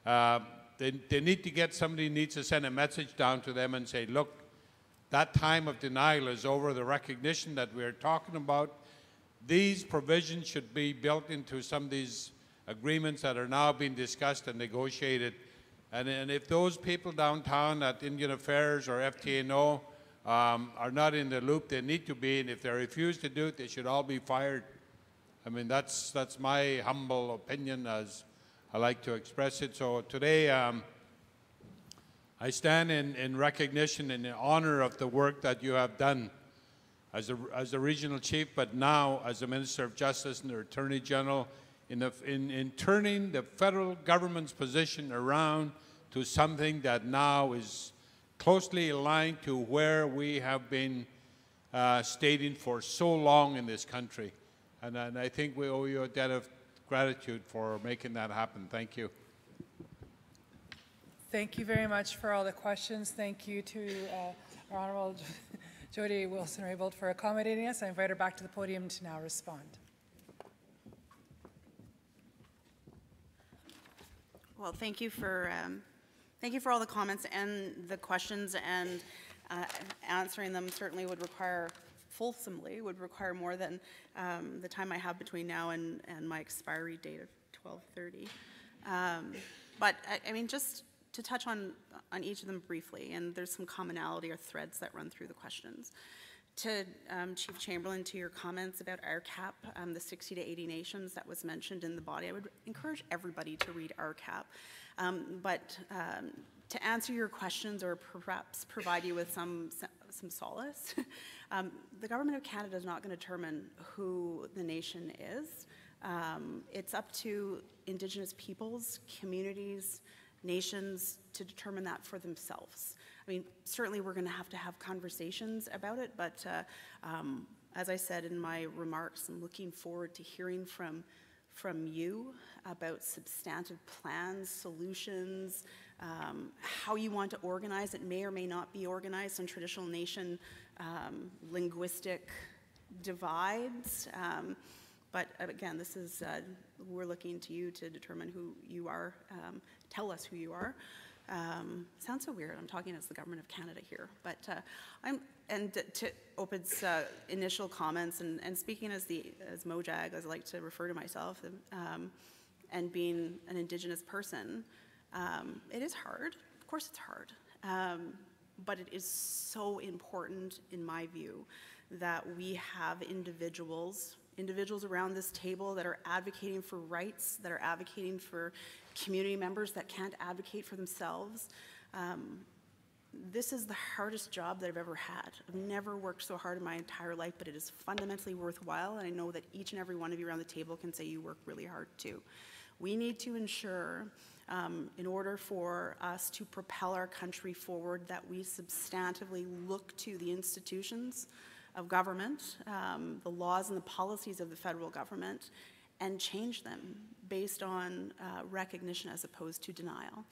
uh, they, they need to get, somebody needs to send a message down to them and say, look, that time of denial is over. The recognition that we're talking about, these provisions should be built into some of these agreements that are now being discussed and negotiated. And, and if those people downtown at Indian Affairs or FTNO um, are not in the loop, they need to be. And if they refuse to do it, they should all be fired. I mean, that's, that's my humble opinion as I like to express it. So today, um, I stand in, in recognition and in honor of the work that you have done as a, as a regional chief, but now as a Minister of Justice and the Attorney General in, the, in, in turning the federal government's position around to something that now is closely aligned to where we have been uh, stating for so long in this country. And, and I think we owe you a debt of gratitude for making that happen. Thank you. Thank you very much for all the questions. Thank you to uh, our Honorable <laughs> Jody Wilson-Raybould for accommodating us. I invite her back to the podium to now respond. Well, thank you for, um, thank you for all the comments and the questions, and uh, answering them certainly would require, fulsomely, would require more than um, the time I have between now and, and my expiry date of 12:30. Um, But, I- I mean, just to touch on, on each of them briefly, and there's some commonality or threads that run through the questions. To um, Chief Chamberlin, to your comments about RCAP, um, the 60 to 80 nations that was mentioned in the body, I would encourage everybody to read RCAP. Um, but um, to answer your questions or perhaps provide you with some, some solace, <laughs> um, the Government of Canada is not going to determine who the nation is. Um, it's up to Indigenous peoples, communities, nations to determine that for themselves. I mean, certainly we're going to have to have conversations about it, but uh, um, as I said in my remarks, I'm looking forward to hearing from, from you about substantive plans, solutions, um, how you want to organize. It may or may not be organized on traditional nation um, linguistic divides. Um, but uh, again, this is, uh, we're looking to you to determine who you are. Um, tell us who you are. Um, sounds so weird. I'm talking as the government of Canada here, but uh, I'm and to Opid's uh, initial comments and, and speaking as the as Mojag, as I like to refer to myself, um, and being an Indigenous person, um, it is hard. Of course, it's hard, um, but it is so important, in my view, that we have individuals individuals around this table that are advocating for rights, that are advocating for community members that can't advocate for themselves. Um, this is the hardest job that I've ever had. I've never worked so hard in my entire life, but it is fundamentally worthwhile, and I know that each and every one of you around the table can say you work really hard too. We need to ensure, um, in order for us to propel our country forward, that we substantively look to the institutions of government, um, the laws and the policies of the federal government, and change them based on uh, recognition as opposed to denial.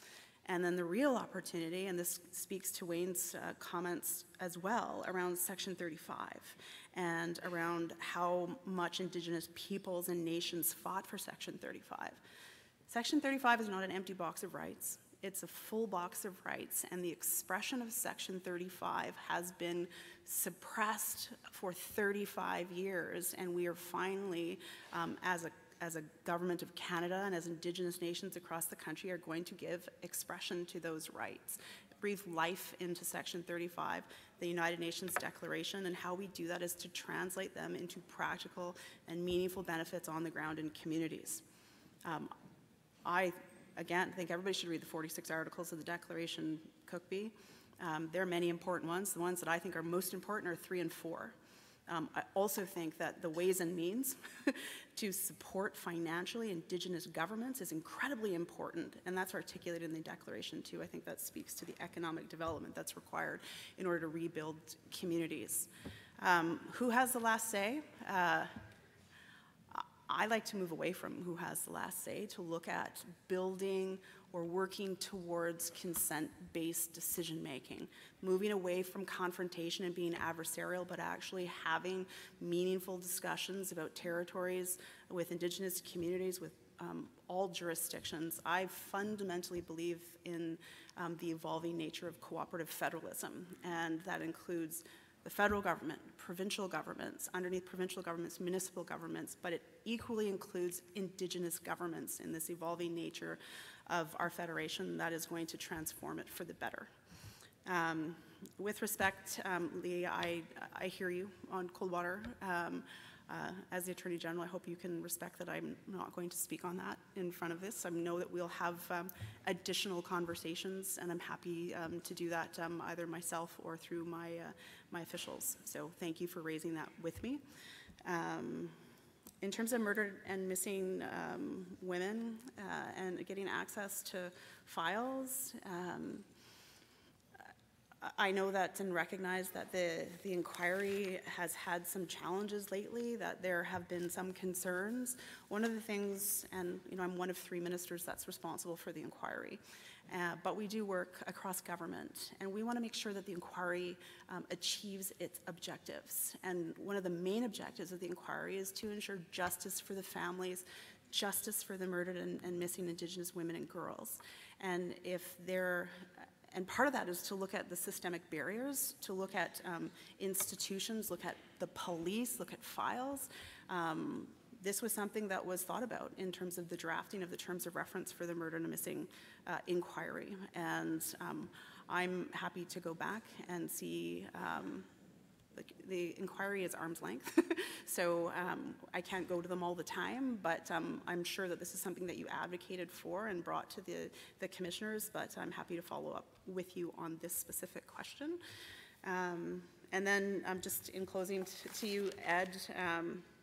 And then the real opportunity, and this speaks to Wayne's uh, comments as well, around Section 35 and around how much Indigenous peoples and nations fought for Section 35. Section 35 is not an empty box of rights. It's a full box of rights, and the expression of Section 35 has been suppressed for 35 years, and we are finally, um, as a as a government of Canada and as Indigenous nations across the country are going to give expression to those rights, breathe life into Section 35, the United Nations Declaration, and how we do that is to translate them into practical and meaningful benefits on the ground in communities. Um, I, again, think everybody should read the 46 articles of the Declaration, Cookby. Um, there are many important ones. The ones that I think are most important are three and four. Um, I also think that the ways and means <laughs> to support financially Indigenous governments is incredibly important, and that's articulated in the Declaration too. I think that speaks to the economic development that's required in order to rebuild communities. Um, who has the last say? Uh, I like to move away from who has the last say to look at building or working towards consent-based decision-making, moving away from confrontation and being adversarial, but actually having meaningful discussions about territories with Indigenous communities, with um, all jurisdictions. I fundamentally believe in um, the evolving nature of cooperative federalism, and that includes the federal government, provincial governments, underneath provincial governments, municipal governments, but it equally includes indigenous governments in this evolving nature of our federation that is going to transform it for the better. Um, with respect, um, Lee, I, I hear you on Coldwater. Um, uh, as the Attorney General, I hope you can respect that I'm not going to speak on that in front of this. I know that we'll have um, additional conversations, and I'm happy um, to do that um, either myself or through my, uh, my officials. So thank you for raising that with me. In terms of murdered and missing um, women uh, and getting access to files, um, I know that and recognize that the, the inquiry has had some challenges lately, that there have been some concerns. One of the things, and you know, I'm one of three ministers that's responsible for the inquiry, uh, but we do work across government, and we want to make sure that the inquiry um, achieves its objectives. And one of the main objectives of the inquiry is to ensure justice for the families, justice for the murdered and, and missing Indigenous women and girls. And if there and part of that is to look at the systemic barriers, to look at um, institutions, look at the police, look at files. Um, this was something that was thought about in terms of the drafting of the terms of reference for the murder and missing uh, inquiry. And um, I'm happy to go back and see um, the, the, inquiry is arm's length, <laughs> so um, I can't go to them all the time, but um, I'm sure that this is something that you advocated for and brought to the, the commissioners, but I'm happy to follow up with you on this specific question. Um, and then um, just in closing to you, Ed,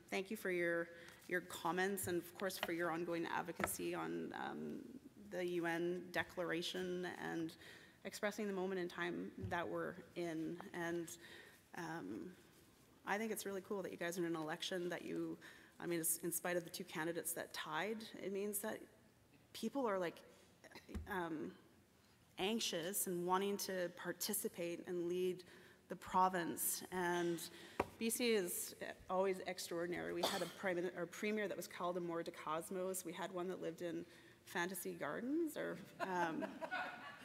thank you for your, your comments and of course for your ongoing advocacy on um, the UN declaration and expressing the moment in time that we're in. And um, I think it's really cool that you guys are in an election that you, I mean, in spite of the two candidates that tied, it means that people are like um, anxious and wanting to participate and lead the province. And BC is always extraordinary. We had a, prime, or premier that was called Amor de Cosmos. We had one that lived in Fantasy Gardens, or, um,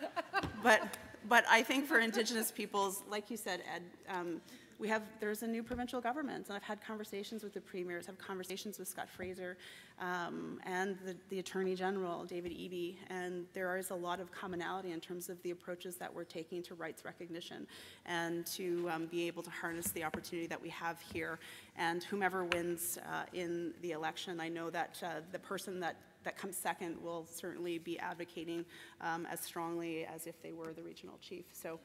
<laughs> but but I think for Indigenous peoples, like you said, Ed, um, we have there's a new provincial government, and I've had conversations with the premiers, have conversations with Scott Fraser, um, and the, the, Attorney General David Eby, and there is a lot of commonality in terms of the approaches that we're taking to rights recognition, and to um, be able to harness the opportunity that we have here. And whomever wins uh, in the election, I know that uh, the person that that comes second will certainly be advocating um, as strongly as if they were the regional chief. So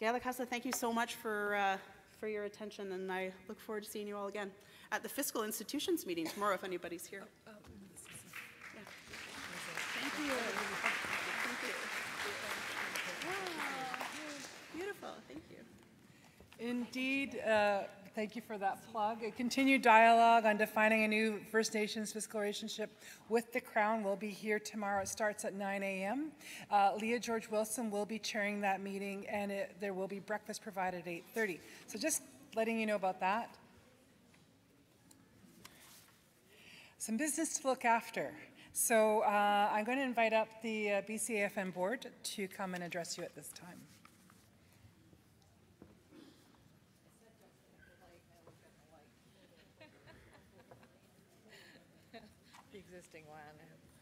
Gilakas'la, thank you so much for, uh, for your attention, and I look forward to seeing you all again at the Fiscal Institutions meeting tomorrow, if anybody's here. Yeah. Thank you. Thank you. Wow, Beautiful, thank you. Indeed, uh, thank you for that plug. A continued dialogue on defining a new First Nations fiscal relationship with the Crown will be here tomorrow. It starts at 9 a.m. Uh, Leah George Wilson will be chairing that meeting, and it, there will be breakfast provided at 8:30. So just letting you know about that. Some business to look after. So uh, I'm going to invite up the uh, BCAFN board to come and address you at this time.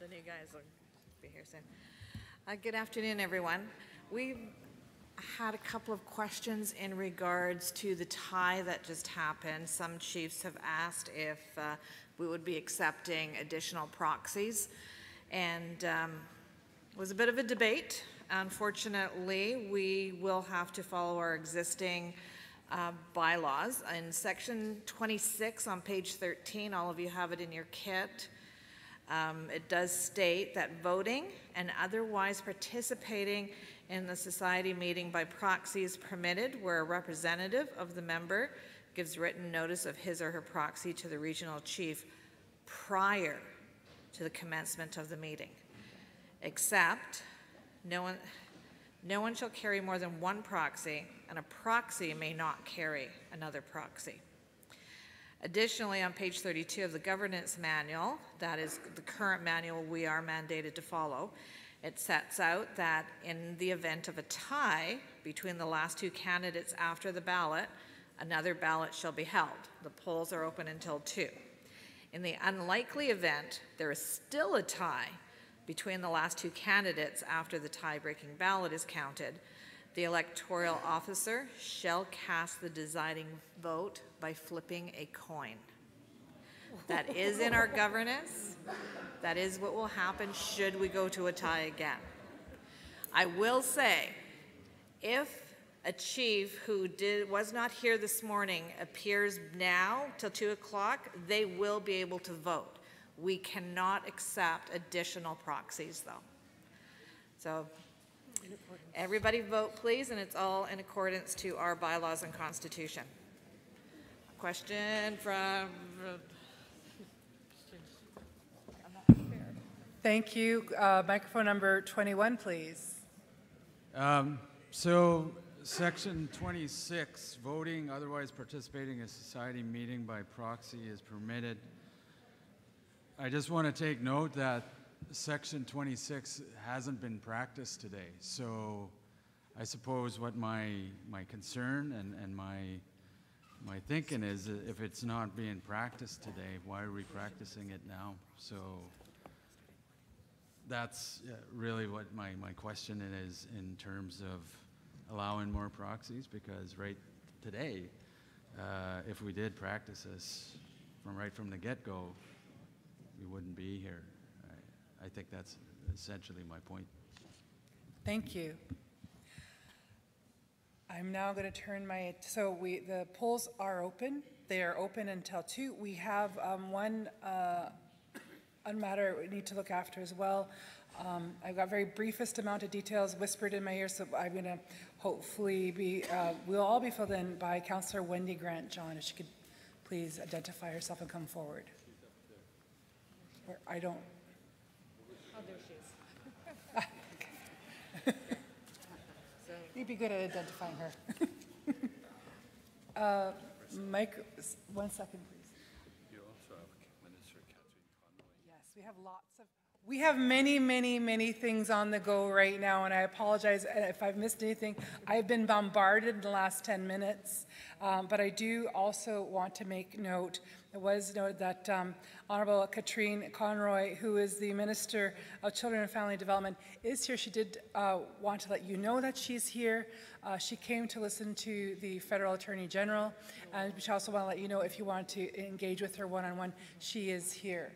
The new guys will be here soon. Uh, Good afternoon, everyone. We've had a couple of questions in regards to the tie that just happened. Some chiefs have asked if uh, we would be accepting additional proxies. And um, it was a bit of a debate. Unfortunately, we will have to follow our existing uh, bylaws. In section 26 on page 13, all of you have it in your kit. Um, It does state that voting and otherwise participating in the society meeting by proxy is permitted where a representative of the member gives written notice of his or her proxy to the regional chief prior to the commencement of the meeting, except no one, no one shall carry more than one proxy, and a proxy may not carry another proxy. Additionally, on page 32 of the governance manual, that is the current manual we are mandated to follow, it sets out that in the event of a tie between the last two candidates after the ballot, another ballot shall be held. The polls are open until 2. In the unlikely event there is still a tie between the last two candidates after the tie-breaking ballot is counted, the electoral officer shall cast the deciding vote by flipping a coin. That is in our governance. That is what will happen should we go to a tie again. I will say, if a chief who did, was not here this morning appears now till 2 o'clock, they will be able to vote. We cannot accept additional proxies, though. So everybody vote, please, and it's all in accordance to our bylaws and constitution. Question from, Thank you. Uh, Microphone number 21, please. Um, So, section 26, voting, otherwise participating in a society meeting by proxy is permitted. I just want to take note that section 26 hasn't been practiced today. So, I suppose what my, my concern and, and my, my thinking is if it's not being practiced today, why are we practicing it now? So, that's uh, really what my, my question is in terms of allowing more proxies, because right today, uh, if we did practice this from right from the get-go, we wouldn't be here. I, think that's essentially my point. Thank you. I'm now going to turn my, so we, the polls are open. They are open until two. We have um, one uh, matter we need to look after as well. Um, I've got very briefest amount of details whispered in my ear, so I'm going to hopefully be, uh, we'll all be filled in by Councillor Wendy Grant John, if she could please identify herself and come forward. I don't, oh, there she is. <laughs> you'd be good at identifying her. <laughs> Uh, Mike, one second, please. You also have Minister Katrine Conroy. Yes, we have lots of, we have many, many, many things on the go right now, and I apologize if I've missed anything. I've been bombarded in the last 10 minutes, um, but I do also want to make note, it was noted that um, Honorable Katrine Conroy, who is the Minister of Children and Family Development, is here. She did uh, want to let you know that she's here. Uh, She came to listen to the Federal Attorney General, and she also want to let you know if you want to engage with her one-on-one, she is here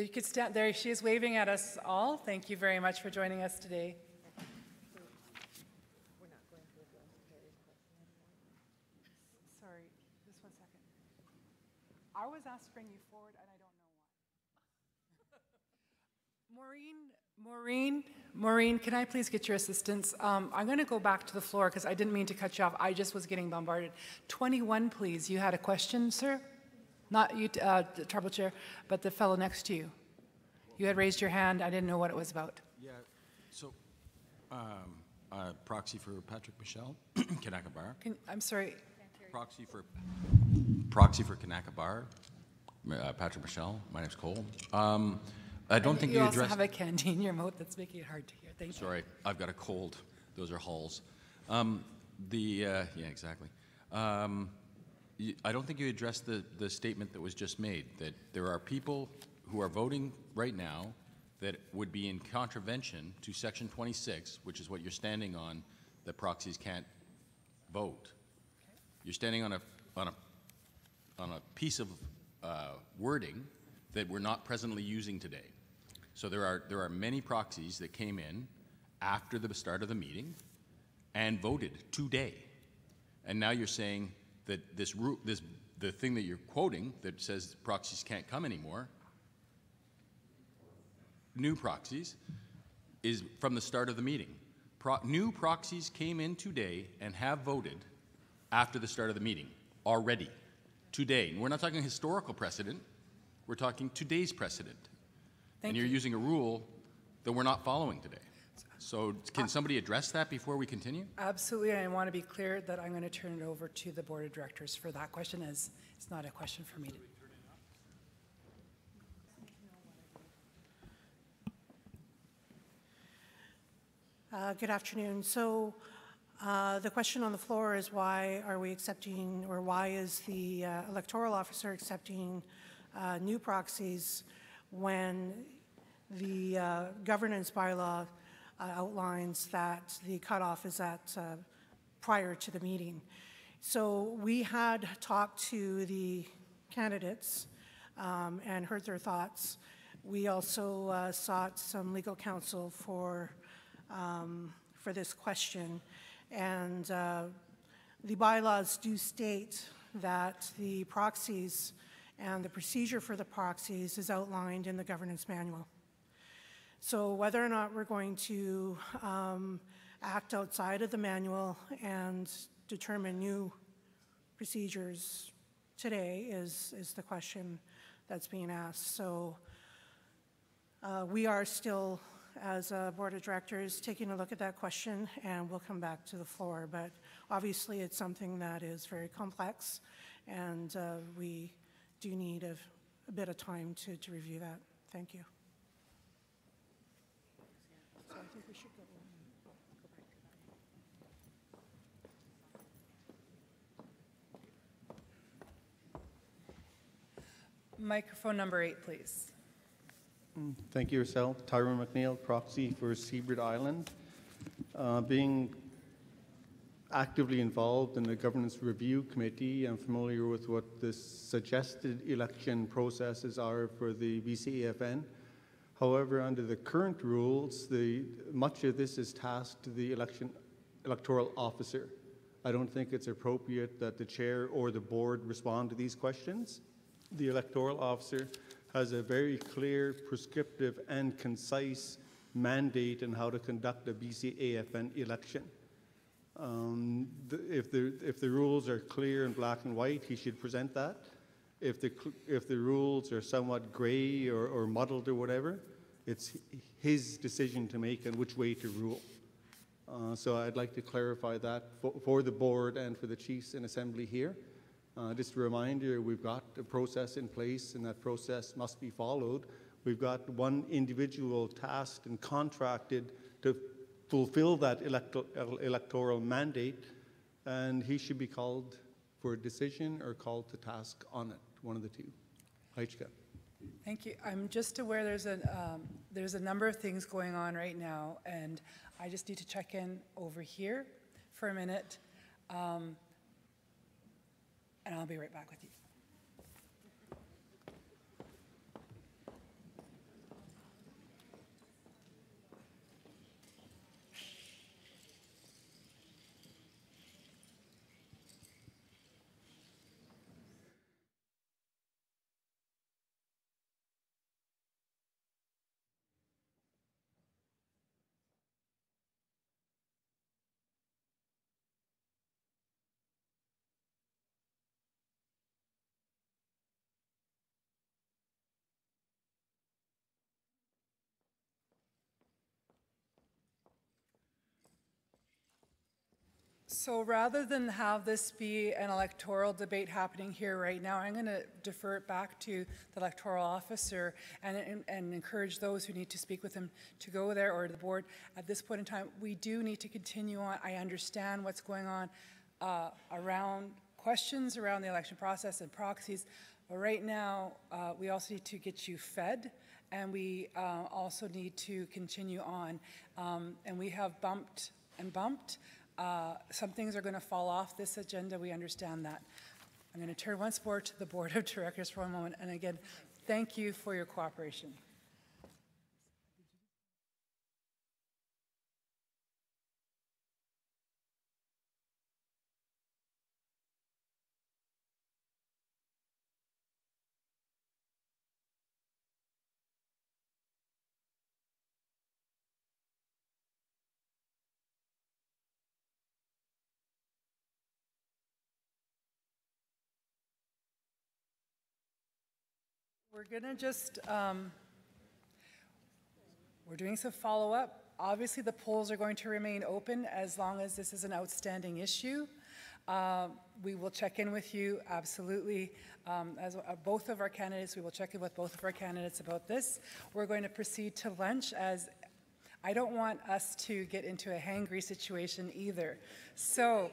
you could stand there. She is waving at us all. Thank you very much for joining us today. Sorry, just one second. I was asked to bring you forward, and I don't know why. <laughs> Maureen, Maureen, Maureen, can I please get your assistance? Um, I'm going to go back to the floor because I didn't mean to cut you off. I just was getting bombarded. 21, please. You had a question, sir? Not you, uh, the Tribal Chair, but the fellow next to you. You had raised your hand. I didn't know what it was about. Yeah, so, um, uh, proxy for Patrick Michell, <clears throat> Kanaka Bar. Can, I'm sorry. Proxy for, proxy for Kanaka Bar, uh, Patrick Michell. My name's Cole. Um, I don't And think you you also have a candy in your mouth that's making it hard to hear. Thank you. Sorry, I've got a cold. Those are halls. Um, the, uh, yeah, exactly. Um, I don't think you addressed the, the statement that was just made, that there are people who are voting right now that would be in contravention to Section 26, which is what you're standing on, that proxies can't vote. You're standing on a, on a, on a piece of uh, wording that we're not presently using today. So there are, there are many proxies that came in after the start of the meeting and voted today. And now you're saying that this, this, the thing that you're quoting that says proxies can't come anymore, new proxies, is from the start of the meeting. Pro- new proxies came in today and have voted after the start of the meeting already, today. And we're not talking historical precedent, we're talking today's precedent. Thank and you're you. using a rule that we're not following today. So can somebody address that before we continue? Absolutely, I want to be clear that I'm going to turn it over to the Board of Directors for that question, as it's not a question for me. to- Uh, Good afternoon. So uh, the question on the floor is why are we accepting, or why is the uh, electoral officer accepting uh, new proxies when the uh, governance bylaw uh, outlines that the cutoff is at uh, prior to the meeting? So we had talked to the candidates um, and heard their thoughts. We also uh, sought some legal counsel for um, for this question. And uh, the bylaws do state that the proxies and the procedure for the proxies is outlined in the governance manual. So whether or not we're going to um, act outside of the manual and determine new procedures today is, is the question that's being asked. So uh, we are still as a board of directors, taking a look at that question, and we'll come back to the floor. But obviously, it's something that is very complex, and uh, we do need a, a bit of time to, to review that. Thank you. So I think we should go, go back to that. Microphone number eight, please. Thank you, yourself. Tyrone McNeil, proxy for Seabird Island. Uh, being actively involved in the Governance Review Committee, I'm familiar with what the suggested election processes are for the BCAFN. However, under the current rules, the, much of this is tasked to the election electoral officer. I don't think it's appropriate that the chair or the board respond to these questions. The electoral officer has a very clear, prescriptive, and concise mandate in how to conduct a BCAFN election. Um, the, if, the, if the rules are clear and black and white, he should present that. If the, if the rules are somewhat gray or, or muddled or whatever, it's his decision to make and which way to rule. Uh, so I'd like to clarify that for, for the board and for the chiefs in assembly here. Uh, just a reminder, we've got a process in place and that process must be followed. We've got one individual tasked and contracted to fulfill that electo- electoral mandate and he should be called for a decision or called to task on it, one of the two. Heichka. Thank you. I'm just aware there's a, um, there's a number of things going on right now, and I just need to check in over here for a minute. Um, and I'll be right back with you. So rather than have this be an electoral debate happening here right now, I'm going to defer it back to the electoral officer and, and, encourage those who need to speak with him to go there or the board. At this point in time, we do need to continue on. I understand what's going on uh, around questions around the election process and proxies. But right now, uh, we also need to get you fed and we uh, also need to continue on. Um, and we have bumped and bumped. Uh, some things are going to fall off this agenda. We understand that. I'm going to turn once more to the Board of Directors for a moment. And again, thank you for your cooperation. We're going to just, um, we're doing some follow-up. Obviously, the polls are going to remain open as long as this is an outstanding issue. Um, we will check in with you, absolutely. Um, as uh, both of our candidates, we will check in with both of our candidates about this. We're going to proceed to lunch as I don't want us to get into a hangry situation either. So,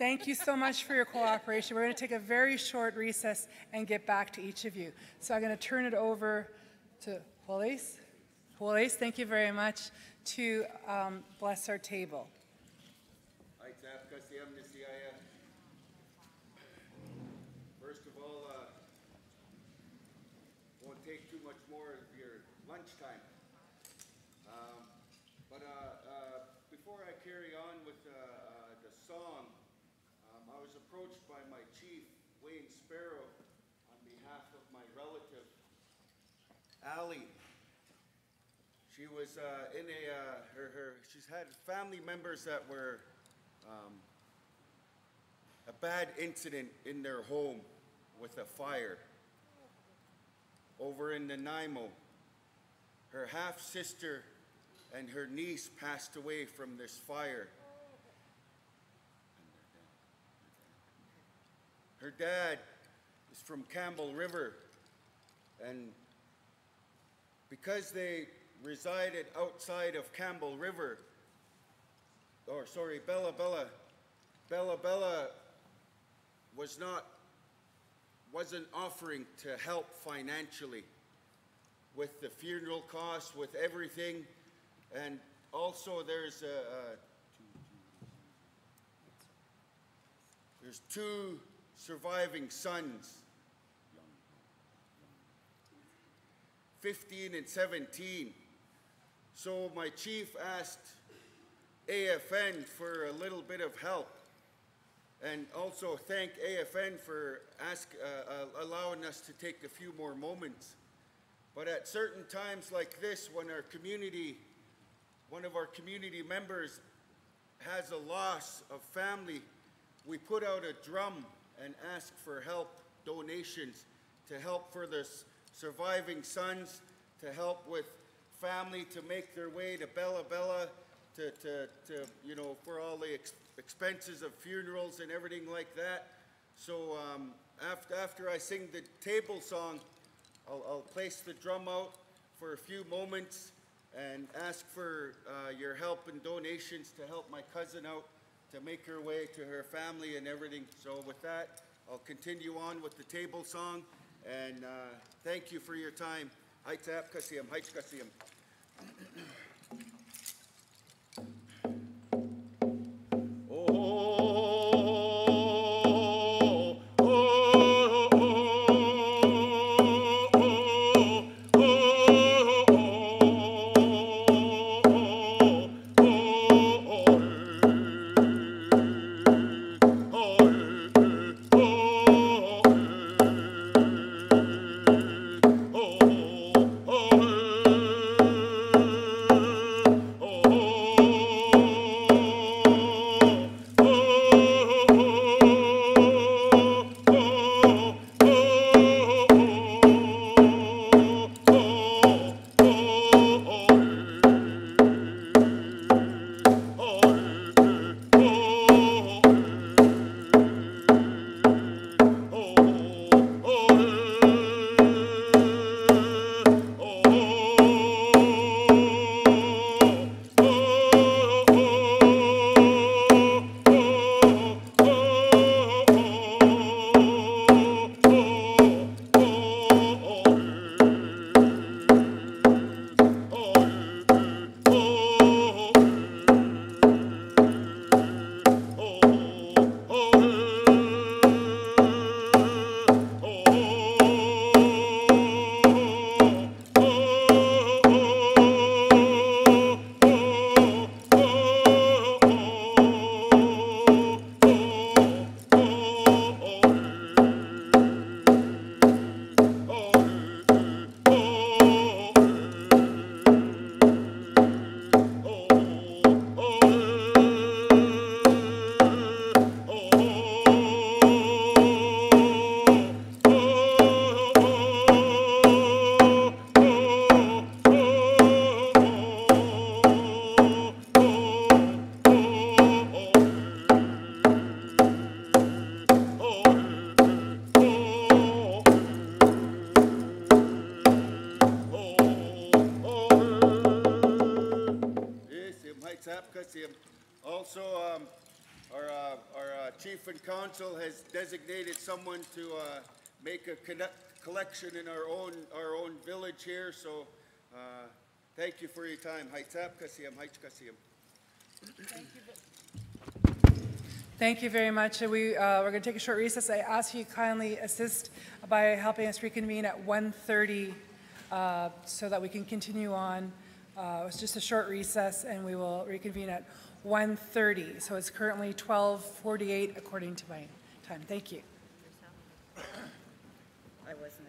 Thank you so much for your cooperation. We're going to take a very short recess and get back to each of you. So I'm going to turn it over to Juarez. Juarez, thank you very much, to um, bless our table. First of all, uh, won't take too much more of your lunchtime. Um, but uh, uh, before I carry on with uh, uh, the song, um, I was approached by my chief, Wayne Sparrow, on behalf of my relative, Allie. She was uh, in a, uh, her, her, she's had family members that were um, a bad incident in their home with a fire over in Nanaimo. Her half sister and her niece passed away from this fire. Her dad is from Campbell River, and because they resided outside of Campbell River, or sorry, Bella Bella, Bella Bella was not wasn't offering to help financially with the funeral costs, with everything, and also there's a, a there's two surviving sons, 15 and 17. So my chief asked AFN for a little bit of help and also thank AFN for ask, uh, uh, allowing us to take a few more moments. But at certain times like this, when our community, one of our community members has a loss of family, we put out a drum and ask for help, donations, to help for the surviving sons, to help with family to make their way to Bella Bella, to, to, to you know, for all the ex expenses of funerals and everything like that. So um, after, after I sing the table song, I'll, I'll place the drum out for a few moments and ask for uh, your help and donations to help my cousin out to make her way to her family and everything. So with that, I'll continue on with the table song and uh, thank you for your time. Heights Apkasiam, Heights Kasiam. <clears throat> Oh. To uh, make a collection in our own, our own village here, so uh, thank you for your time. Haitzap Kasiyam, Haich Kasiyam. Thank you very much. We, uh, we're going to take a short recess. I ask you kindly assist by helping us reconvene at 1:30 uh, so that we can continue on. Uh, It's just a short recess, and we will reconvene at 1:30. So it's currently 12:48 according to my time. Thank you. I wasn't